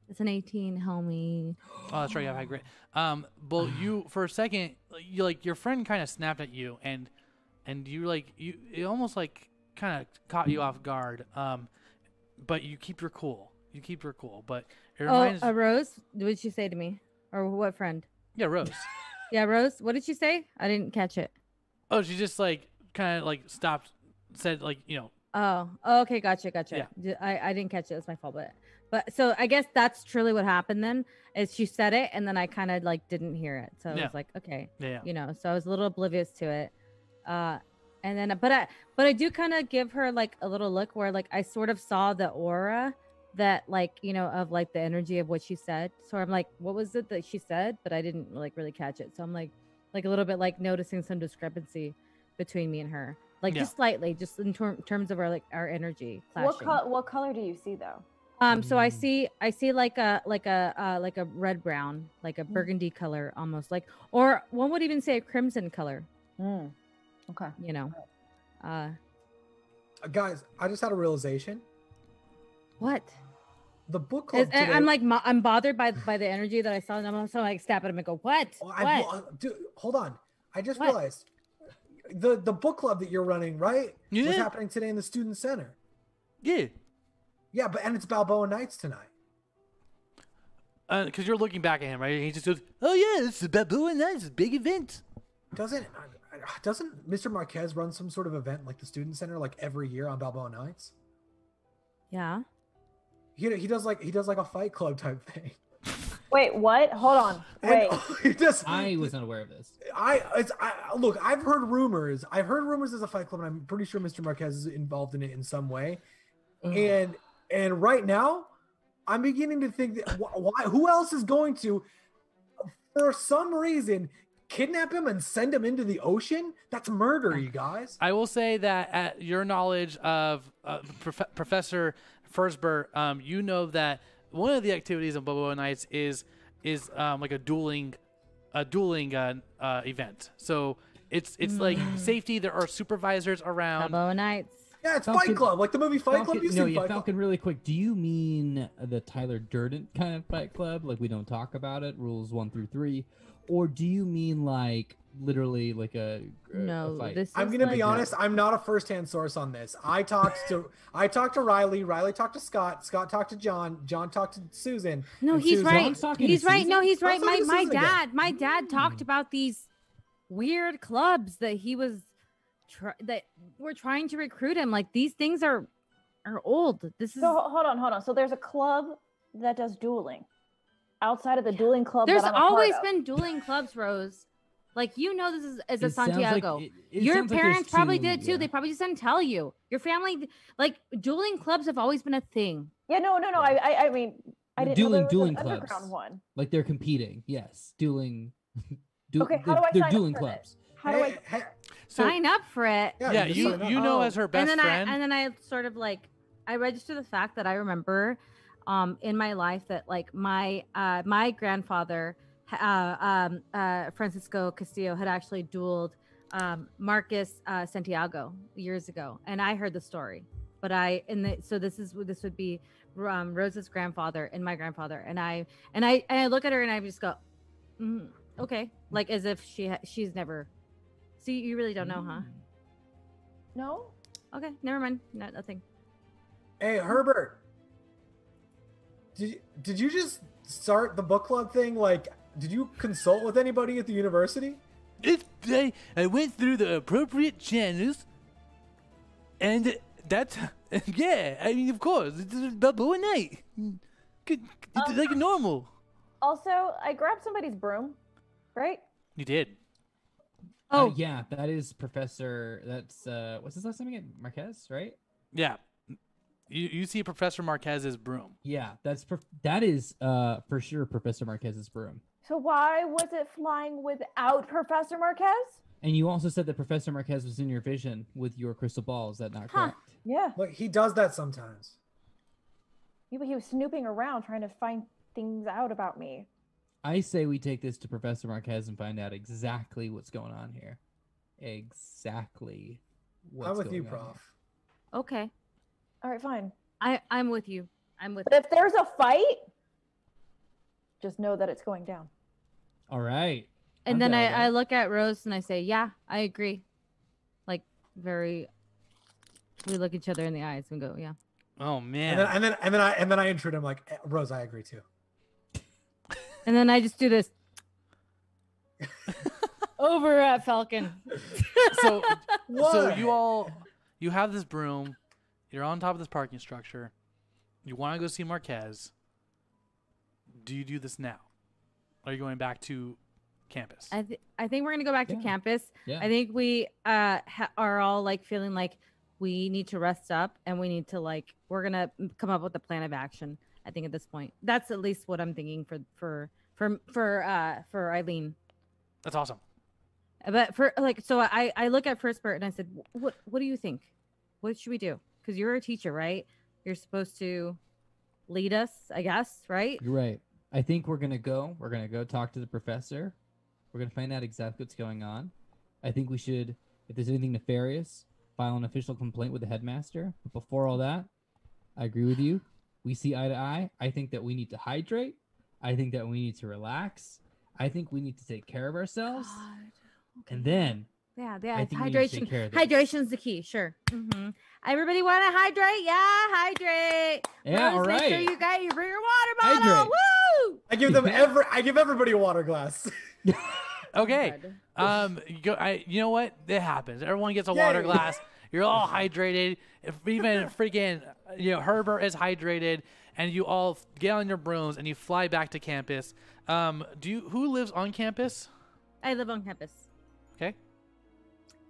It's an 18, homie. Oh, that's right. You have high grit. Um, well, <sighs> you for a second, you like your friend kind of snapped at you, and and you like you it almost like kind of caught you off guard. Um, but you keep your cool. You keep your cool. But it reminds Oh, reminds. uh, Rose, what did she say to me? Or what friend? yeah, Rose. <laughs> Yeah, Rose. What did she say? I didn't catch it. Oh, she just like kind of like stopped, said like you know, Oh, oh, okay, gotcha, gotcha. Yeah. I, I didn't catch it. It's my fault, but but so I guess that's truly what happened then. Is she said it and then I kind of like didn't hear it, so I was like, okay, yeah, yeah. you know. So I was a little oblivious to it, uh, and then but I but I do kind of give her like a little look where like I sort of saw the aura that like you know of like the energy of what she said. So I'm like, what was it that she said? But I didn't like really catch it. So I'm like like a little bit like noticing some discrepancy between me and her like Yeah. just slightly just in ter- terms of our like our energy clashing. What color? What color do you see though? um so i Mm. see i see like a like a uh like a red brown like a Mm. burgundy color almost like or one would even say a crimson color Hmm. Okay. you know uh Uh, guys, I just had a realization. what the book club. It's- today- I'm like, I'm bothered by by the energy that I saw, and I'm also like, snap at him and go, what? Oh, what? I, dude, hold on. I just What? realized the the book club that you're running, right? Was Yeah. happening today in the student center. Yeah. Yeah, but and it's Balboa Nights tonight. Because you're looking back at him, right? He just goes, "Oh yeah, it's the Balboa Nights, a big event." Doesn't uh, doesn't Mr. Marquez run some sort of event like the student center like every year on Balboa Nights? yeah. He, he does like he does like a fight club type <laughs> thing. Wait, what? Hold on. Wait. <laughs> he does. I was not aware of this. I it's I look. I've heard rumors. I've heard rumors as a fight club, and I'm pretty sure Mr. Marquez is involved in it in some way. And and right now, I'm beginning to think that why? Who else is going to, for some reason, kidnap him and send him into the ocean? That's murder, you guys. I will say that at your knowledge of uh, Prof- Professor Fersber, um, you know that one of the activities of Balboa Nights is is um, like a dueling a dueling uh, uh, event. So it's it's like safety. There are supervisors around. Balboa Nights. Yeah, it's Falcon- Fight Club, like the movie Fight Club. Falcon, You've no, seen yeah, Fight Falcon. Really quick, do you mean the Tyler Durden kind of Fight Club, like we don't talk about it, rules one through three, or do you mean like literally like a, a- a No, fight? this. I'm gonna be like- honest. I'm not a first-hand source on this. I talked to I talked to Riley. Riley talked to Scott. Scott talked to John. John talked to Susan. No, he's Susan- right. John's talking to He's right. Susan? No, he's right. My my Susan again. dad. My dad hmm. talked about these weird clubs that he was try- that were trying to recruit him. Like these things are are old. This is So hold on, hold on. So there's a club that does dueling outside of the dueling club. there's that I'm a part always been dueling clubs, Rose. Like you know, this is as a It sounds like- Santiago. it- it Your sounds like parents probably two- did too. yeah. They probably just didn't tell you. Your family, like dueling clubs, have always been a thing. Yeah, no, no, no. I, I, I mean, I didn't Dueling- know dueling clubs. one. like they're competing. Yes, dueling. <laughs> du- Okay, how do I they're sign up dueling for clubs. this? How do I? Hey, hey, So Sign up for it. yeah, yeah, just you you know Oh. as her best and then friend. I and then I sort of like I register the fact that I remember um in my life that like my uh my grandfather uh um uh Francisco Castillo had actually dueled um Marcus uh Santiago years ago and I heard the story but I and the, so this is this would be um Rose's grandfather and my grandfather and I and I and I look at her and I just go mm, okay like as if she ha- she's never see you really don't know huh. No. okay never mind no, nothing Hey, Herbert. Did did you just start the book club thing? Like, did you consult with anybody at the university? If I, I went through the appropriate channels, and that's <laughs> yeah. I mean, of course, it's Balboa night. Good, it's Um, like normal. Also, I grabbed somebody's broom, right? you did. Oh Oh. yeah, that is Professor. That's uh, what's his last name again? Marquez, right? Yeah. You you see Professor Marquez's broom. Yeah, that's prof- that is uh for sure Professor Marquez's broom. So why was it flying without Professor Marquez? And you also said that Professor Marquez was in your vision with your crystal ball. Is that not Huh. correct? Yeah, Look, he does that sometimes. he, he was snooping around trying to find things out about me. I say we take this to Professor Marquez and find out exactly what's going on here. Exactly. What's I'm with you, going on Prof. Okay. All right, fine. I I'm with you. I'm with But if there's a fight, just know that it's going down. Here. All right. and I'm then I, I look at Rose and I say, "Yeah, I agree." Like very we look each other in the eyes and go, "Yeah." Oh And man. then and then and then I and then I intrude him like "Eh, Rose. I agree too. And then I just do this <laughs> over at Falcon. <laughs> so so you all you have this broom. You're on top of this parking structure. You want to go see Marquez. Do you do this now? Are you going back to campus? I th- I think we're going to go back to campus. Yeah. I think we uh ha- are all like feeling like we need to rest up and we need to like we're going to come up with a plan of action. I think at this point. That's at least what I'm thinking for for for for uh for Eileen. That's awesome. But for like, so I I look at Fersbert and I said, what what do you think? What should we do? Because you're a teacher, right? You're supposed to lead us, I guess, right? You're right. I think we're gonna go. We're gonna go talk to the professor. We're gonna find out exactly what's going on. I think we should, if there's anything nefarious, file an official complaint with the headmaster. But before all that, I agree with you. we see eye to eye. I think that we need to hydrate. I think that we need to relax. I think we need to take care of ourselves. And then Yeah, yeah. I It's think we need to hydration. take care of this. Hydration's the key. Sure. hmm Everybody want to hydrate? Yeah, hydrate. Yeah, Rose, all Make sure you got you bring your water bottle. Hydrate. Woo! I give them <laughs> every. I give everybody a water glass. <laughs> Okay. Good. Um, you go. I. You know what? It happens. Everyone gets a water glass. <laughs> You're all hydrated. If even freaking, you know, Herbert is hydrated, and you all get on your brooms and you fly back to campus. Um, do you? Who lives on campus? I live on campus. Okay.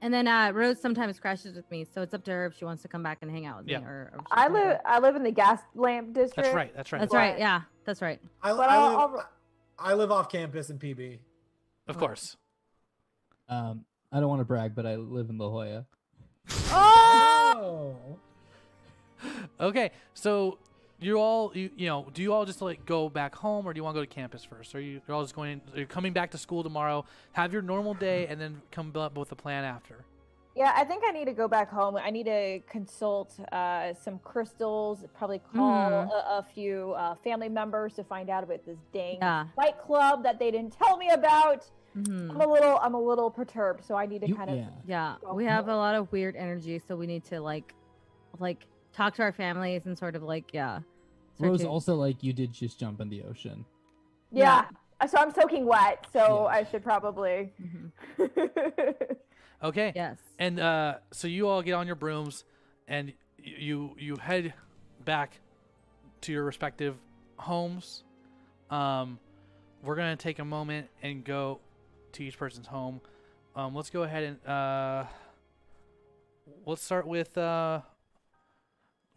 And then uh, Rose sometimes crashes with me, so it's up to her if she wants to come back and hang out with Yeah. me. Or, or I wants to- live I live in the gas lamp district. That's right. That's right. That's But- right. Yeah, that's right. I, But I I'll- live. I'll- I live off campus in PB. Of course. um, I don't want to brag, but I live in La Jolla. Oh! <laughs> Okay. So you all, you, you know, do you all just like go back home, or do you want to go to campus first? Or you, you're all just going? you're coming back to school tomorrow? Have your normal day, and then come up with a plan after. Yeah, I think I need to go back home. I need to consult uh, some crystals, probably call Mhm. a, a few uh, family members to find out about this dang Yeah. fight club that they didn't tell me about. Mhm. I'm a little, I'm a little perturbed, so I need to You- kind of. yeah. Yeah, go we have a lot of weird energy, so we need to like, like talk to our families and sort of like, yeah. start Rose, to- also like you did just jump in the ocean. Yeah. So I'm soaking wet, so Yeah. I should probably. Mhm. <laughs> Okay. Yes. And uh, so you all get on your brooms, and you you head back to your respective homes. Um, we're gonna take a moment and go to each person's home. Um, let's go ahead and uh, let's start with uh,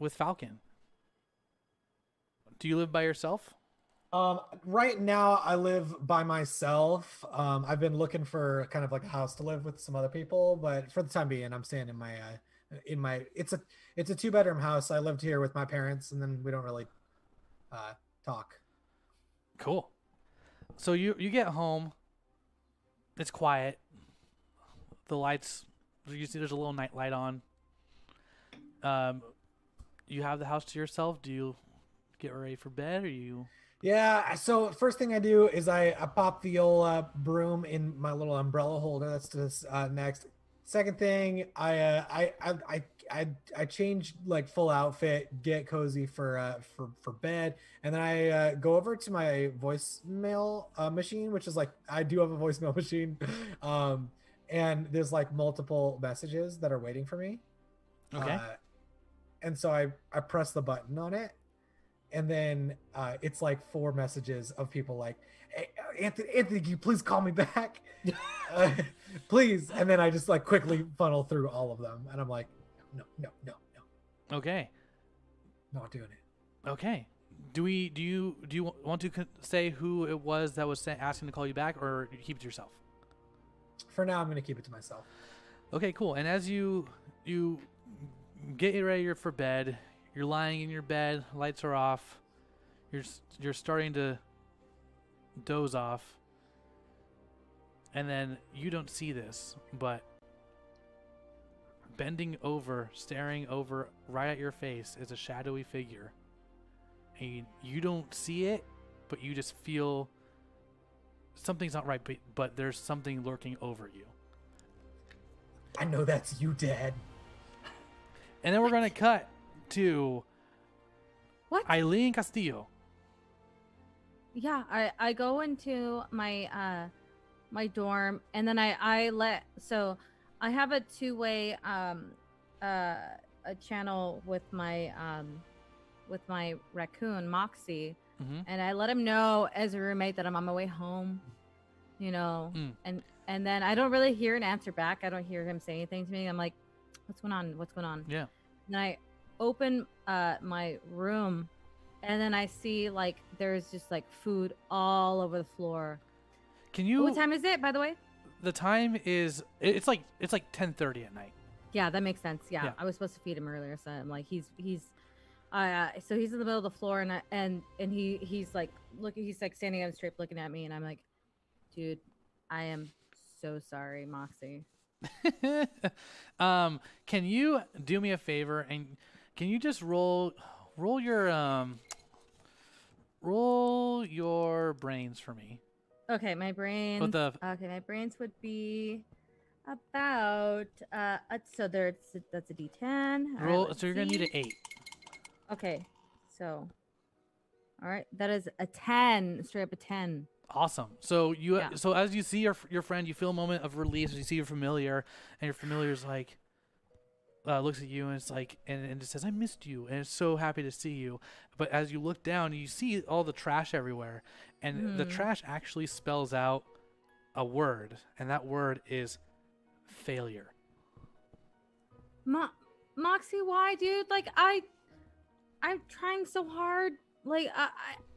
with Falcon. Do you live by yourself? Um, right now I live by myself. Um, I've been looking for kind of like a house to live with some other people, but for the time being, I'm staying in my uh, in my. It's a it's a two bedroom house. I lived here with my parents, and then we don't really uh, talk. Cool. So you you get home. It's quiet. The lights. You see, there's a little night light on. Um, you have the house to yourself. Do you get ready for bed, or you? Yeah. So first thing I do is I, I pop the old uh, broom in my little umbrella holder. That's just uh, next. Second thing, I, uh, I I I I I change like full outfit, get cozy for uh, for for bed, and then I uh, go over to my voicemail uh, machine, which is like I do have a voicemail <laughs> machine, um, and there's like multiple messages that are waiting for me. Okay. Uh, and so I I press the button on it, and then uh, it's like four messages of people like, hey, uh, Anthony, Anthony, can you please call me back, <laughs> uh, please? And then I just like quickly funnel through all of them, and I'm like, no, no, no, no, okay. not doing it. Okay. Do we? Do you? Do you want to say who it was that was asking to call you back, or you keep it to yourself? For now, I'm gonna keep it to myself. Okay, cool. And as you you get ready for bed, you're lying in your bed, lights are off. You're you're starting to doze off. And then you don't see this, but bending over, staring over right at your face is a shadowy figure. And you, don't see it, but you just feel something's not right, but, but there's something lurking over you. I know that's you, Dad. And then we're gonna cut to What? Eileen Castillo. Yeah, I I go into my uh my dorm and then I I let so I have a two-way um uh a channel with my um with my raccoon Moxie Mhm. and I let him know as a roommate that I'm on my way home. You know, Mm. and and then I don't really hear an answer back. I don't hear him say anything to me. I'm like, what's going on? What's going on? Yeah. And I open uh my room and then I see like there's just like food all over the floor. Can you? what time is it, by the way? The time is it's like it's like ten thirty at night. Yeah, that makes sense. Yeah, Yeah. I was supposed to feed him earlier, so I'm like, he's he's, uh, so he's in the middle of the floor, and I, and and he he's like looking, he's like standing up straight, looking at me, and I'm like, dude, I am so sorry, Moxie. <laughs> um, can you do me a favor and can you just roll roll your um roll your brains for me? Okay, my brains. What the? Okay, my brains would be about uh so there's that's a d10. Roll. Right, so you're gonna need an eight. Okay, so all right, that is a ten, straight up a ten. Awesome. So you Yeah. so as you see your your friend, you feel a moment of release as you see your familiar, and your familiar is like uh, looks at you and it's like and, and it says, "I missed you," and it's so happy to see you. But as you look down, you see all the trash everywhere, and the Mhm. trash actually spells out a word, and that word is failure. Mo- Moxie, why, dude? Like I, I'm trying so hard. Like I,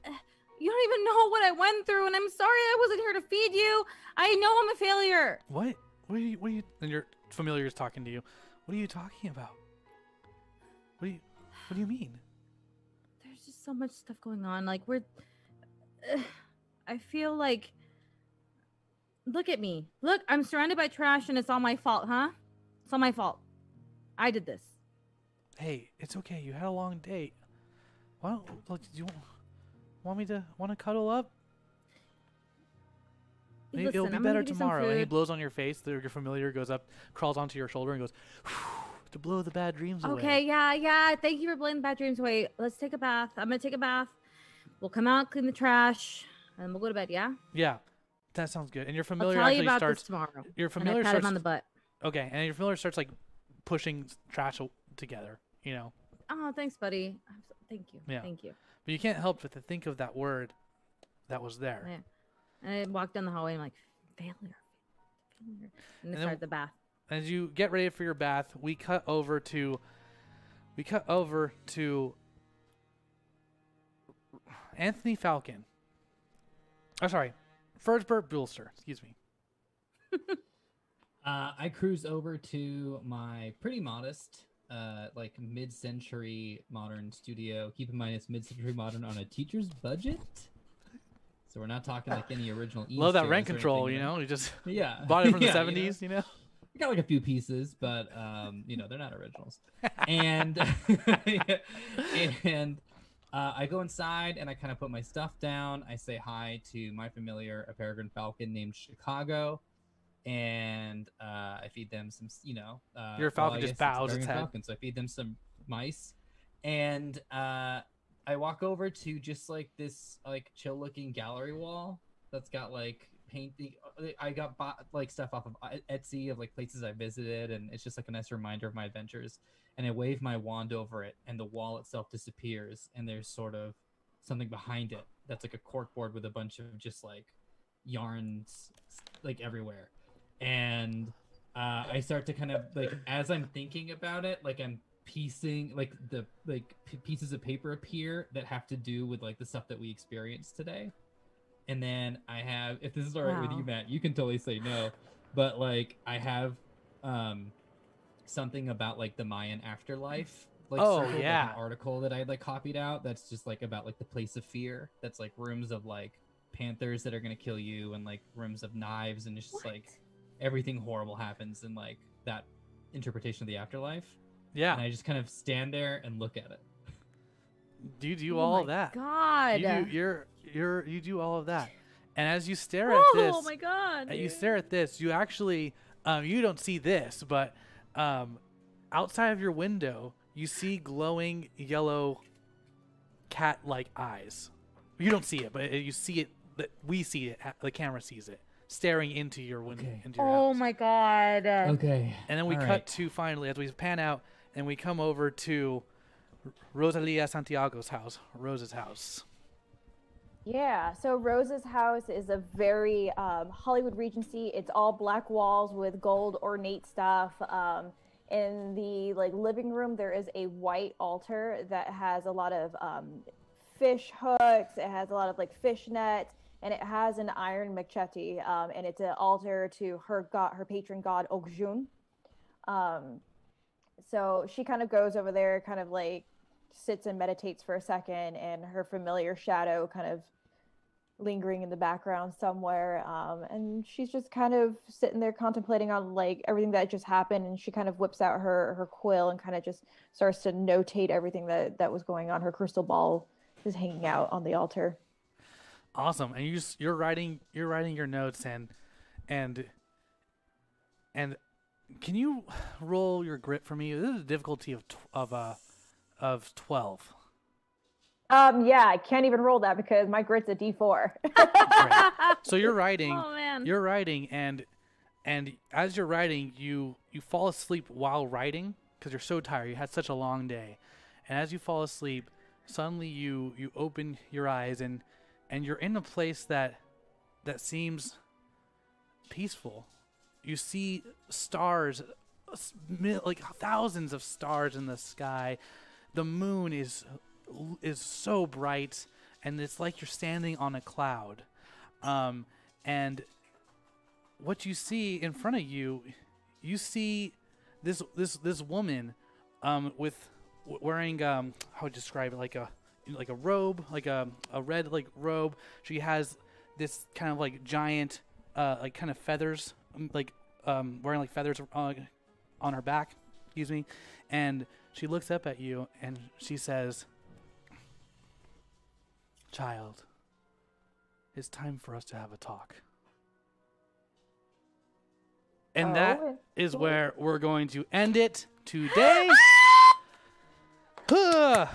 I, you don't even know what I went through, and I'm sorry I wasn't here to feed you. I know I'm a failure. What? What are you? What are you? And your familiar is talking to you. What are you talking about? What do you? What do you mean? There's just so much stuff going on. Like we're, <sighs> I feel like. Look at me. Look, I'm surrounded by trash, and it's all my fault, huh? It's all my fault. I did this. Hey, it's okay. You had a long date. Why don't like, do you want, me to want to cuddle up? Maybe it'll be I'm better give you some tomorrow. And he blows on your face. The, your familiar goes up, crawls onto your shoulder, and goes <sighs> to blow the bad dreams away. Okay, yeah, yeah. Thank you for blowing the bad dreams away. Let's take a bath. I'm gonna take a bath. We'll come out, clean the trash, and we'll go to bed. Yeah. Yeah, that sounds good. And your I'll familiar tell you actually about starts. this tomorrow. Your And I familiar pat starts. him on the butt. okay, and your familiar starts like pushing trash together. You know, Oh, thanks, buddy. So- Thank you. Yeah. Thank you. But you can't help but to think of that word that was there. Yeah. And I walk down the hallway. And I'm like, failure, failure. And, And then- start the bath. as you get ready for your bath, we cut over to we cut over to Anthony Falcon. Oh, sorry, Fersbert Buellster. Excuse me. <laughs> Uh, I cruise over to my pretty modest, uh, like mid-century modern studio. Keep in mind it's mid-century modern on a teacher's budget, so we're not talking like any original. Love that rent control. You know, you just <laughs> Yeah, bought it from the <laughs> Yeah, you know? You know. We got like a few pieces, but um, you know they're not originals. <laughs> And and uh, I go inside and I kind of put my stuff down. I say hi to my familiar, a peregrine falcon named Chicago, and uh, I feed them some, you know. Uh, Your falcon I just bows its head. Falcon, so I feed them some mice, and uh, I walk over to just like this like chill looking gallery wall that's got like painting. I got bought like stuff off of uh, Etsy of like places I visited, and it's just like a nice reminder of my adventures. And I wave my wand over it, and the wall itself disappears, and there's sort of something behind it that's like a cork board with a bunch of just like yarns like everywhere. And uh, I start to kind of like as I'm thinking about it, like I'm piecing like the like p- pieces of paper appear that have to do with like the stuff that we experienced today. And then I have, if this is all right with you, Matt, you can totally say no, but like I have um something about like the Mayan afterlife. Like, Oh, circled, like, yeah. an article that I like copied out. That's just like about like the place of fear. That's like rooms of like panthers that are gonna kill you, and like rooms of knives, and it's just like everything horrible happens in like that interpretation of the afterlife. Yeah. And I just kind of stand there and look at it. Do you do Oh all my of that? God. You do, you're you're you do all of that, and as you stare at this, oh my God. Uh, you stare at this, you actually, um, you don't see this, but um, outside of your window, you see glowing yellow cat-like eyes. You don't see it, but uh, you see it. That we see it. The camera sees it, staring into your window, Okay. into your Oh house. my God. Okay. And then we all cut right. to finally as we pan out, and we come over to Rosalia Santiago's house, Rose's house. Yeah, so Rose's house is a very um, Hollywood Regency. It's all black walls with gold ornate stuff. Um, in the like living room, there is a white altar that has a lot of um, fish hooks. It has a lot of like fish nets, and it has an iron machete. Um, and it's an altar to her god, her patron god Ogun. Um, so she kind of goes over there, kind of like sits and meditates for a second, and her familiar shadow kind of lingering in the background somewhere. Um, and she's just kind of sitting there contemplating on like everything that just happened, and she kind of whips out her her quill and kind of just starts to notate everything that that was going on. Her crystal ball is hanging out on the altar. Awesome. And you s- you're writing you're writing your notes and and and can you roll your grit for me? This is a difficulty of tw- of uh of 12. Um, yeah, I can't even roll that because my grit's a D4. Great. So you're <laughs> writing oh man. you're writing and and as you're writing you you fall asleep while writing because you're so tired you had such a long day and as you fall asleep suddenly you you open your eyes and and you're in a place that that seems peaceful. You see stars like thousands of stars in the sky. The moon is is so bright and it's like you're standing on a cloud. Um, and what you see in front of you, you see this this this woman um, with wearing um, how would you describe it? Like a like a robe, like a a red like robe. She has this kind of like giant uh, like kind of feathers, um, like um, wearing like feathers uh, on her back. Excuse me, and she looks up at you and she says, "Child." It's time for us to have a talk. And that Oh, is cool. where we're going to end it today. <laughs> Huh,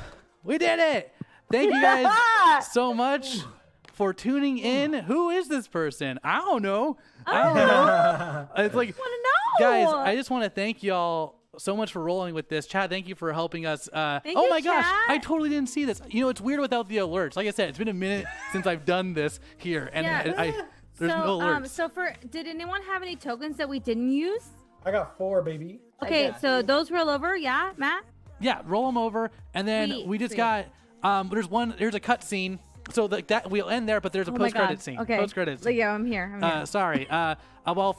we did it. Thank you guys so much for tuning in. Who is this person? I don't know. I don't know. <laughs> It's like, want know. guys, I just want to thank y'all so much for rolling with this. Chad, thank you for helping us. Uh, Thank oh you, my gosh, I totally didn't see this. You know, it's weird without the alerts. Like I said, it's been a minute <laughs> since I've done this here, and Yeah. I, I there's so, no alerts. um, so for did anyone have any tokens that we didn't use? I got four, baby. Okay, got so those roll over, yeah, Matt. Yeah, roll them over, and then Sweet, we just got um. There's one. There's a cut scene. So like that we'll end there, but there's a Oh post credit scene. Okay. Post credit yeah, I'm here. I'm here. Uh, sorry. <laughs> Uh, uh, well,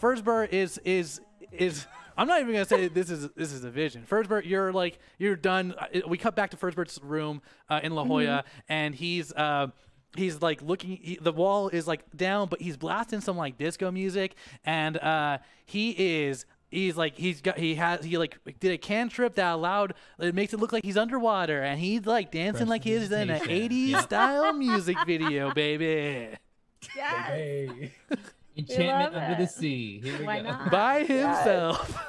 is is is. I'm not even gonna say this is this is a vision. Fursber, you're like you're done. Uh, We cut back to Fursber's room uh, in La Jolla, Mm-hmm. and he's uh, he's like looking. He, the wall is like down, but he's blasting some like disco music, and uh, he is. He's like he's got he has he like did a cantrip that allowed it makes it look like he's underwater and he's like dancing like he's in an Prestidigitation. 80s Yep. style <laughs> music video, baby. yes. Hey. Enchantment love under the sea. Here we Why go. not? By himself.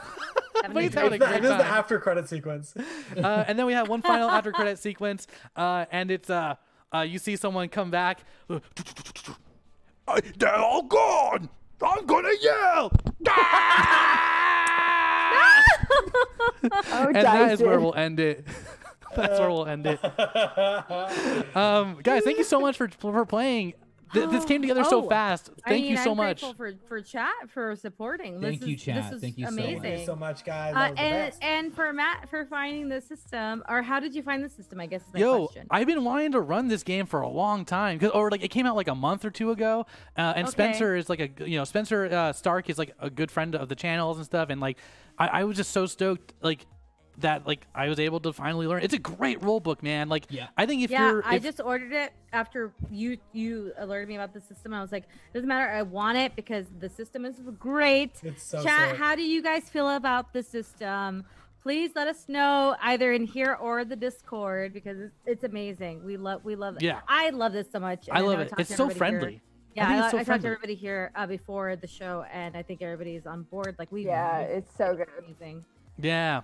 But he's having a It's the, great it is the after credit sequence. uh, and then we have one final after credit <laughs> sequence, uh, and it's uh, uh, you see someone come back. I, they're all gone. I'm gonna yell. <laughs> Oh, and that is where we'll end it. <laughs> That's where we'll end it. <laughs> Um, guys, thank you so much for for playing. Th- this came together so Oh, fast. I Thank mean, you so I'm much. for for chat for supporting. Thank this you, is, chat. This is Thank you so much. Thank you so much, guys. Uh, That was the and and for Matt for finding the system, or how did you find the system? I guess is my Yo, question. I've been wanting to run this game for a long time, 'cause- or like it came out like a month or two ago. Uh, and Okay. Spenser is like a you know Spenser uh, Starke is like a good friend of the channels and stuff, and like I, I was just so stoked like that like I was able to finally learn. It's a great rule book, man. Like Yeah. I think if yeah, you're I just ordered it after you you alerted me about the system. I was like, doesn't matter. I want it because the system is great. It's so Chat, sick. how do you guys feel about the system? Please let us know either in here or the Discord because it's, it's amazing. We love we love it. Yeah. I love this so much. I know love it. It's so everybody here. friendly. Yeah, think I, it's so I talked to everybody here uh, before the show, and I think everybody's on board. Like we, Yeah, it's so good. amazing. Yeah.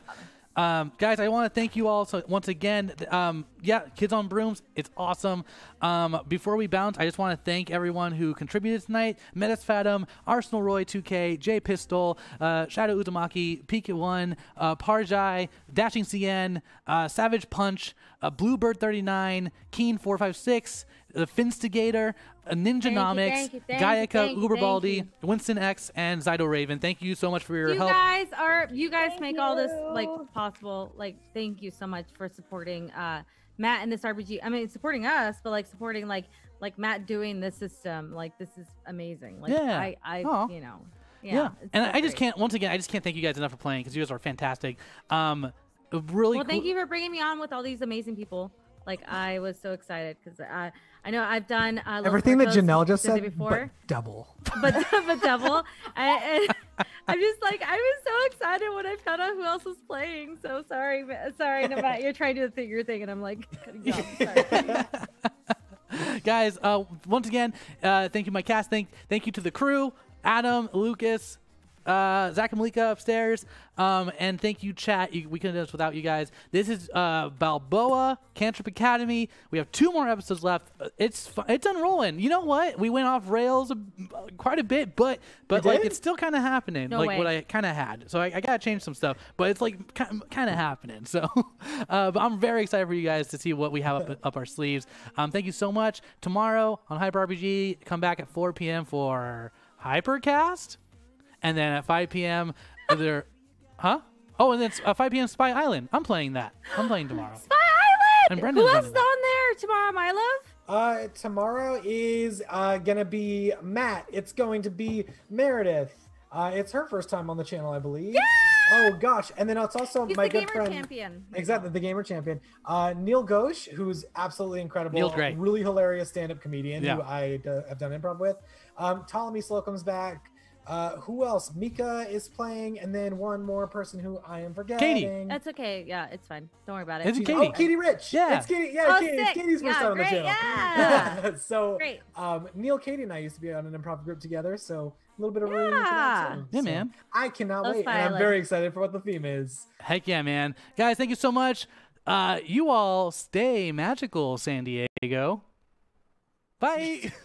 Um, guys, I want to thank you all so once again. Um, yeah, Kids on Brooms, it's awesome. Um, before we bounce, I just want to thank everyone who contributed tonight: Metis Fathom, Arsenal Roy 2K, J Pistol, uh, Shadow Uzumaki, Pika One, uh, Parjai, Dashing CN, uh, Savage Punch, uh, Bluebird 39, Keen 456, the Finstigator, uh, Ninjanomics, thank you, thank you, Gaiaka, Uberbaldi, Winston X, and Zydo Raven. Thank you so much for your You help. guys are you guys Thank make all this like possible. Like thank you so much for supporting uh Matt and this RPG. I mean supporting us, but like supporting like like Matt doing this system. Like this is amazing. Like Yeah. I I Aw. you know. Yeah. Yeah, and so I just can't. Once again, I just can't thank you guys enough for playing because you guys are fantastic. Um, really. Well, thank you for bringing me on with all these amazing people. Like I was so excited because I I know I've done uh, Everything that Janel just said, before. but double. <laughs> but but double. I, I, <laughs> I'm just like I was so excited when I found out who else was playing. So sorry, sorry, no, Matt, you're trying to do the thing, your thing, and I'm like, cutting you off. Sorry. <laughs> guys. Uh, once again, uh, thank you, my cast. Thank thank you to the crew, Adam, Lucas, uh, Zach and Malika upstairs. Um, and thank you, chat. You, we couldn't do this without you guys. This is uh, Balboa Cantrip Academy. We have two more episodes left. Uh, It's fu- it's unrolling. You know what? We went off rails quite a bit, but but like it's still kind of happening. No like way. what I kind of had. So I, I gotta change some stuff, but it's like kind of happening. So, <laughs> uh, but I'm very excited for you guys to see what we have up, <laughs> up our sleeves. Um, thank you so much. Tomorrow on Hyper RPG, come back at 4 p.m. for Hypercast, and then at 5 p.m. there, huh? Oh, and then it's, uh, 5 p.m. Spy Island. I'm playing that. I'm playing tomorrow. Spy Island. And Brendan's Who else running is that. on there tomorrow, my love? Uh, tomorrow is uh, gonna be Matt. It's going to be Meredith. Uh, it's her first time on the channel, I believe. Yeah! Oh gosh, and then it's also He's my the good gamer friend. champion. Exactly, the gamer champion. Uh, Neil Ghosh, who's absolutely incredible. Neil's great. Really hilarious stand-up comedian Yeah. who I uh, have done improv with. Um, Ptolemy Slocum's back. Uh, who else? Mika is playing, and then one more person who I am forgetting. Katie. That's okay. Yeah, it's fine. Don't worry about it. It's She's- Katie. Oh, Katie Rich. Yeah. It's Katie. Yeah, Oh, Katie, it's. Katie's first Yeah, time on the great. channel. Yeah. <laughs> so, Great. um, Neil, Katie, and I used to be on an improv group together, so a little bit of reunion for Yeah. that too. Yeah, So, man. I cannot Those wait, and I'm violins. very excited for what the theme is. Heck yeah, man. Guys, thank you so much. Uh, you all stay magical, San Diego. Bye. <laughs>